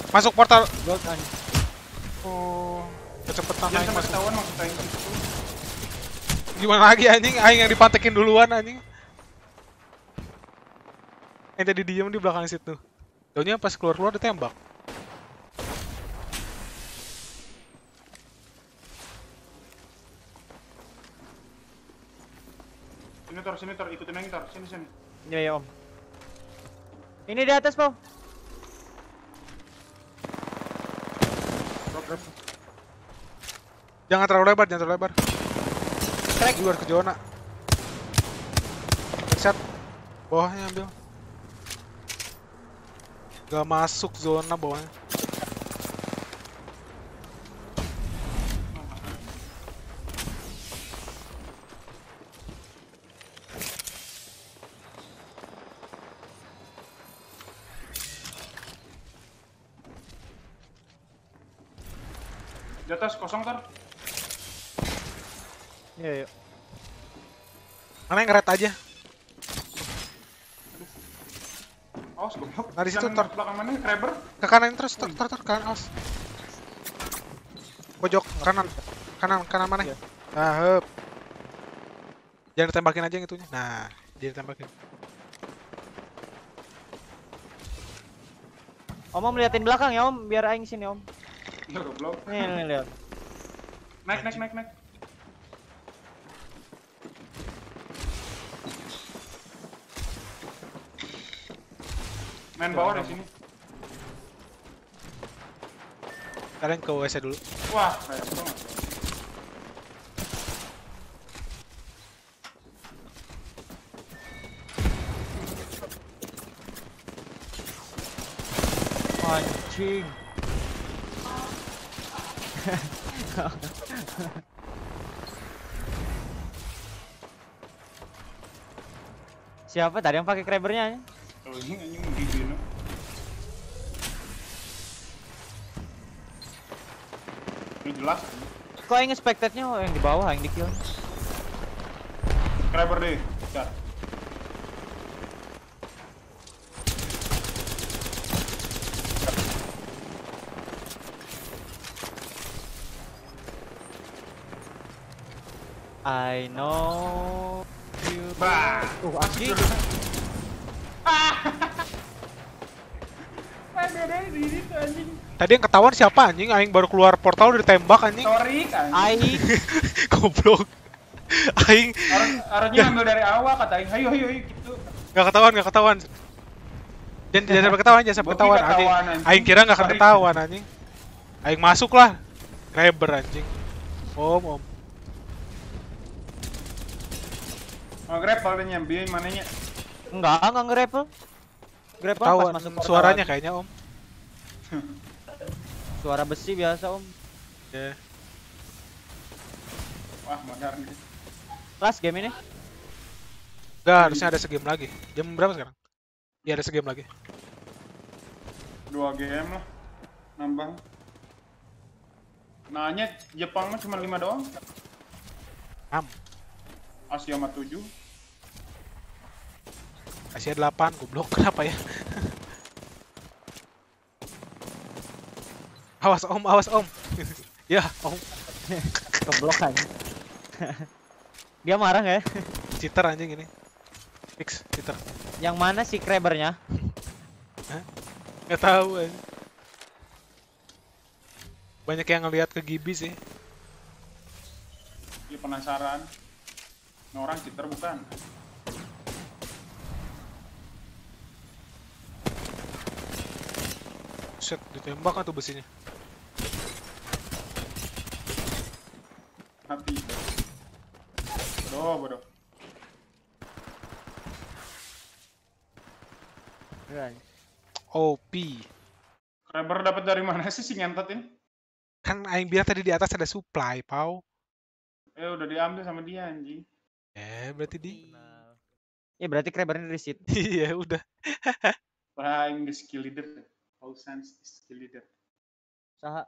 Masuk portal. Gold anjing. Oh, kecepatan naik masuk. ketahuan maksud aing gitu. Gimana lagi anjing? Aing yang dipatekin duluan anjing. Yang tadi diem di belakang situ. Taunya pas keluar-keluar ditembak. Sini tor, sini tor, ikutin aja tor, sini sini. Iya, iya, Om. Ini di atas, Pau. Jangan terlalu lebar, jangan terlalu lebar. Crack. Luar ke zona. Headshot. Bawahnya ambil. Gak masuk zona bawahnya. Di atas kosong tor. Iya, iya. Mana yang ngeret aja? Awas goblok. Nah, di situ, Kanan Tor. Belakang mana? Ke kanan terus, tar, tar, tar, kanan awas. Pojok, kanan. Kanan, kanan mana? Iya. Nah, hup. Jangan ditembakin aja yang itunya. Nah, jangan ditembakin. Om, Om liatin belakang ya, Om, biar aing sini, Om. Ya goblok. Nih, nih, lihat. Naik, naik, naik, naik. Main bawah di sini. Kalian ke WC dulu. Wah, kayak banget. Anjing. Siapa tadi yang pakai crabbernya? Oh, ini anjing gigi no. Ini jelas. Kok yang expectednya oh, yang di bawah, yang di kill? Krabber deh. I know you. Bah. Tuh anjing. Ada ada di situ anjing. Tadi yang ketahuan siapa anjing? Aing baru keluar portal udah ditembak anjing. Sorry kan. Aing. Goblok. Aing Orang orangnya ngambil dari awal kata Aing, ayo ayo ayo gitu. nggak ketahuan, nggak ketahuan. Jangan jangan sampai ketahuan, jangan sampai ketahuan anjing. anjing. Aing kira nggak akan ketahuan anjing. Aing masuk lah. Reber anjing. Om, om. Mau grab kalau nyambi mananya? Enggak, enggak nge-rappel. Grapple pas masuk portal suaranya kayaknya om. Suara besi biasa, Om. Ya. Wah, modern nih. Last game ini. Enggak, harusnya ada segame lagi. Jam berapa sekarang? Iya ada segame lagi. Dua game lah. Nambang. Nanya Jepang mah cuma 5 doang. Am. Asia mah 7. Asia 8, goblok. Kenapa ya? Awas om, awas om. ya, om. Keblokan. Dia marah nggak ya? Cheater anjing ini. Fix, cheater. Yang mana si Krabernya? Nggak tahu anjing. Banyak yang ngelihat ke Gibi sih. Dia penasaran. Ini orang cheater bukan? Set, ditembak tuh besinya. Mati. Bodoh, bodoh. OP. Kraber dapat dari mana sih si ngentot ini? Kan aing bilang tadi di atas ada supply, pau. Eh udah diambil sama dia anjing. Eh, berarti di Ya berarti Krabernya dari situ. Iya, udah. Prime the skill leader. Thousands the skill leader. Saha?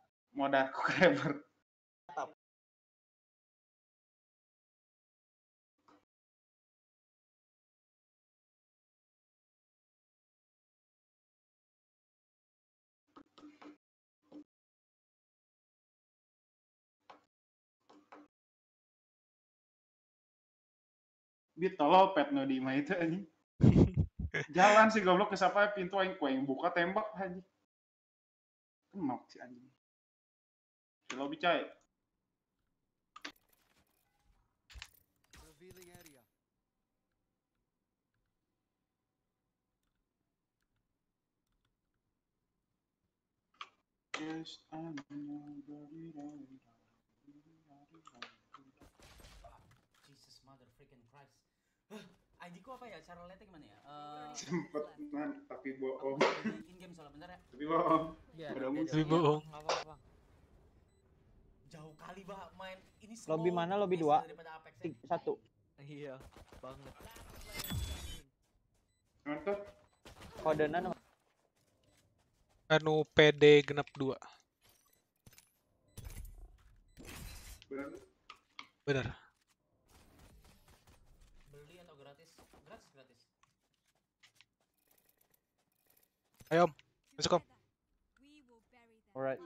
Dia tolol pet no di itu anjing. Jalan sih goblok ke siapa pintu aing kuing buka tembak anjing. Kenok si anjing. Si lobby cai. Yes, Jesus mother freaking Christ. ID ku apa ya? Cara lihatnya gimana ya? Eh, Sempet man, tapi bohong. bikin game soalnya bentar ya. Tapi bohong. Iya, Udah. Tapi bohong. Apa-apa. Jauh kali bah main ini Lobby slow mana? Lobby dua? daripada Apex ya. Tiga, satu. Iya, banget. Nonton. Kodenya nomor Anu PD genap 2. Bener. Bener. Beli atau gratis? Gratis gratis. Ayo, Om. Masuk, Om. Alright.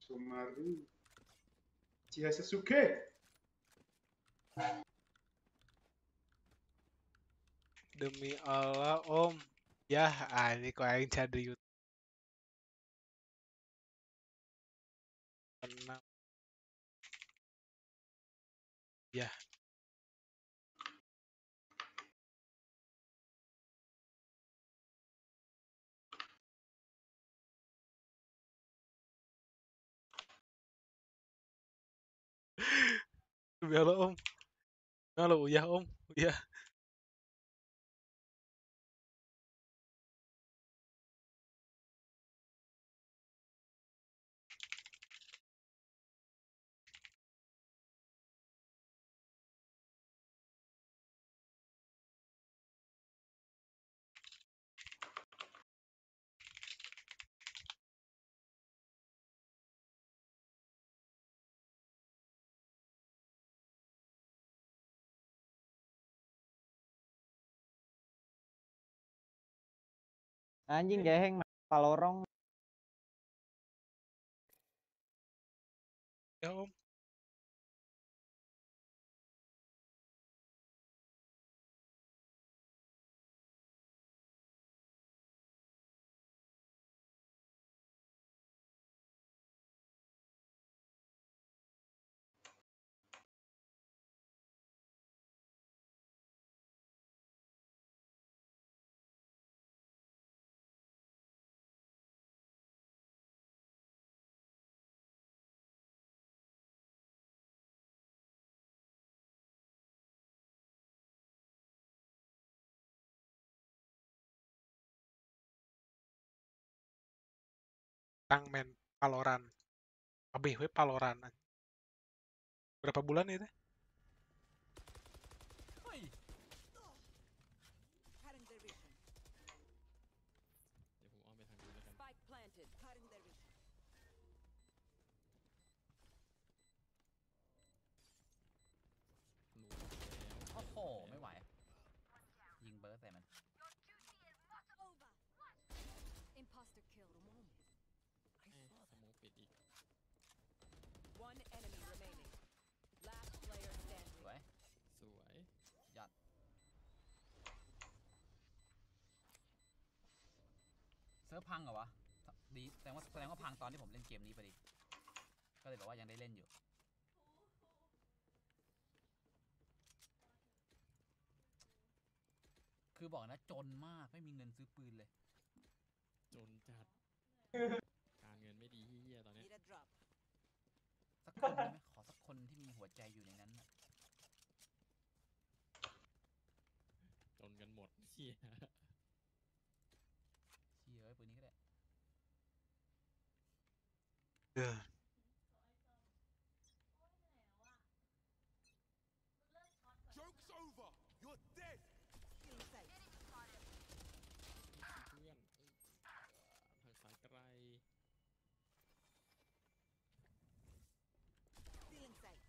Sumaru. Chihasasuke. Demi Allah, Om. Ya, ah, ini kok aing jadi YouTube. Tenang. Ya. Demi Om. Halo, uyah, Om. Uyah. Anjing geheng palorong. Ya om. Kang main Valorant. We Valorant. anjing. Berapa bulan ya ซิร์ฟพังเหรอวะดีแสดงว่าแสดงว่าพังตอนที่ผมเล่นเกมนี้พอดี ก็เลยแบบว่ายังได้เล่นอยู่ คือบอกนะจนมากไม่มีเงินซื้อปืนเลย จนจัด การเงินไม่ดีเฮียตอนเนี้ย Need a drop. สักคนได้ไหมขอสักคนที่มีหัวใจอยู่ในนั้นน่ะจนกันหมดเฮีย เชียร์ไว้ปืนนี้ก็ได้ เออ Joke's over! You're dead! Feeling safe. เพื่อนเอ้ยทางสายไกล Feeling safe.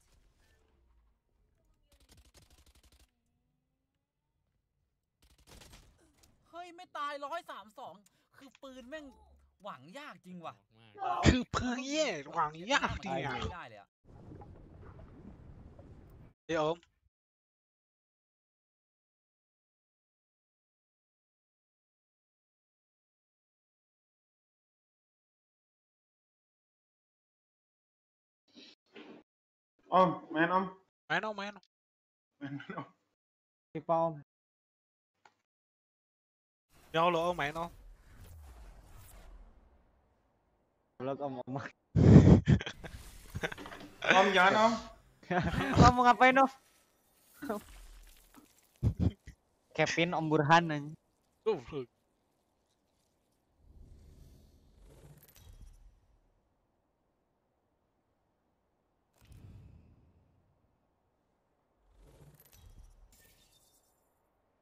เฮ้ย ไม่ตายร้อยสามสองคือปืนแม่งหวังยากจริงว่ะมาก คือเพื่อเย่หวังยากดีอะเอดี๋ยวอมแมนอมแมนอมแมนอมแมนอมพี่ป้อมเดี๋ยวเหรอแมนอ้อม Vlog om om. Om jangan om. Om mau ngapain om? Kevin Om Burhan aja. Goblok.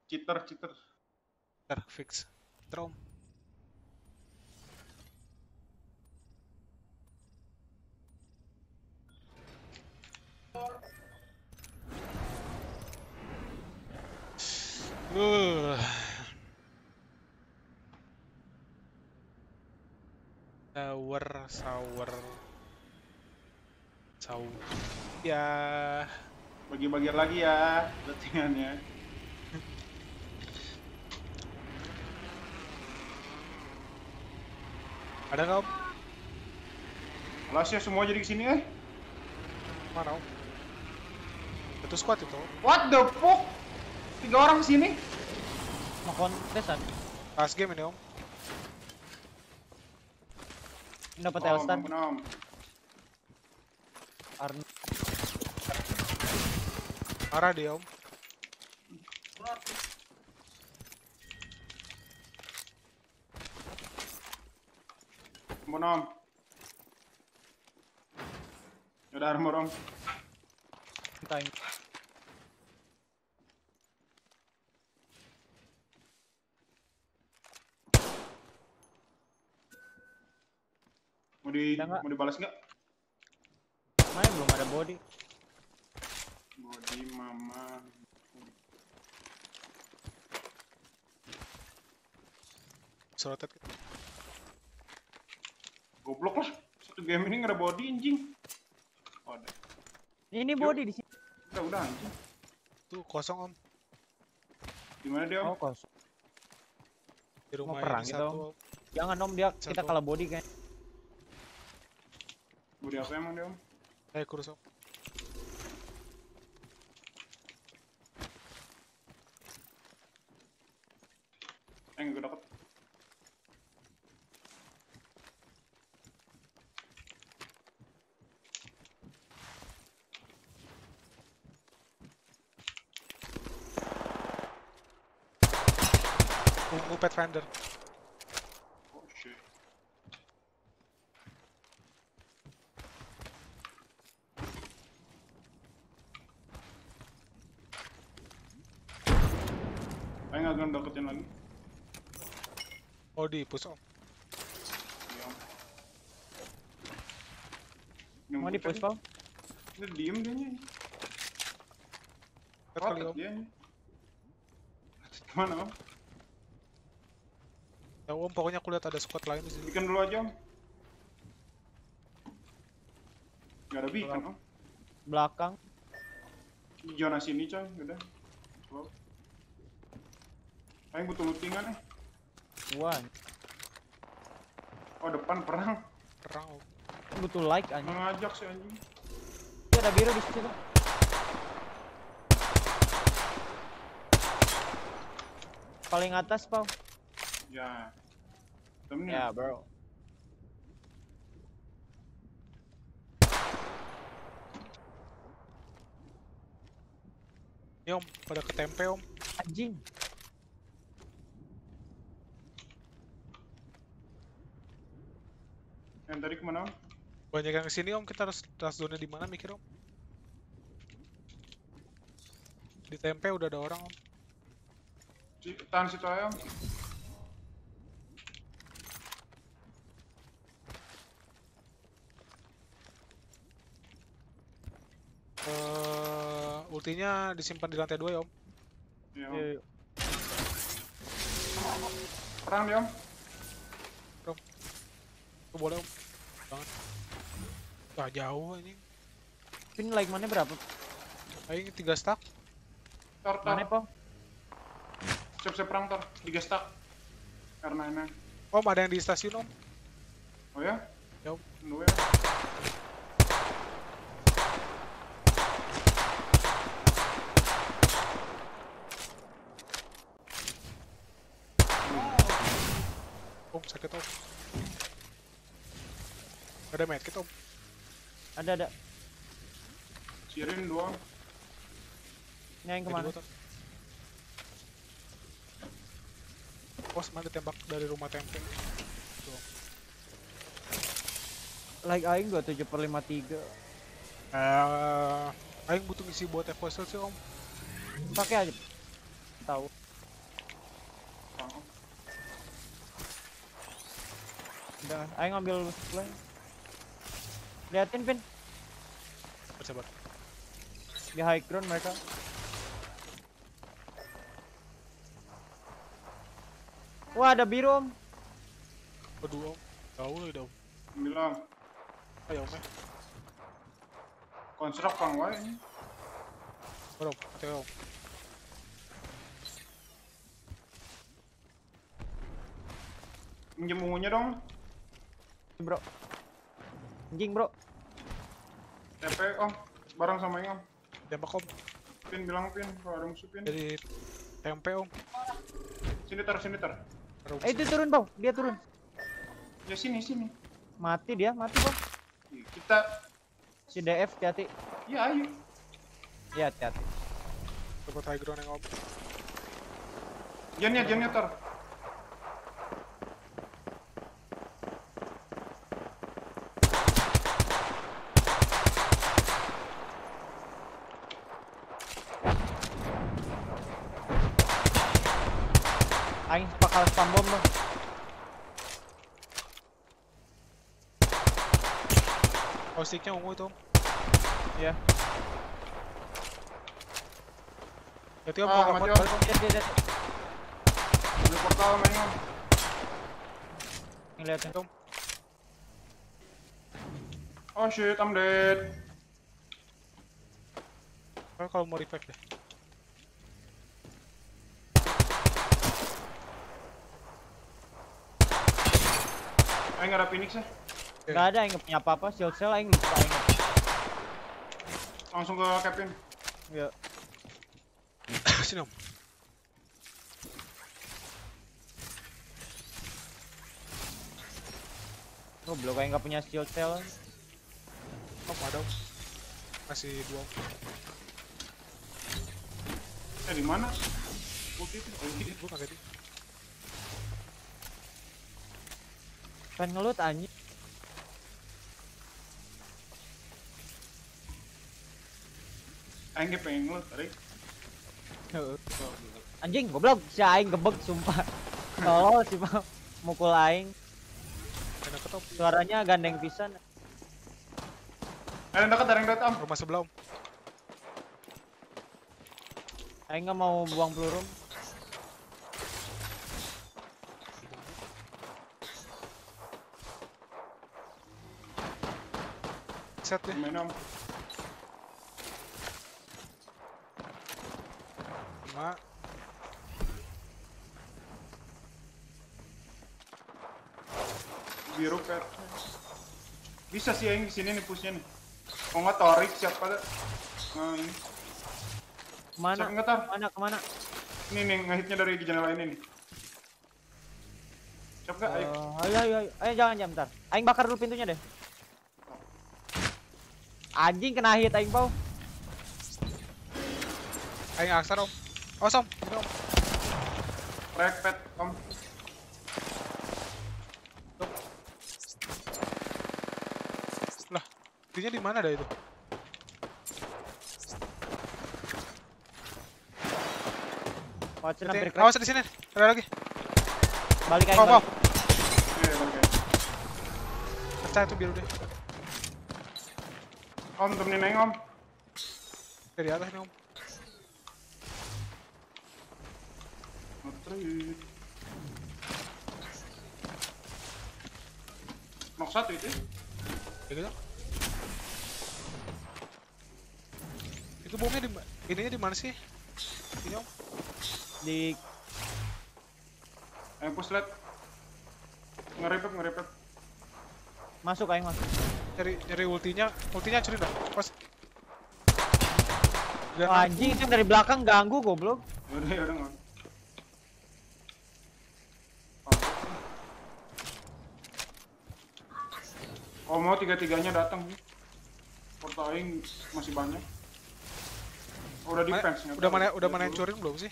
Cheater, cheater. Ntar fix. Trom. Uh. Sour, sour. Sour. Ya. Bagi-bagi lagi ya settingannya. Ada om? Alas ya semua jadi ke sini eh. Mana? Itu squad itu. What the fuck? Tiga orang ke sini? Mau kontesan. Pas game ini om. Dapat Om, Elstan. om. Arno. Marah dia om. Ampun om. Udah armor om. Kita di Ada nggak? mau dibalas nggak? Mana belum ada body. Body mama. Serotet. Goblok lah. Satu game ini nggak ada body anjing. Ini body di sini. Udah, udah anjing. Tuh kosong om. Di mana dia, Oh, Om? kos. Di Mau rumah perang ini gitu. Om. Jangan om dia kita Satu. kalah body kan. Budi apa emang dia, Om? Eh kurus om. Eh, nggak deket. Tunggu Pathfinder. Oh, shit. Ayo nggak akan deketin lagi. Oh di push om. Iya. Mau di push Pau? Dia diem dia kali Rotet om. dia. Ke mana om? Ya om pokoknya aku lihat ada squad lain di sini. Bikin dulu aja om. Gak ada beacon om. Belakang. Di zona sini coy, udah. Ayo butuh lootingan eh. One. Oh depan perang. Perang. Butuh like anjing. Mengajak si anjing. Dia ada biru di situ. Paling atas, Pau. Ya. Temennya. Ya, bro. Ini om pada ketempe om. Anjing. Tadi ke mana om? Banyak yang ke sini om. Kita harus tas zone di mana mikir om? Di tempe udah ada orang om. Si, tahan situ aja om. Eh, ultinya disimpan di lantai dua ya om. Iya om. Iya, iya. Perang dia om. Tuh boleh om. Banget. Wah jauh ini. Pin like mana berapa? Aing tiga stack. Tor tor. Mana, Pau? Siap-siap perang tor. Tiga stack. Karena emang. Om ada yang di stasiun om. Oh ya? Ya om. Dua ya. Om sakit om. Ada medkit om. Ada ada. Sirin dua. om. Ini yang ke mana? Oh semangat ditembak dari rumah tempe. Tuh. Like aing 27 per 53. Eh, Aing butuh ngisi buat evoice sih om. Pakai aja. Tahu. Udah, aing ngambil supply. Liatin pin Bersabar. di high ground mereka. Wah, ada biru om. Kedua om. Jauh lagi dah om. Bilang. Ayo om ya. Konstruk pang wae ini. Bro, hati om. Minjem ungunya dong. Bro. Anjing bro. TP om. Bareng sama yang om. Tembak om. Pin bilang pin. Kalau ada musuh pin. Dari tempe om. Sini tar, sini tar. Eh itu turun bang, dia turun. Ya sini, sini. Mati dia, mati bang. Kita. Si DF hati-hati. Ya ayo. Iya hati-hati. Dapat high ground yang om. Jannya, jannya tar. Aing bakal spam bom bang. Oh sticknya ungu itu om. Iya. Berarti om Ah, kalau mati, balik Om. om. Lihat lihat lihat. Beli portal main om. Ngeliatin. Om. Oh shit, I'm dead. Kalau kalau mau revive deh. Aing nggak ada Phoenix ya. Gak ada yang punya apa-apa, shield cell aing lupa aing. Langsung ke Kevin. Ya. Sini om. Goblok aing gak punya shield cell. Om ada. Masih dua. Eh di mana? Ulti itu. Oh, iya. Kaget. Pengen ngelut anjing. Aing ge pengen ngelut tadi. Anjing goblok si aing gebek sumpah. Tolol si Pak. mukul aing. Suaranya gandeng pisan. Ada dekat, ada yang dekat, Am. Rumah sebelah om. Aing nggak mau buang peluru. Set deh. Main Am. Lima. Biru pet. Bisa sih Aing di sini nih pushnya nih. Mau nggak Torik siapa ada? Nah ini. Ke mana? Siapa nggak tar? Ke mana? Ini nih ngehitnya dari jendela ini nih. Siap gak? Ayo. Ayo, ayo, ayo, ayo, jangan jam bentar. Aing bakar dulu pintunya deh. Anjing kena hit aing pau. Aing aksar om. Oh som. Om. Rek pet, Om. Lah. Intinya di mana dah itu? Watch Intinya- hampir di sini. Ada lagi. Balik aing. Oh, oh. balik. Oke. Pecah itu biru deh. Om temenin Aing, Om. Dari atas nih om. Nok satu itu. Ya gitu. Itu bomnya di ininya di mana sih? Ini om. Di Aing push light. Ngerepep, ngerepep. masuk aing masuk. Cari cari ultinya, ultinya hancurin dah. Pas. Wah, anjing itu dari belakang ganggu goblok. Yaudah, yaudah nggak. Oh mau tiga-tiganya datang sih. Portal Aing masih banyak. Udah Mana- defense nggak udah mana udah Lihat mana hancurin belum sih?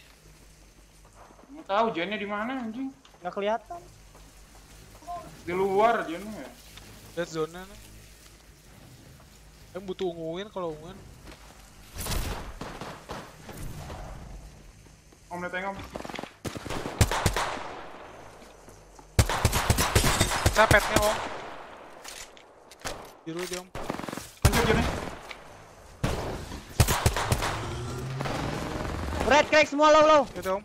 Nggak tahu Jennya di mana anjing. Nggak kelihatan. Di luar Jennya ya. Dead zone nih. Em butuh unguin kalau unguin. Om lihat om. Capetnya om. Biru dia om. Hancur Jennya. Red crack semua low low. Gitu om.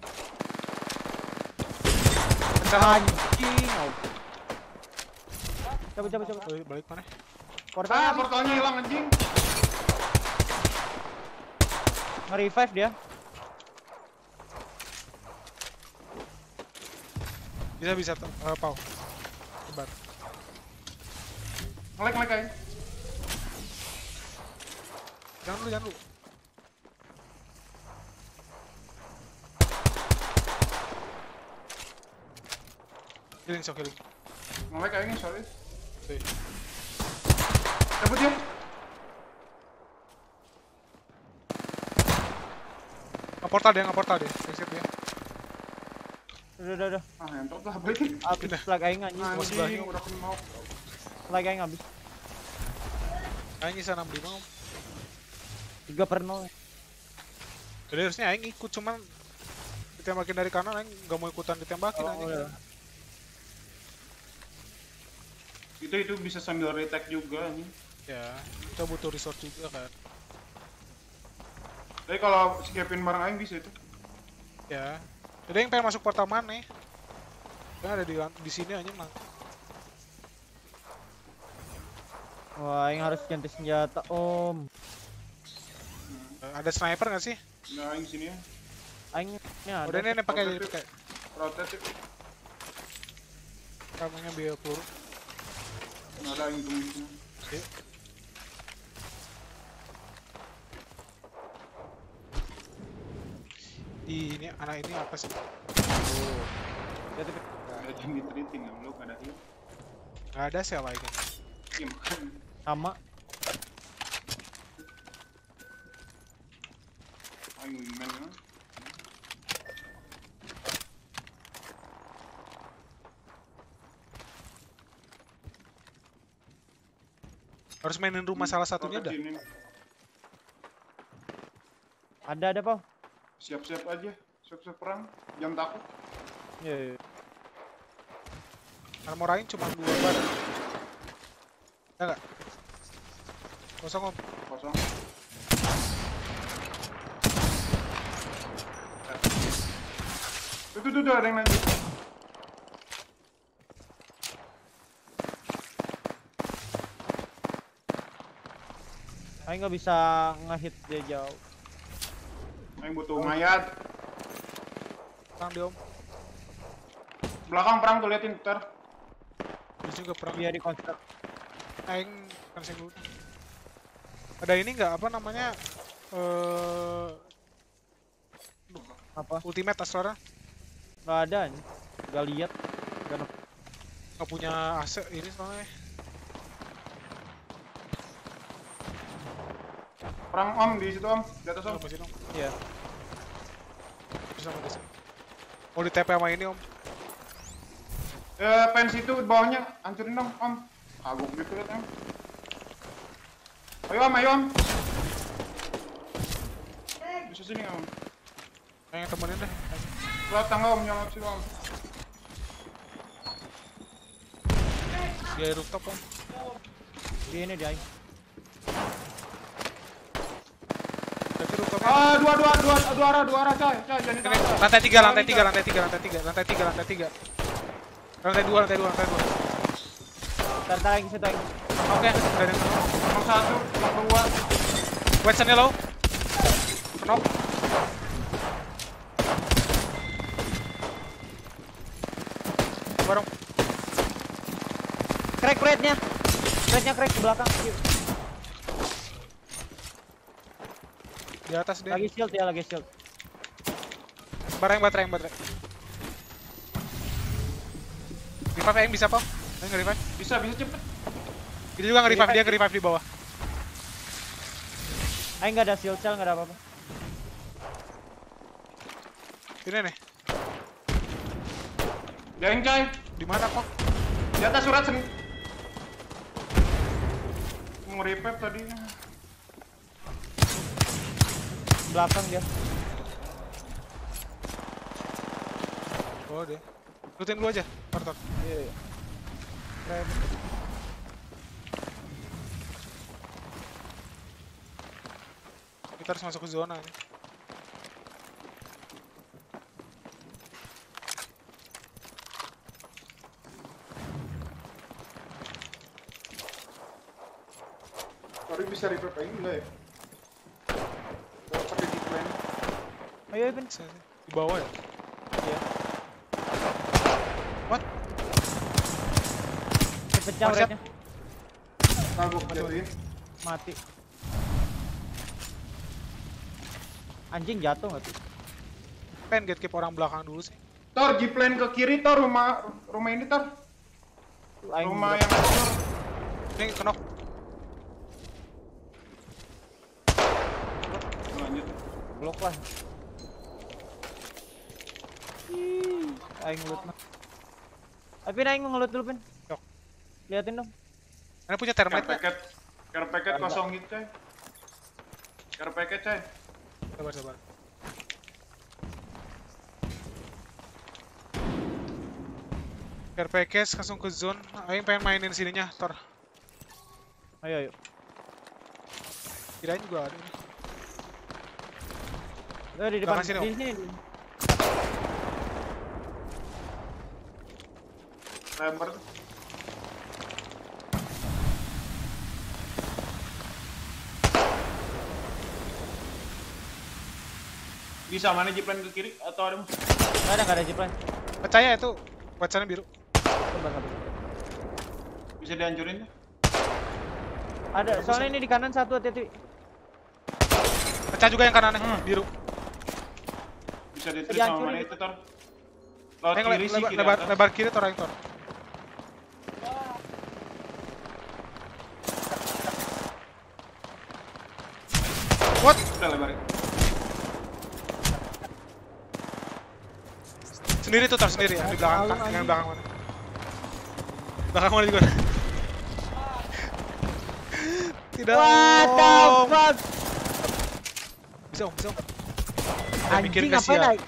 Anjing. oh. Coba coba coba. Balik, balik mana? Portal Ah, portalnya hilang anjing. nge-revive dia. Bisa bisa. Uh, pau. Sebar. Ngelek ngelek Aing. Jangan dulu, jangan dulu. Healing, sok healing. Ngelek Aing sorry. Tuh. Cabut ya. Nge-portal dia, nge-portal dia. Exit dia. Udah udah udah. Ah, entot lah balikin. Habis flag aing anjing. Anjing, udah kenal. Flag aing habis. Aing bisa 65 om. 3 per 0. Jadi harusnya Aing ikut, cuman ditembakin dari kanan Aing gak mau ikutan ditembakin Oh, anjing. udah. Itu itu bisa sambil retake juga anjing. Ya, kita butuh resort juga kan. Tapi kalau si Kevin bareng Aing bisa itu. Ya. Jadi yang pengen masuk portal mana? Kan ada di di sini aja mang. Wah, aing harus ganti senjata, Om. Ada sniper nggak sih? Nah, yang sini ya. Aing ini ada. Udah nih pakai pakai. Rotatif. Kamunya biar peluru. Di ini anak ini apa sih? Oh, Lihat ada yang ya, nggak ada heal. nggak ada sih apa ini. Iya. Sama. Aing wingman Harus mainin rumah salah satunya dah. Ada ada Pau. Siap-siap aja. Siap-siap perang. Jangan takut. Iya. iya. Armor aing cuma dua bar. Ada nggak? Kosong om. Kosong. Tuh, tuh, ada yang lanjut. Aing nggak bisa ngehit dia jauh. Aing butuh mayat. Perang di om. Belakang perang tuh liatin ntar. Terus juga perang. Iya di construct. Aing kan dulu. Ada ini nggak apa namanya? Eh Apa? ultimate Astrora Nggak ada nih. Nggak lihat. Nggak punya AC ini soalnya. Perang om di situ om. Di atas om. Sih? Iya. Bisa desa. Mau di TP sama ini om. Eh, fence itu bawahnya hancurin dong om. Kagok gitu liat om. Ayo om, ayo om. Bisa sini om? Pengen temenin deh. Lewat tangga om, nyolot sini om. Di rooftop om. Di ini di Ah, dua, dua, dua, dua arah, dua arah, coy, coy, jangan lantai tiga, lantai tiga, lantai tiga, lantai tiga, lantai tiga, lantai tiga. Lantai dua, lantai dua, lantai dua. Aing ke situ Aing. Oke. Nomor satu, nomor dua. Westernnya low. Knock. Bareng. Crack crate-nya. Crate-nya crack di belakang. Di atas dia. Lagi shield ya, lagi shield. Bareng baterai, yang baterai. Revive yang bisa, Pong? Ayo nge-revive. Bisa, bisa cepet. Dia juga nge-revive, dia nge-revive di bawah. Aing nggak ada shield cell, nggak ada apa-apa. Ini nih. Jaring, coy. Di mana, Pong? Di atas surat seni. Mau revive tadi. Belakang dia. Oh, dia. Lutin dulu aja, Partor. Iya, iya. Keren. Kita harus masuk ke zona nih. Sorry, bisa revive lagi enggak ya? Gak pakai di plan. Ayo, sih. Di bawah ya? Iya. What? Shot. rate-nya. Kagok jatuhin. Mati. Anjing jatuh nggak tuh? Pengen gatekeep orang belakang dulu sih. Tor, di plan ke kiri, Tor, rumah rumah ini, Tor. Aing Rumah yang hancur. Ini kenok. Lanjut. Blok lah. Ih, Aing ngelut mah. Tapi Aing mau ngelut dulu, Pin. Yok. Liatin dong. Ini punya Care termite. Care packet kosong gitu, coy. Care packet, coy. Sabar, sabar. Care package langsung ke zone. Aing pengen mainin sininya, Tor. Ayo, ayo. Kirain juga ada nih. Eh, di depan. Belakang sini, Di sini. Bisa mana jiplan ke kiri atau ada musuh? Ada, nggak ada zipline. Percaya itu wacana biru. Bisa dihancurin tuh. Ada, soalnya ini di kanan satu hati-hati. Pecah juga yang kanannya biru. Bisa di sama mana itu. tor. Laut Yang kiri sih lebar, kiri lebar, atas. lebar kiri tor yang tor. What? Udah lebar. Sendiri tuh tor sendiri ya di belakang yang anjing. belakang mana? Belakang mana juga? Tidak. What the Om. fuck? Bisa om, bisa om. Anjing apa naik?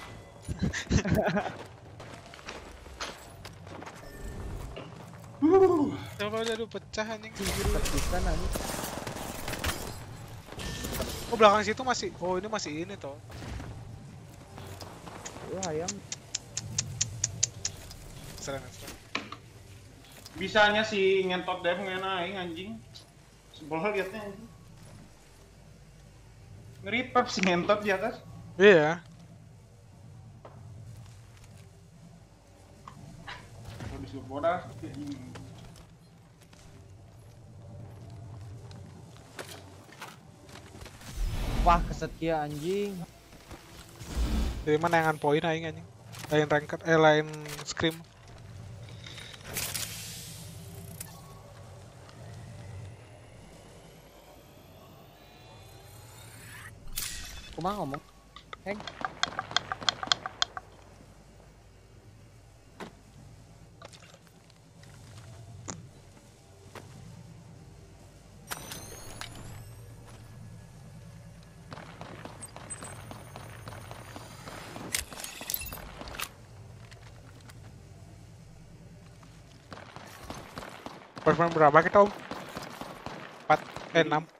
Coba aja aduh pecah anjing. Tepisan anjing. Belakang situ masih. Oh ini masih ini toh. Wah, ayam. Seren, seren. Bisanya si ngentot dev ngenaing anjing. Sebel liatnya anjing. Ngeripap si ngentot di atas. Iya. Kalau disuruh bodas, anjing. Wah, kesetia anjing. Dari mana yang poin aing anjing? Lain ranked eh lain scrim. Kumaha ngomong? Heng. Berapa kita om? 4 eh 6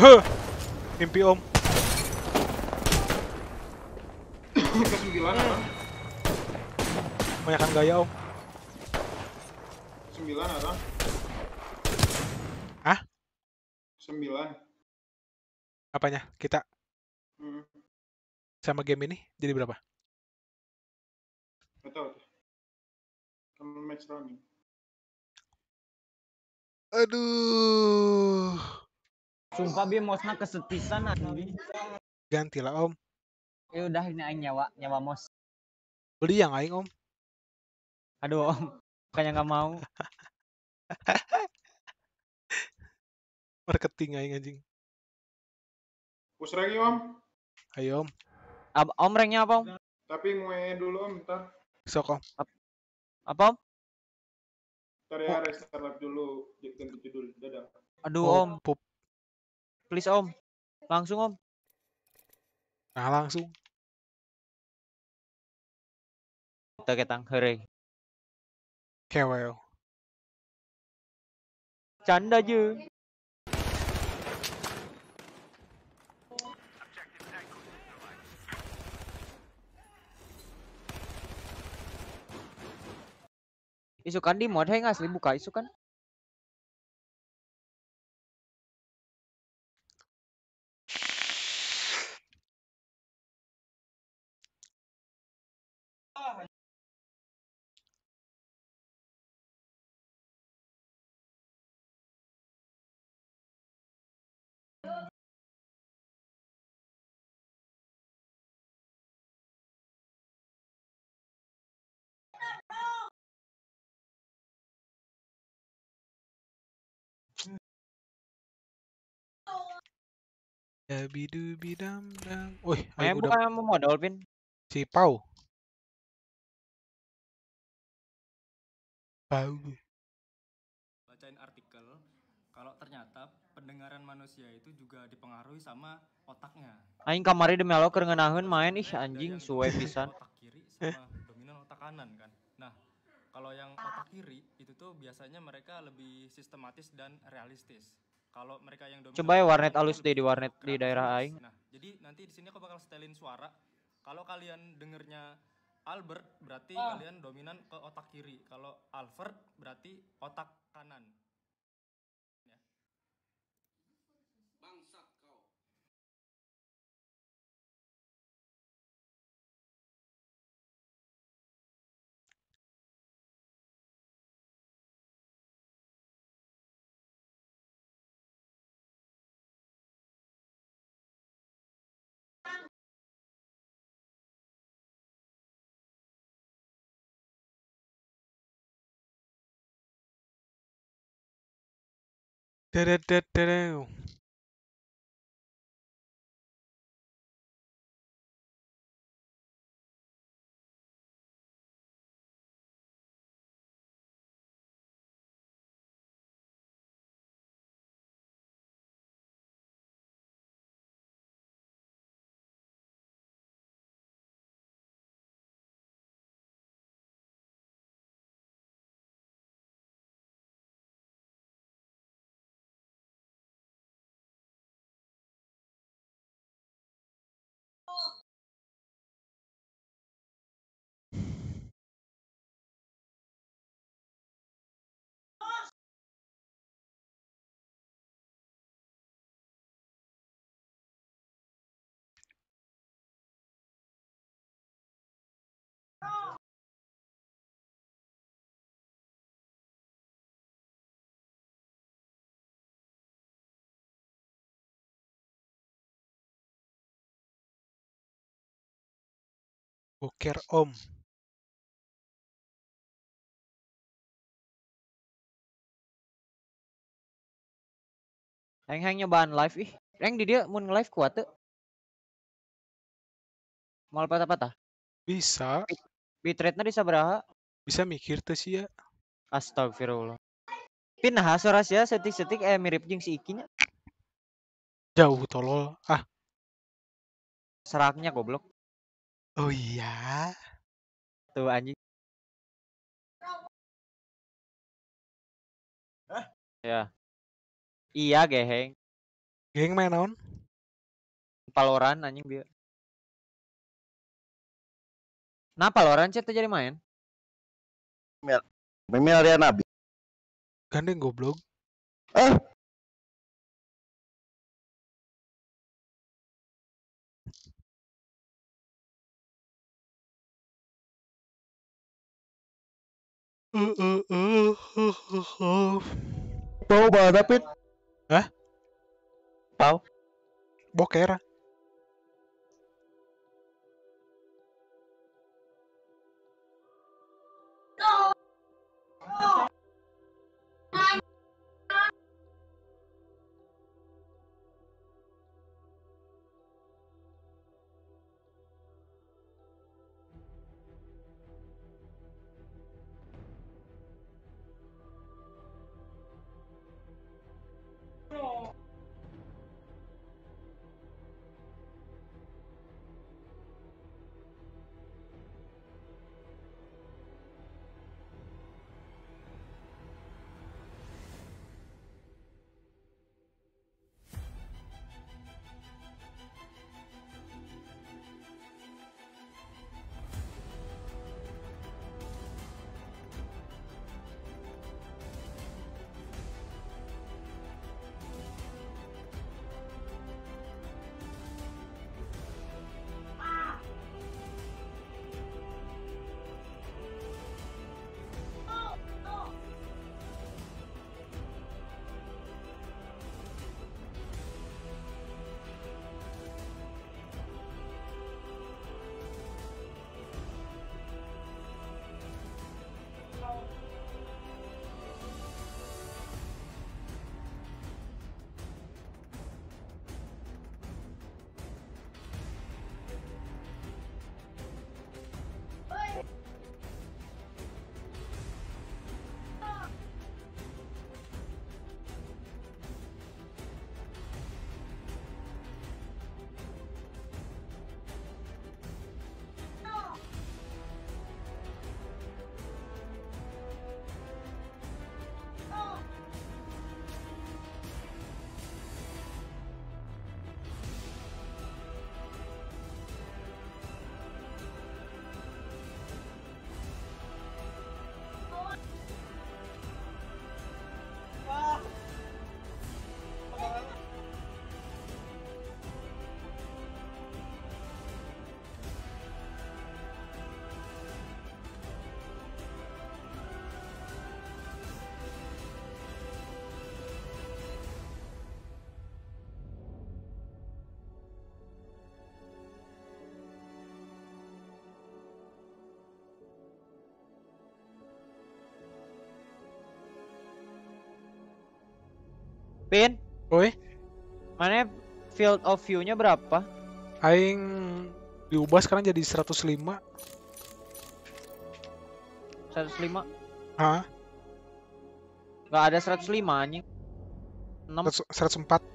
Mimpi om. Banyakan gaya om. Sembilan apa? Hah? Sembilan. Apanya? Kita Hmm. sama game ini jadi berapa? Gak tau tuh. Kan match running. Biar mosna kesetisan anjing. Ganti lah om. Ya udah ini aing nyawa, nyawa mos. Beli yang aing om. Aduh om, bukannya nggak mau. Marketing aing anjing. Push lagi om. Ayo om. Ab- om ranknya apa om? Tapi ngue dulu om, ntar. Sok om. Apa om? Ntar ya restart live dulu. Ganti judul. Dadah. Aduh Oh, om, pup. Please om. Langsung om. Nah langsung. Kita ketang, hore. Kewel. Canda aja. Isukan di mod hang asli buka isukan. Dabidu bidam dam. Wih, aing udah bukan mau modal pin. si Pau. Pau. bacain artikel kalau ternyata pendengaran manusia itu juga dipengaruhi sama otaknya. Aing kamari demi Allah keur ngeunaheun main ih anjing suwe pisan. Otak kiri sama dominan otak kanan kan. Nah, kalau yang otak kiri itu tuh biasanya mereka lebih sistematis dan realistis. Kalau mereka yang dominan Coba ya warnet alus deh di warnet di daerah aing. Nah, jadi nanti di sini aku bakal setelin suara. Kalau kalian dengernya Albert berarti kalian dominan ke otak kiri. Kalau Alfred berarti otak kanan. Da da da da da do. Boker om. Hang hang nyobaan live ih. Reng di dia mun live kuat tuh. Mal patah-patah. Bisa. Bitrate-na di sabaraha? Bisa mikir tuh sih ya. Astagfirullah. Pin nah suara sia setik-setik eh mirip jeung si Ikinya. Jauh tolol. Ah. Seraknya goblok. Oh iya. Tuh anjing. Ya. Iya geheng. Geng main naon? Valorant anjing dia. Nah Valorant chat jadi main. Mil, Miliar Nabi. Gandeng goblok. Eh, tahu banget, tapi, Hah? Pau. bokeh No! Pin, Oi, mana field of view-nya berapa? aing diubah sekarang jadi 105. 105. Hah? Nggak ada 105 anjing. 6 104.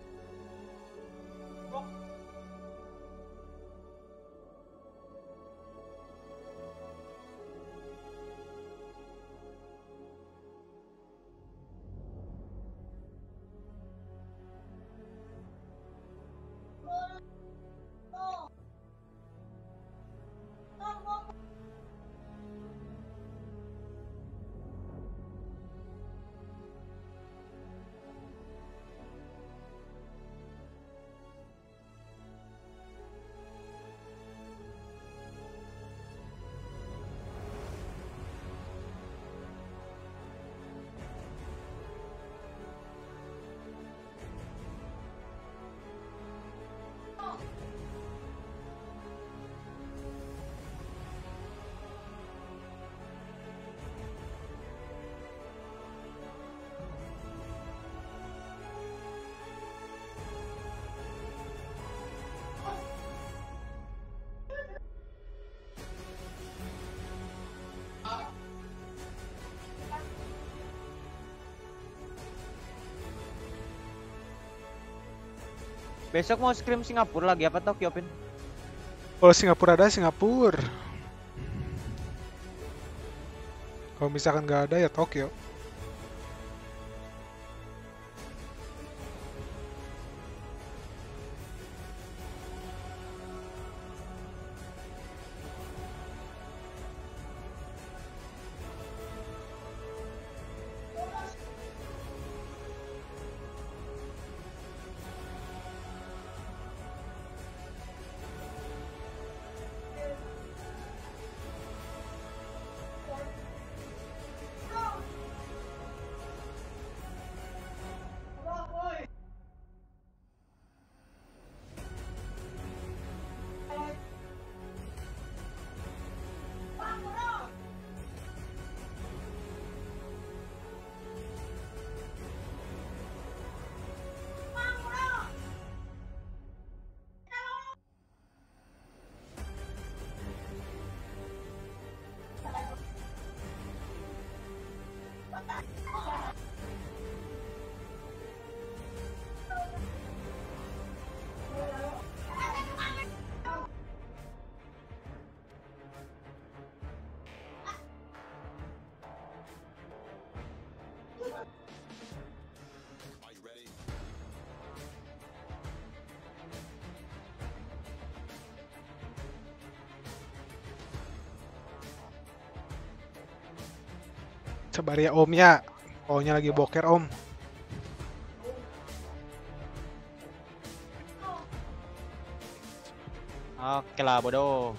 Besok mau scrim Singapura lagi apa Tokyo Pin? Kalau Singapura ada Singapura. Kalau misalkan nggak ada ya Tokyo. Sabar ya Om ya. Ohnya lagi boker Om. Oke lah bodoh.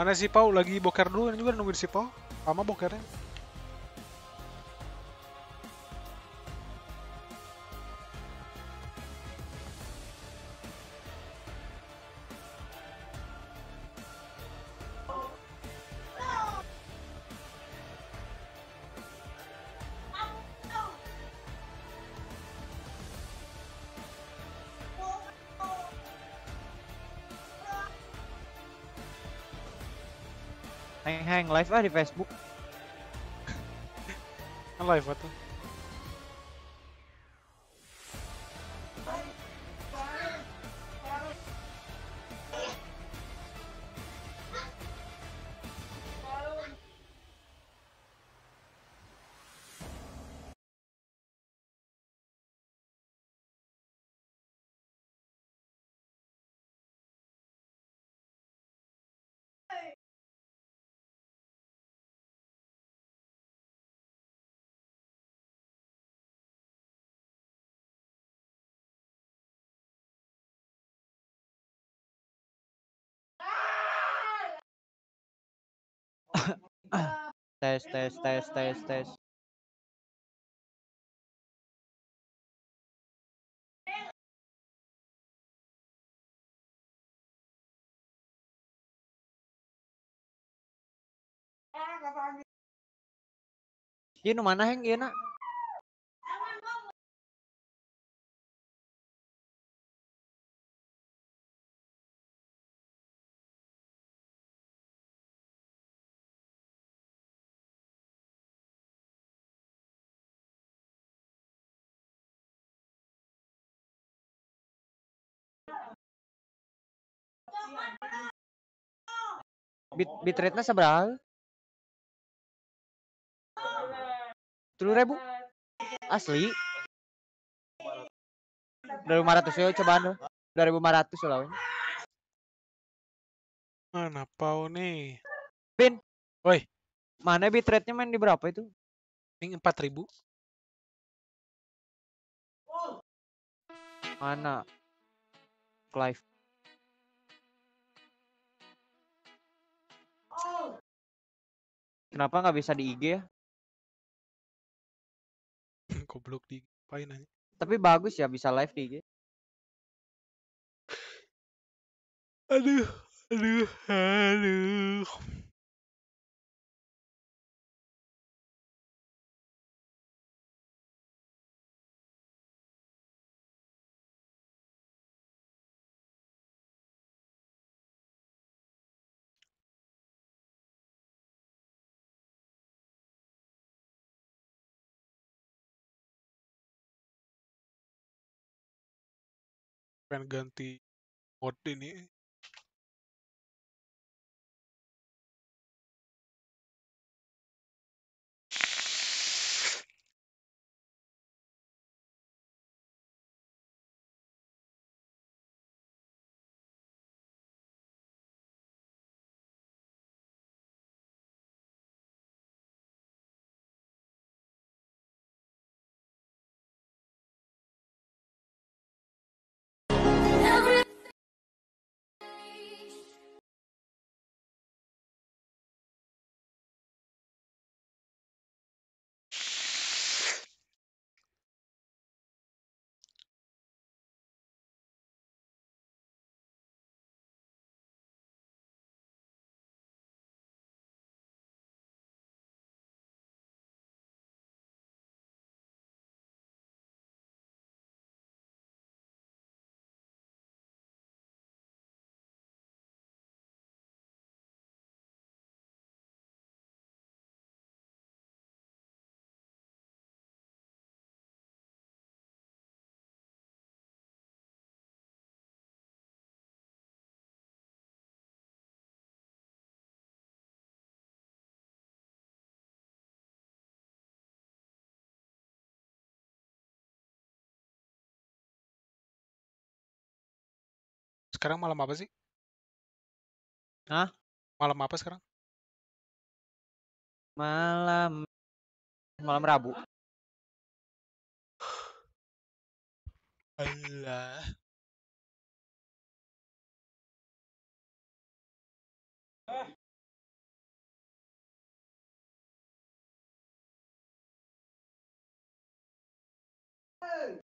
Mana si Pau lagi boker dulu ini juga nungguin si Pau. Lama bokernya. Live ah di Facebook. Kan live tuh. Tes tes tes tes tes. Nu mana heng ieu na? Bit bitrate-na sabaraha? Telu ribu? Asli? 2500 ya cobaan tuh. 2500 lah. we. Mana pau nih? Pin. Woi. Mana bitrate-nya main di berapa itu? Ini 4000. Mana? Clive. Kenapa nggak bisa di IG ya? Goblok di apain aja. Tapi bagus ya bisa live di IG. Aduh, aduh, aduh. Pengen ganti Sekarang malam apa sih? Hah? Malam apa sekarang? Malam malam Rabu. Allah. Live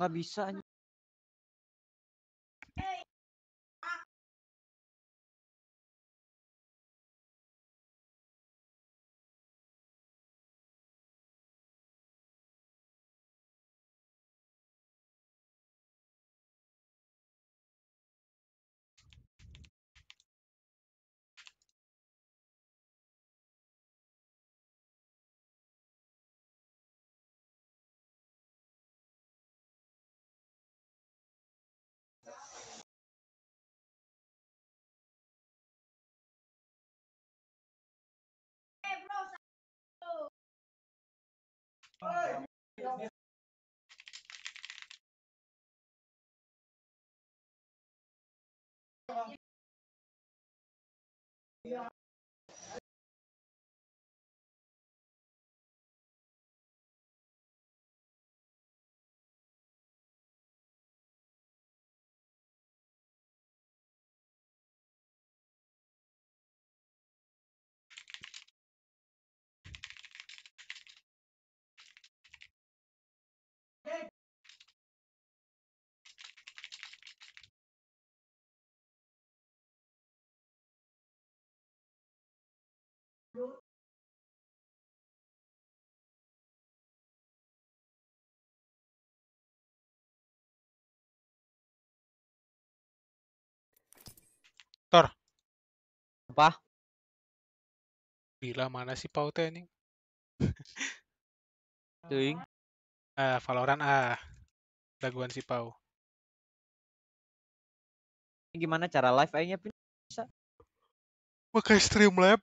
Nggak bisa. Anjing. Tor. Apa? Gila mana sih Pau teh anjing? Teuing. Ah, Valorant ah. Daguan si Pau. Ini gimana cara live aingnya Pin? bisa? Pakai Streamlab.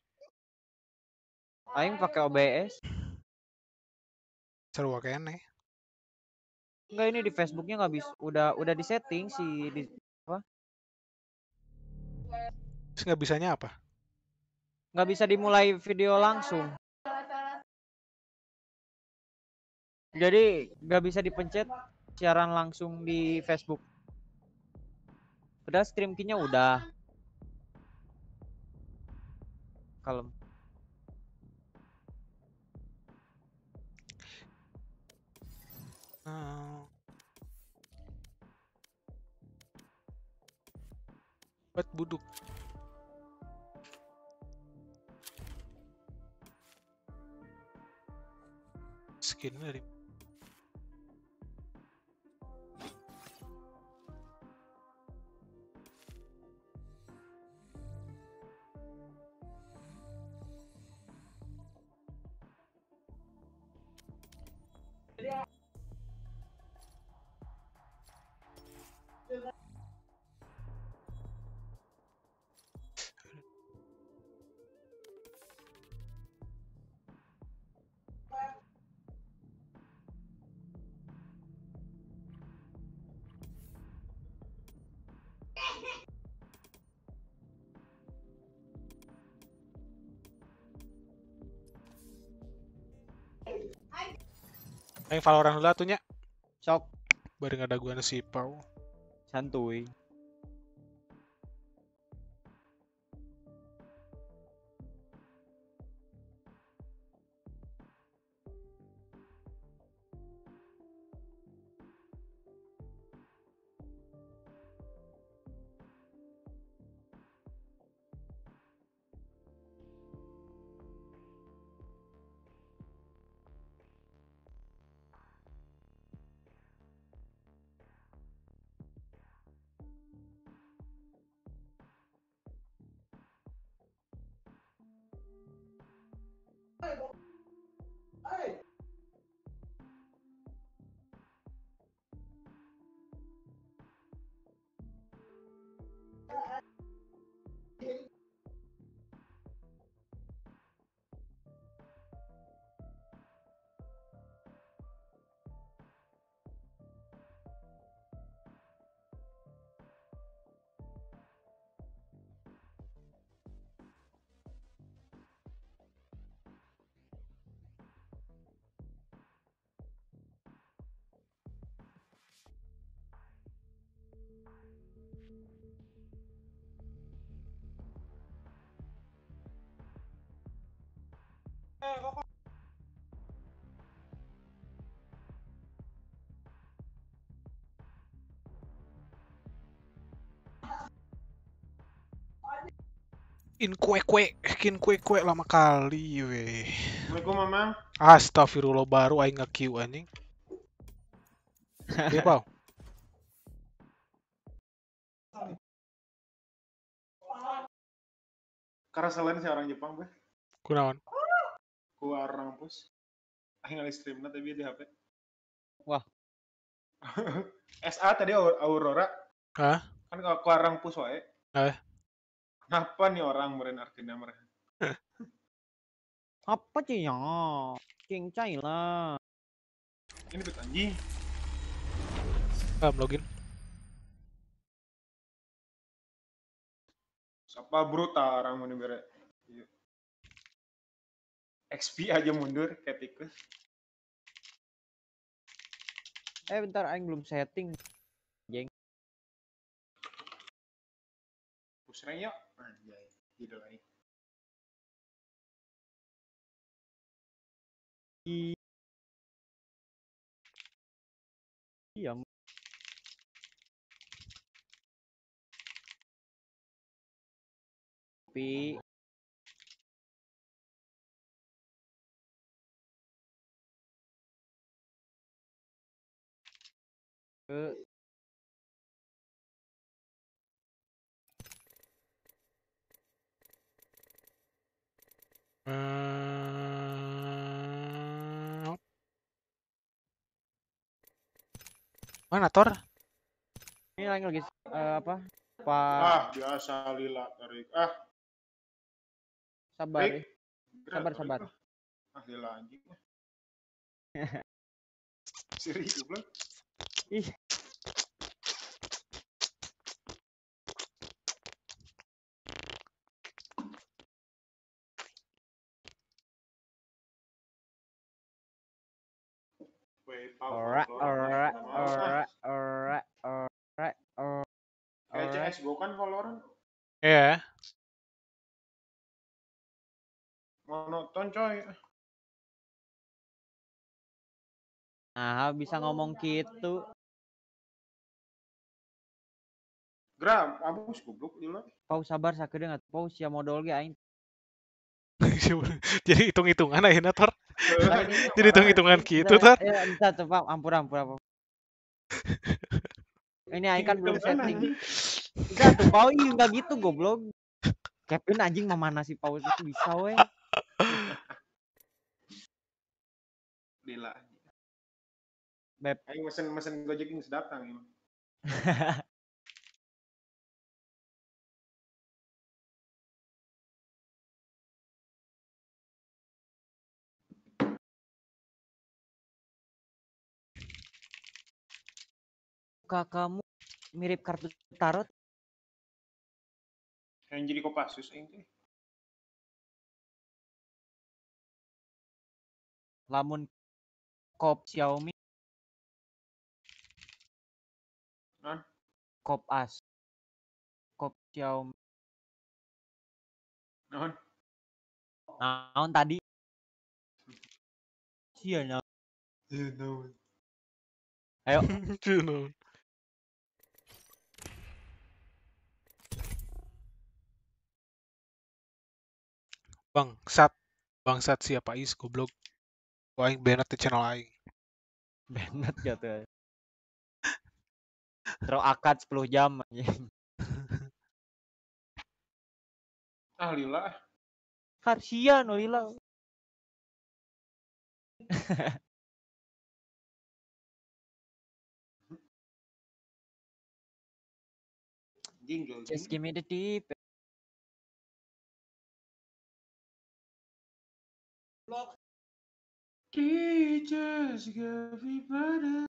Aing pakai OBS. Seru kene. Enggak ini di Facebooknya nggak bisa. Udah udah di setting si di apa? Terus nggak bisanya apa? Nggak bisa dimulai video langsung. Jadi nggak bisa dipencet siaran langsung di Facebook. Udah stream key-nya udah. Kalem. Ah. Buat buduk. Skin dari Aing Valorant dulu atunya. Sok. Bareng ada gua si Pau. Santuy. In kue kue, skin kue kue lama kali weh. Assalamualaikum Mamang. Astagfirullah baru aing nge-Q anjing. Iya, Pau. Karena selain si orang Jepang, Beh. Kunaon? Ku orang pus. Aing ngali streamna tapi di HP. Wah. SA tadi Aur- Aurora Hah? kan kalau ku orang pus wae. Eh. Kenapa nih orang meren artinya mereka? Apa sih ya? Cincai lah. Ini tuh anjing. Ah, login. Siapa brutal orang mau bere. Iya. XP aja mundur kayak tikus. Eh bentar, aing belum setting. Jeng. Push rank yuk. Anjay. Gitu lagi. I- Iya. Tapi ke Eh, Mana Tor? ini lagi lagi eh, apa? Ah, Pak biasa lila tarik. Ah, sabar. Baik. ya. Sabar, tarik. sabar. Ah, lila anjing. Siri goblok. Ih. Alright, alright, alright, alright, alright, alright. Kayak. CSGO kan Valorant Iya. monoton coy. Nah, bisa ngomong gitu. Gram, abus goblok lila. Pau sabar sakedeung atuh. Pau sia modal ge aing. Jadi hitung-hitungan ayeuna Tor. Jadi hitung-hitungan gitu Bentar, Tor. Ya, bisa tuh, Pak. Ampun, ampun, ampun. Ini aing kan belum setting. Bisa tuh, Pau ih enggak gitu goblok. Kevin anjing mana si Pau itu bisa we. Lila. Beb. Aing mesen mesen Gojek yang sedatang ini. Kakakmu mirip kartu tarot. Yang jadi Kopassus aing teh. Lamun kop Xiaomi. Non. Kop as. Kop Xiaomi. Non. Naon tadi? Sia naon. Non. Ayo. Cino. Bangsat. Bangsat siapa is goblok. Gua aing banned di channel aing. Bennett gitu. Terus akad 10 jam anjing. Ah lila. Karsia no lila. Jingle. Just give me the tip. Me better.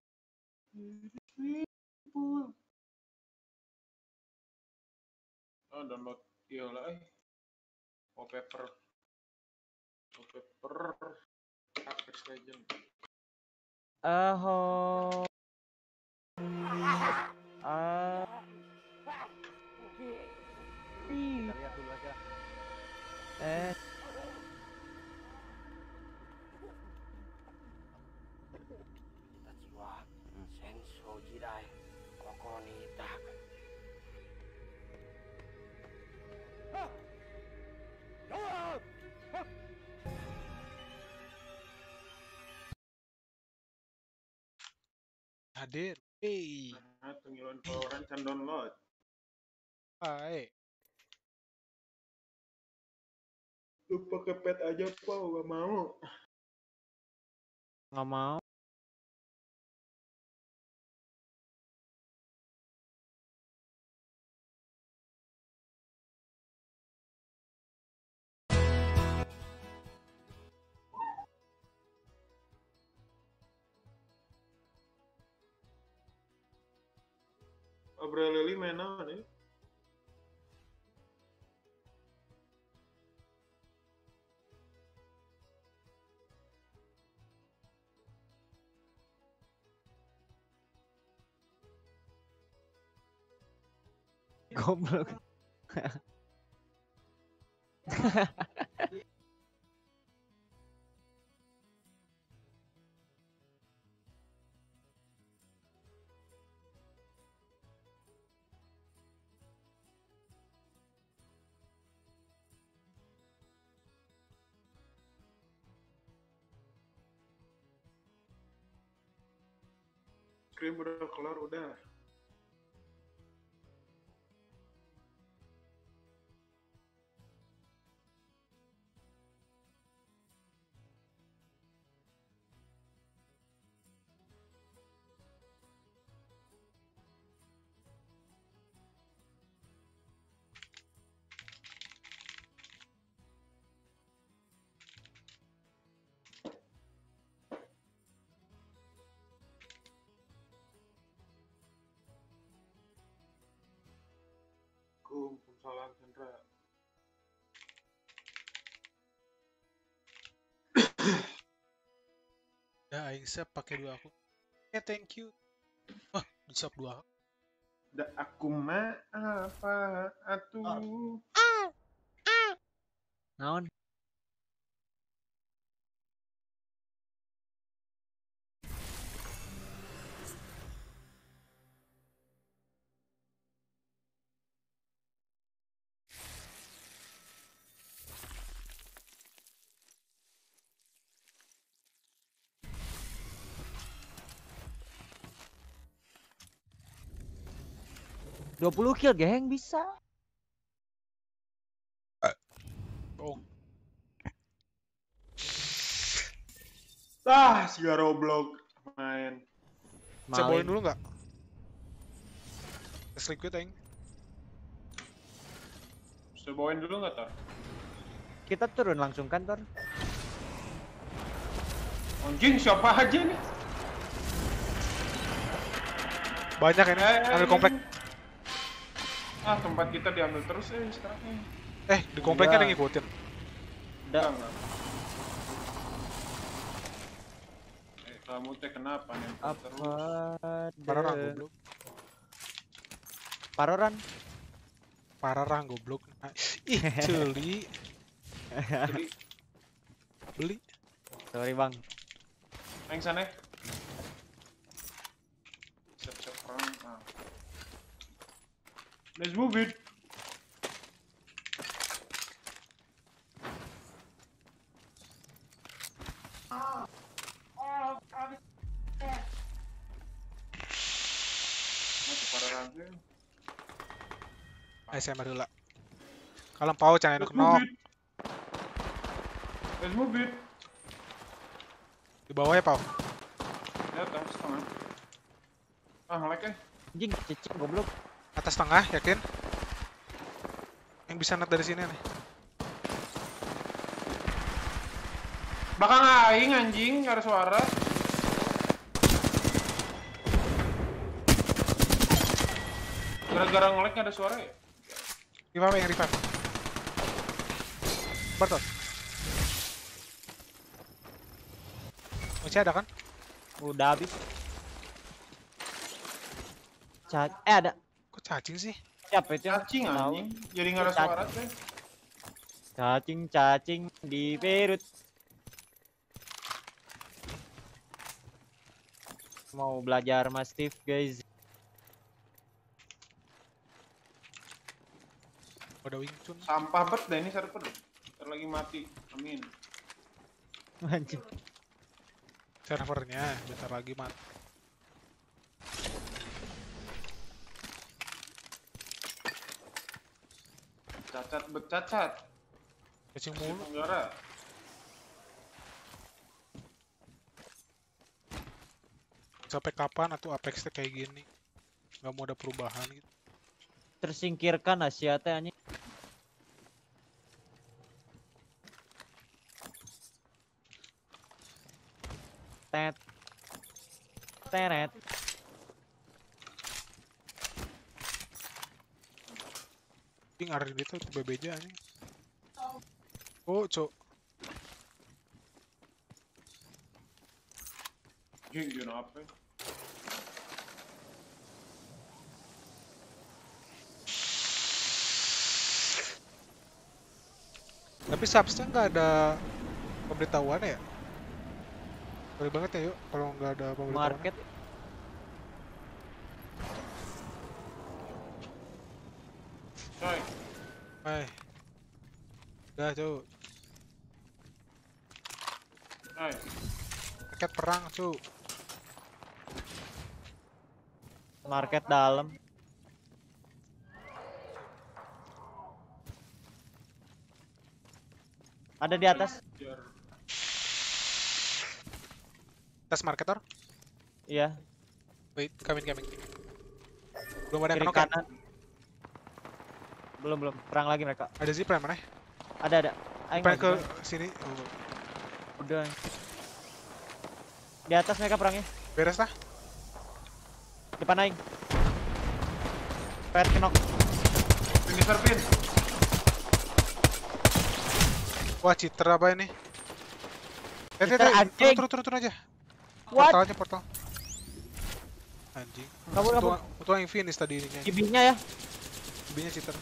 People. Oh, download lah eh. Wallpaper. Wallpaper. Apex Legend. Oh. Ah. Kita lihat dulu aja. Eh. Hadir. Hey. Valorant can download. Hai. Lu pakai pet aja, Pau, gak mau. Nggak mau. Abril Lili main naon ya? Goblok. Scream udah kelar, udah. Ya, aing siap pakai dua aku. Ya, thank you. Wah, di shop dua. Da aku mah apa atuh? Naon? Dua puluh kill geng bisa. Oh, Ah, si Roblox main. bawain Maling. dulu nggak? Es liquid aing. Bisa bawain dulu nggak Tor? Kita turun langsung kan, kantor. Anjing siapa aja nih? Banyak ini, Eh, ambil komplek. Ah, tempat kita diambil terus eh sekarang eh. Eh, di komplek kan Iya. yang ngikutin. Enggak, enggak. Eh, kamu teh kenapa nih? Apa? Pararang de- goblok. Paroran. Pararang goblok. Ih, celi. Jadi, Beli. Sorry bang. Aing sana. ya. Siap-siap perang. Ah. Let's move it. Ayo saya dulu lah. Kalau pau jangan enak Let's move nok. it. Let's move it. Di bawah ya pau. Ya, atas setengah. Ah, ngelag eh. Anjing, cicing goblok. Atas tengah, yakin? Yang bisa net dari sini nih. Belakang aing anjing, nggak ada suara. Gara-gara ngelag nggak ada suara ya? Revive yang revive. Bartot. Masih ada kan? Udah habis. Eh ada. Cacing sih? Siapa itu? Cacing tahu? anjing, jadi nggak ada Cacing. suara teh. Cacing cacing di perut. Mau belajar Mastiff guys. Ada Wing Chun. Sampah bet dah ini server. Ntar lagi mati. Amin. Anjing. Servernya bentar lagi mat. Cacat becacat. Cacing Si mulu. Tenggara. Sampai kapan atau Apex teh kayak gini? Gak mau ada perubahan gitu. Tersingkirkan Asia teh anjing. RD tuh bebeja anjing. Oh, cok. Apa? Tapi subsnya nggak ada pemberitahuan ya? Sorry banget ya yuk kalau nggak ada pemberitahuan. Market. Coy, Hai. Udah, cuk. coy. Raket perang, cuk. Market dalam. Ada di atas. Tes marketer. Iya. Wait, coming, coming. Belum ada yang ya? kanan. Belum belum. Perang lagi mereka. Ada zipline mana? Ada ada. Aing ke sini. Oh, Udah. Di atas mereka perangnya. beres lah. Depan aing. Pet kenok. Finisher pin. Wah, cheater apa ini? Eh, eh, eh, turun, turun, turun, turun aja. What? Portal aja, portal. Anjing. Kabur, kabur. Itu, yang finish tadi ini. Gibihnya ya. Gibinya cheater.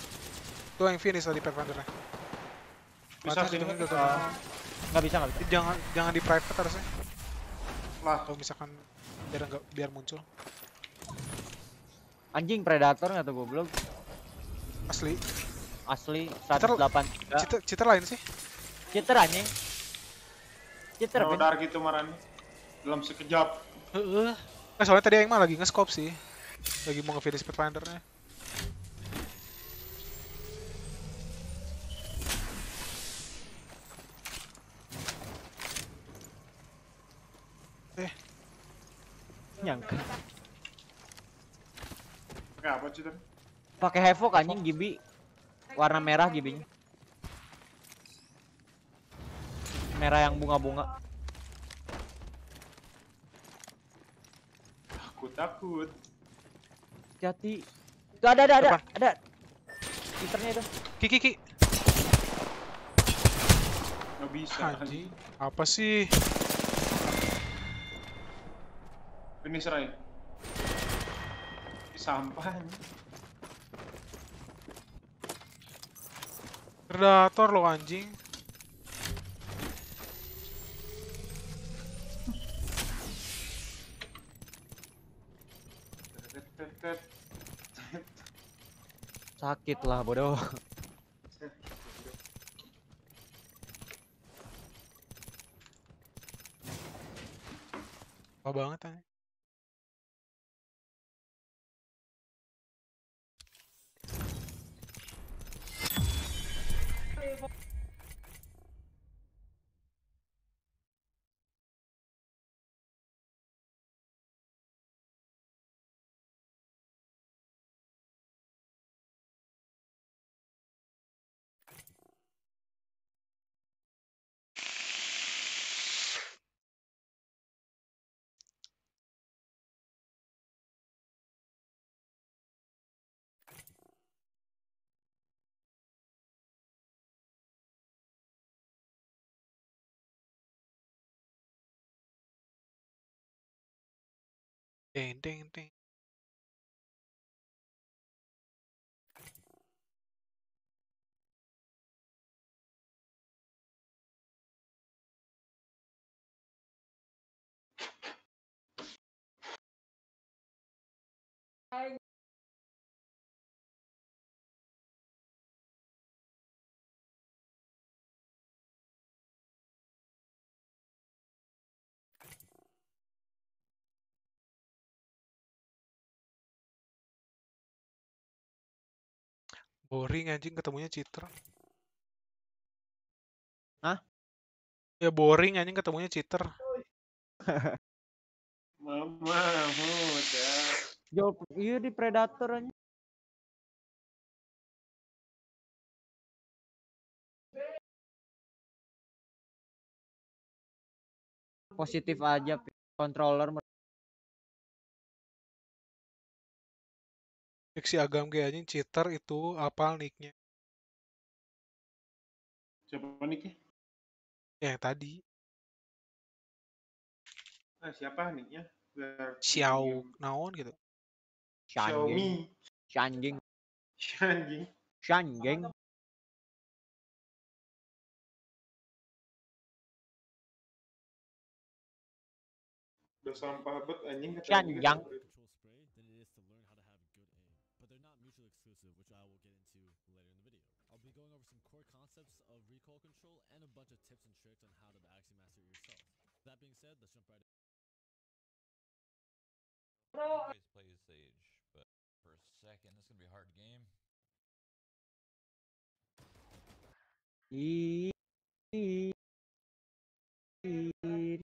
Itu yang finish tadi Pathfindernya. Bisa juga kan? udah Ah. tuh. Nggak bisa nggak bisa. Jangan jangan di private harusnya. Lah, Kalau misalkan biar enggak biar muncul. Anjing predator nggak tuh goblok. Asli. Asli Cheater, 183. cheater, cheater lain sih. Cheater anjing. Cheater Kalau Ben. dark itu marahnya. Dalam sekejap. Heeh. Eh, soalnya tadi yang mah lagi nge-scope sih. Lagi mau nge-finish Pathfindernya. Nyangka. Pakai apa cheater? Pakai havoc anjing gibi. Warna merah gibinya. Merah yang bunga-bunga. Takut takut. Hati. Tuh ada ada ada. Depan. Ada. Twitternya itu. Ki ki ki. Nggak bisa. Anjing. Apa sih? Finisher aja. Di sampah. Predator lo anjing. Sakit lah bodoh. Apa banget anjing. Ding Boring anjing ketemunya cheater. Hah? Ya boring anjing ketemunya cheater. Mama muda. Jawab iya di predator aja. Positif aja controller mer- Cek si Agam anjing cheater itu apal nicknya. Siapa nih Ki? Ya, yang tadi. Ah, siapa nicknya? Biar Xiao naon gitu. Xiaomi. Shanjing. Anjing. Shanjing. Udah sampah bet anjing Shanjang. Jump right in. Always play as Sage, but for a second, this is gonna be a hard game. Ih. Ih. Ih.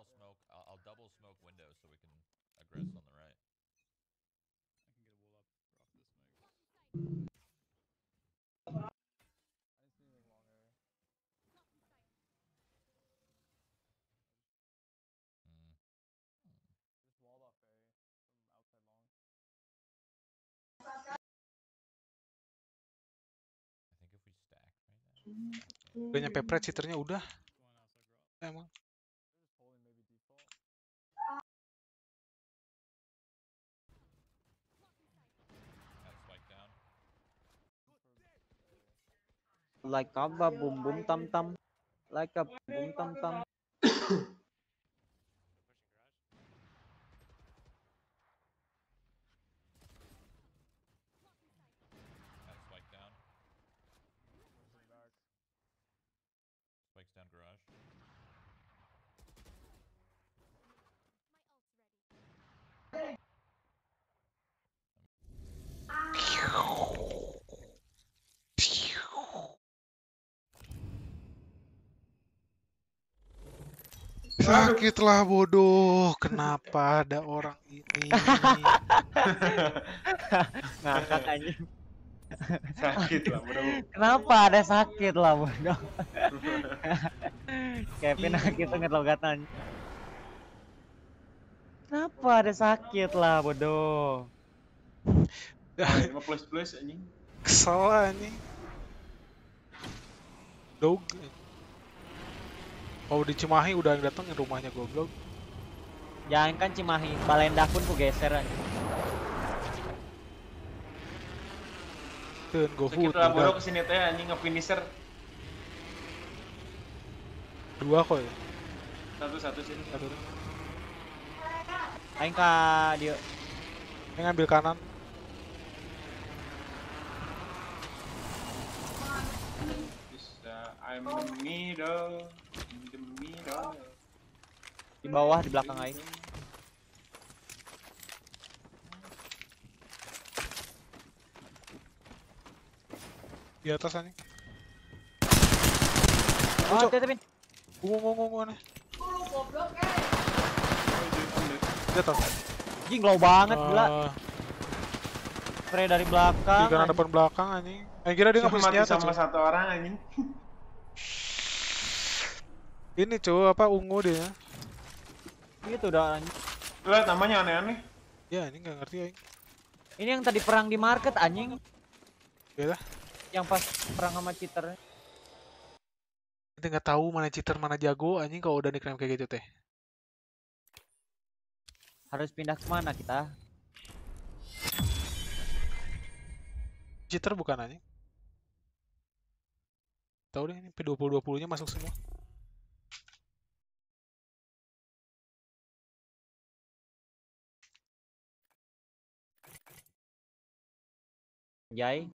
I'll smoke. I'll, I'll double smoke windows so we can aggress on the right. I think if we stack right now. Udah nyampe pret cheaternya udah. Emang. like có và bùm bùm tâm tâm. Like cặp bùm tâm tâm. Sakitlah bodoh. Kenapa ada orang ini? Ngakak anjing. Sakit lah, bro. Kenapa ada sakit lah bodoh. Kevin gitu ngetogatan. Kenapa ada sakit lah bodoh. Sama plus plus anjing. Kesel anjing. Dog. Kalau di Cimahi udah datengin rumahnya goblok. Jangan kan Cimahi, Balenda pun ku geser anjing. Tuh, go food. bro udah. ke sini teh anjing nge-finisher. Dua kok ya. Satu satu sini. Satu. Aing ka dia Ini ngambil kanan. Bisa, I'm the middle. Di bawah di belakang aing. Di atas anjing. Oh, hati Pin. Ungu, ungu, ungu, aneh. Di atas. Anjing low banget gila. Ah, Spray dari belakang. Di kanan depan belakang anjing. Eh kira dia nggak punya mati senjata sama satu orang anjing. Ini cuy apa ungu dia. Gitu udah anjing. Lihat namanya aneh-aneh. Ya ini nggak ngerti aing. Ini yang tadi perang di market anjing. Ya lah. Yang pas perang sama cheater. Kita nggak tahu mana cheater mana jago anjing kalau udah nickname kayak gitu teh. Harus pindah ke mana kita? Cheater bukan anjing. Tahu deh ini P20-20 nya masuk semua. Jai.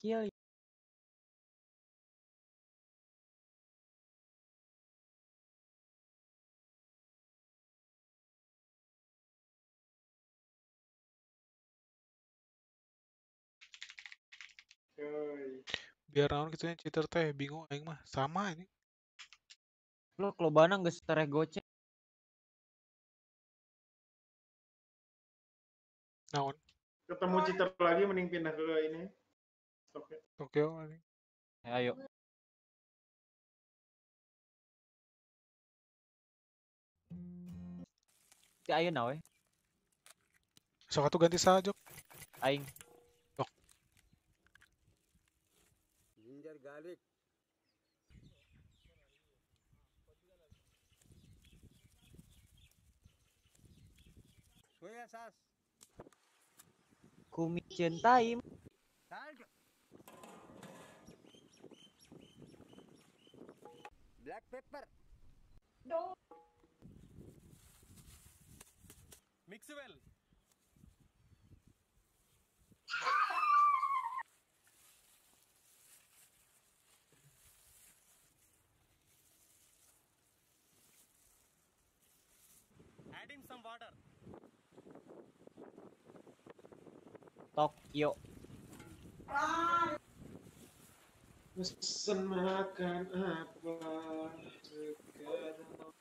Kill. Coy. Biar naon gitu cheater teh bingung aing mah sama ini. Lo kelobana geus tereh goceng. Naon? Ketemu cheater lagi mending pindah ke ini. Oke. Tokyo anjing. Ayo. Si ayeuna we. Sok atuh ganti saja. Aing. Ginger garlic. Soya sauce. Kumi cintai. Salt. Black pepper. No. Mix well. Add in some water. Tokyo. Makan apa sekarang?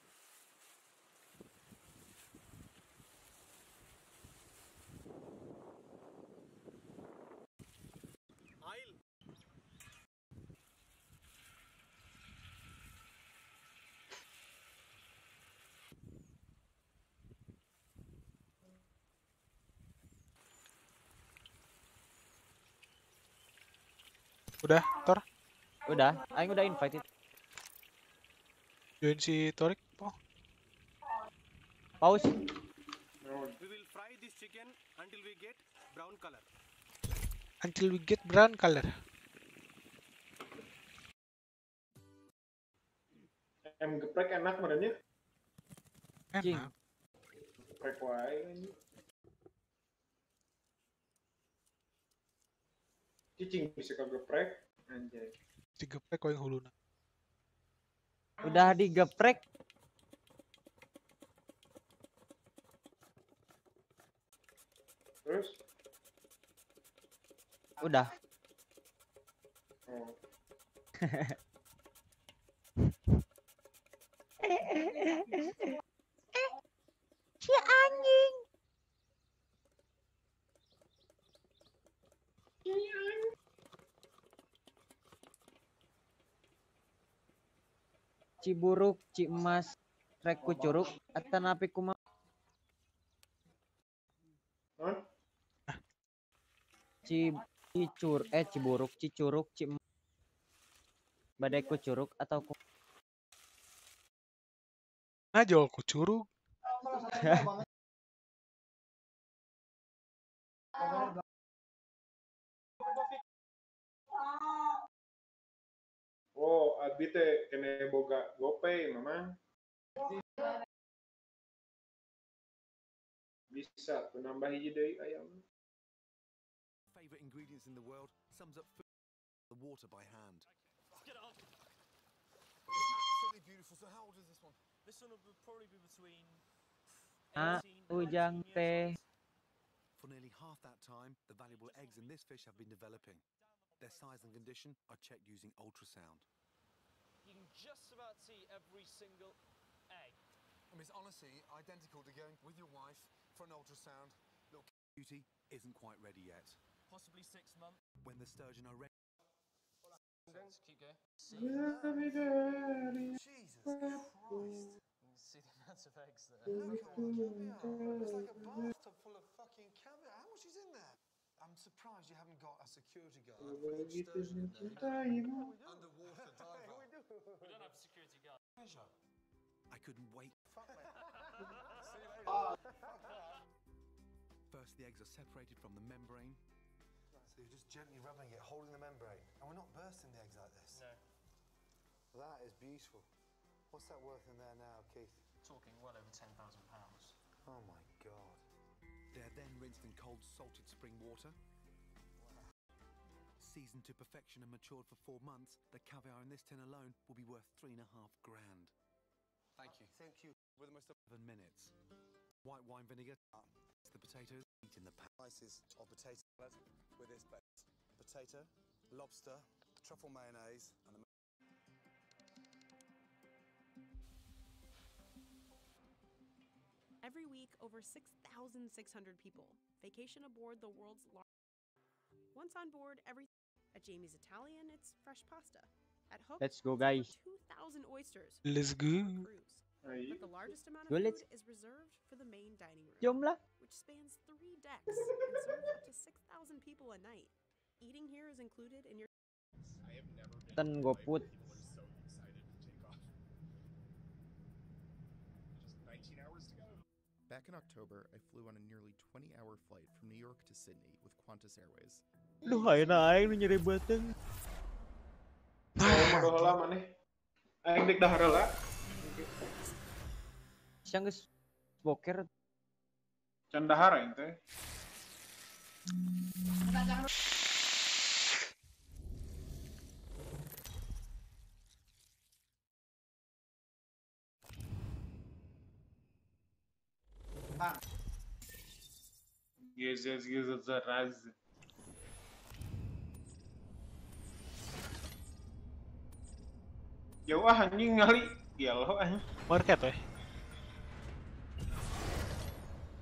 Udah, Tor. Udah, aing udah invited. Join si Torik. Oh, Pause. We will fry this chicken until we get brown color. until we get brown color. Em geprek enak badannya. Enak. Geprek wae Cicing bisa kageprek anjay. Digeprek kau yang huluna. Udah digeprek. Terus? Udah. Oh. Si anjing. Ciburuk, Cimas, rek ku curug, atanapi? Ci Cicur eh Ciburuk, Cicurug, Cim Badai ku curug atau ku Najol ku curug. Abi teh kene boga GoPay, Mama. Bisa tuh nambah hiji deui ayam. Favorite ingredients in the world sums up food, the water by hand. Absolutely beautiful. So how old is this one? This one will probably be between Ah, ujang teh. For nearly half that time, the valuable eggs in this fish have been developing. Their size and condition are checked using ultrasound. You can just about see every single egg. I mean, it's honestly identical to going with your wife for an ultrasound. Little Beauty isn't quite ready yet. Possibly six months. When the sturgeon are ready, Let's keep going. See, Jesus Christ. you can see the amount of eggs there. Look at all the caviar. It's like a bathtub full of fucking caviar. How much is in there? I'm surprised you haven't got a security guard with sturgeon in there. Cintaimu. Underwater diver. We don't have security guard. Treasure. I couldn't wait. Ah. First, the eggs are separated from the membrane. So you're just gently rubbing it, holding the membrane. And we're not bursting the eggs like this. No. That is beautiful. What's that worth in there now, Keith? Talking well over ten thousand pounds. Oh my god. They're then rinsed in cold, salted spring water. Seasoned to perfection and matured for four months, the caviar in this tin alone will be worth three and a half grand. Thank you. Thank you. With almost seven minutes. White wine vinegar. The potatoes eat in the pan. Slices of potato salad with this base. Potato, lobster, truffle mayonnaise, and a Every week, over 6,600 people vacation aboard the world's largest. Once on board, every at Jamie's Italian, it's fresh pasta. At Hook, Let's go, guys. 2,000 oysters. Let's per go. cruise. Aí. But the largest amount of Go, food let's- is reserved for the main dining room, Jom which spans three decks and serves up to 6,000 people a night. Eating here is included in your. Ten GoFood. Back in October, I flew on a nearly 20 hour flight from New York to Sydney with Qantas Airways. Lu hai naik lu nyeri batang. Mau heula maneh. Aing dek dahar heula. Siang geus boker. Can dahar aing teh. Gezes gezes zaraz. Jauh ah anjing ngali. Gelo anjing. Market weh.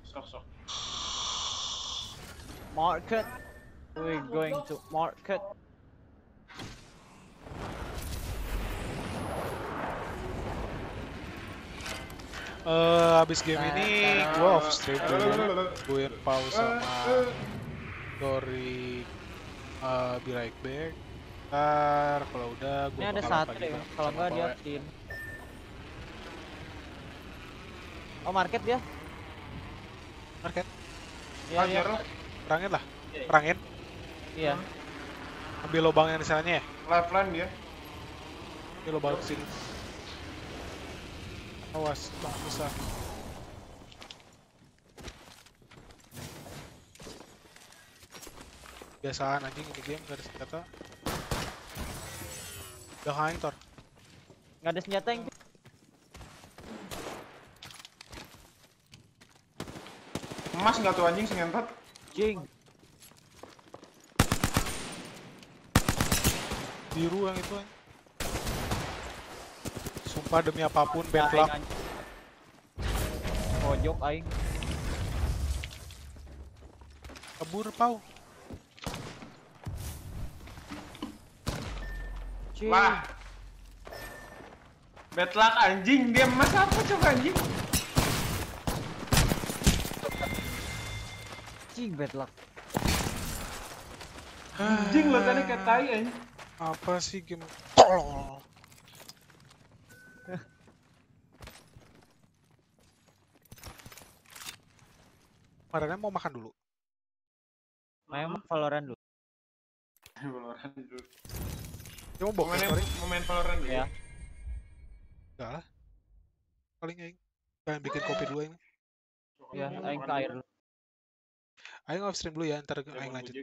Sok sok. Market. We're going to market. Eh, habis game ini gua off stream dulu. Gue pause sama Dory eh be right back. Ntar kalau udah Ini gua ada bakal satu deh, kalau enggak dia tin. Oh market dia? Market. Iya dia. Jero. Perangin lah. Perangin. Iya. Ambil lubang yang di sananya ya. Lifeline dia. Ambil lubang sini. Awas, jangan bisa. Biasaan anjing ini game gak ada kain Tor. Nggak ada senjata yang Emas nggak tuh anjing sengentot? Jing. Biru yang itu anjing. Sumpah demi apa pun bad luck. Pojok aing. Kabur pau. Cing. Wah. Bad luck anjing, dia emas apa coba anjing? Cing bad luck. Anjing lo tadi kayak tai anjing. Apa sih game tolol? Kemarinnya mau makan dulu. Main Valorant dulu. Valorant dulu. Dia mau story? mau main Valorant dulu. Ya. Enggak lah. Paling aing. Pengen bikin kopi dulu ini. Ya, aing ke air dulu. Aing off stream dulu ya, ntar Ya, aing lanjut.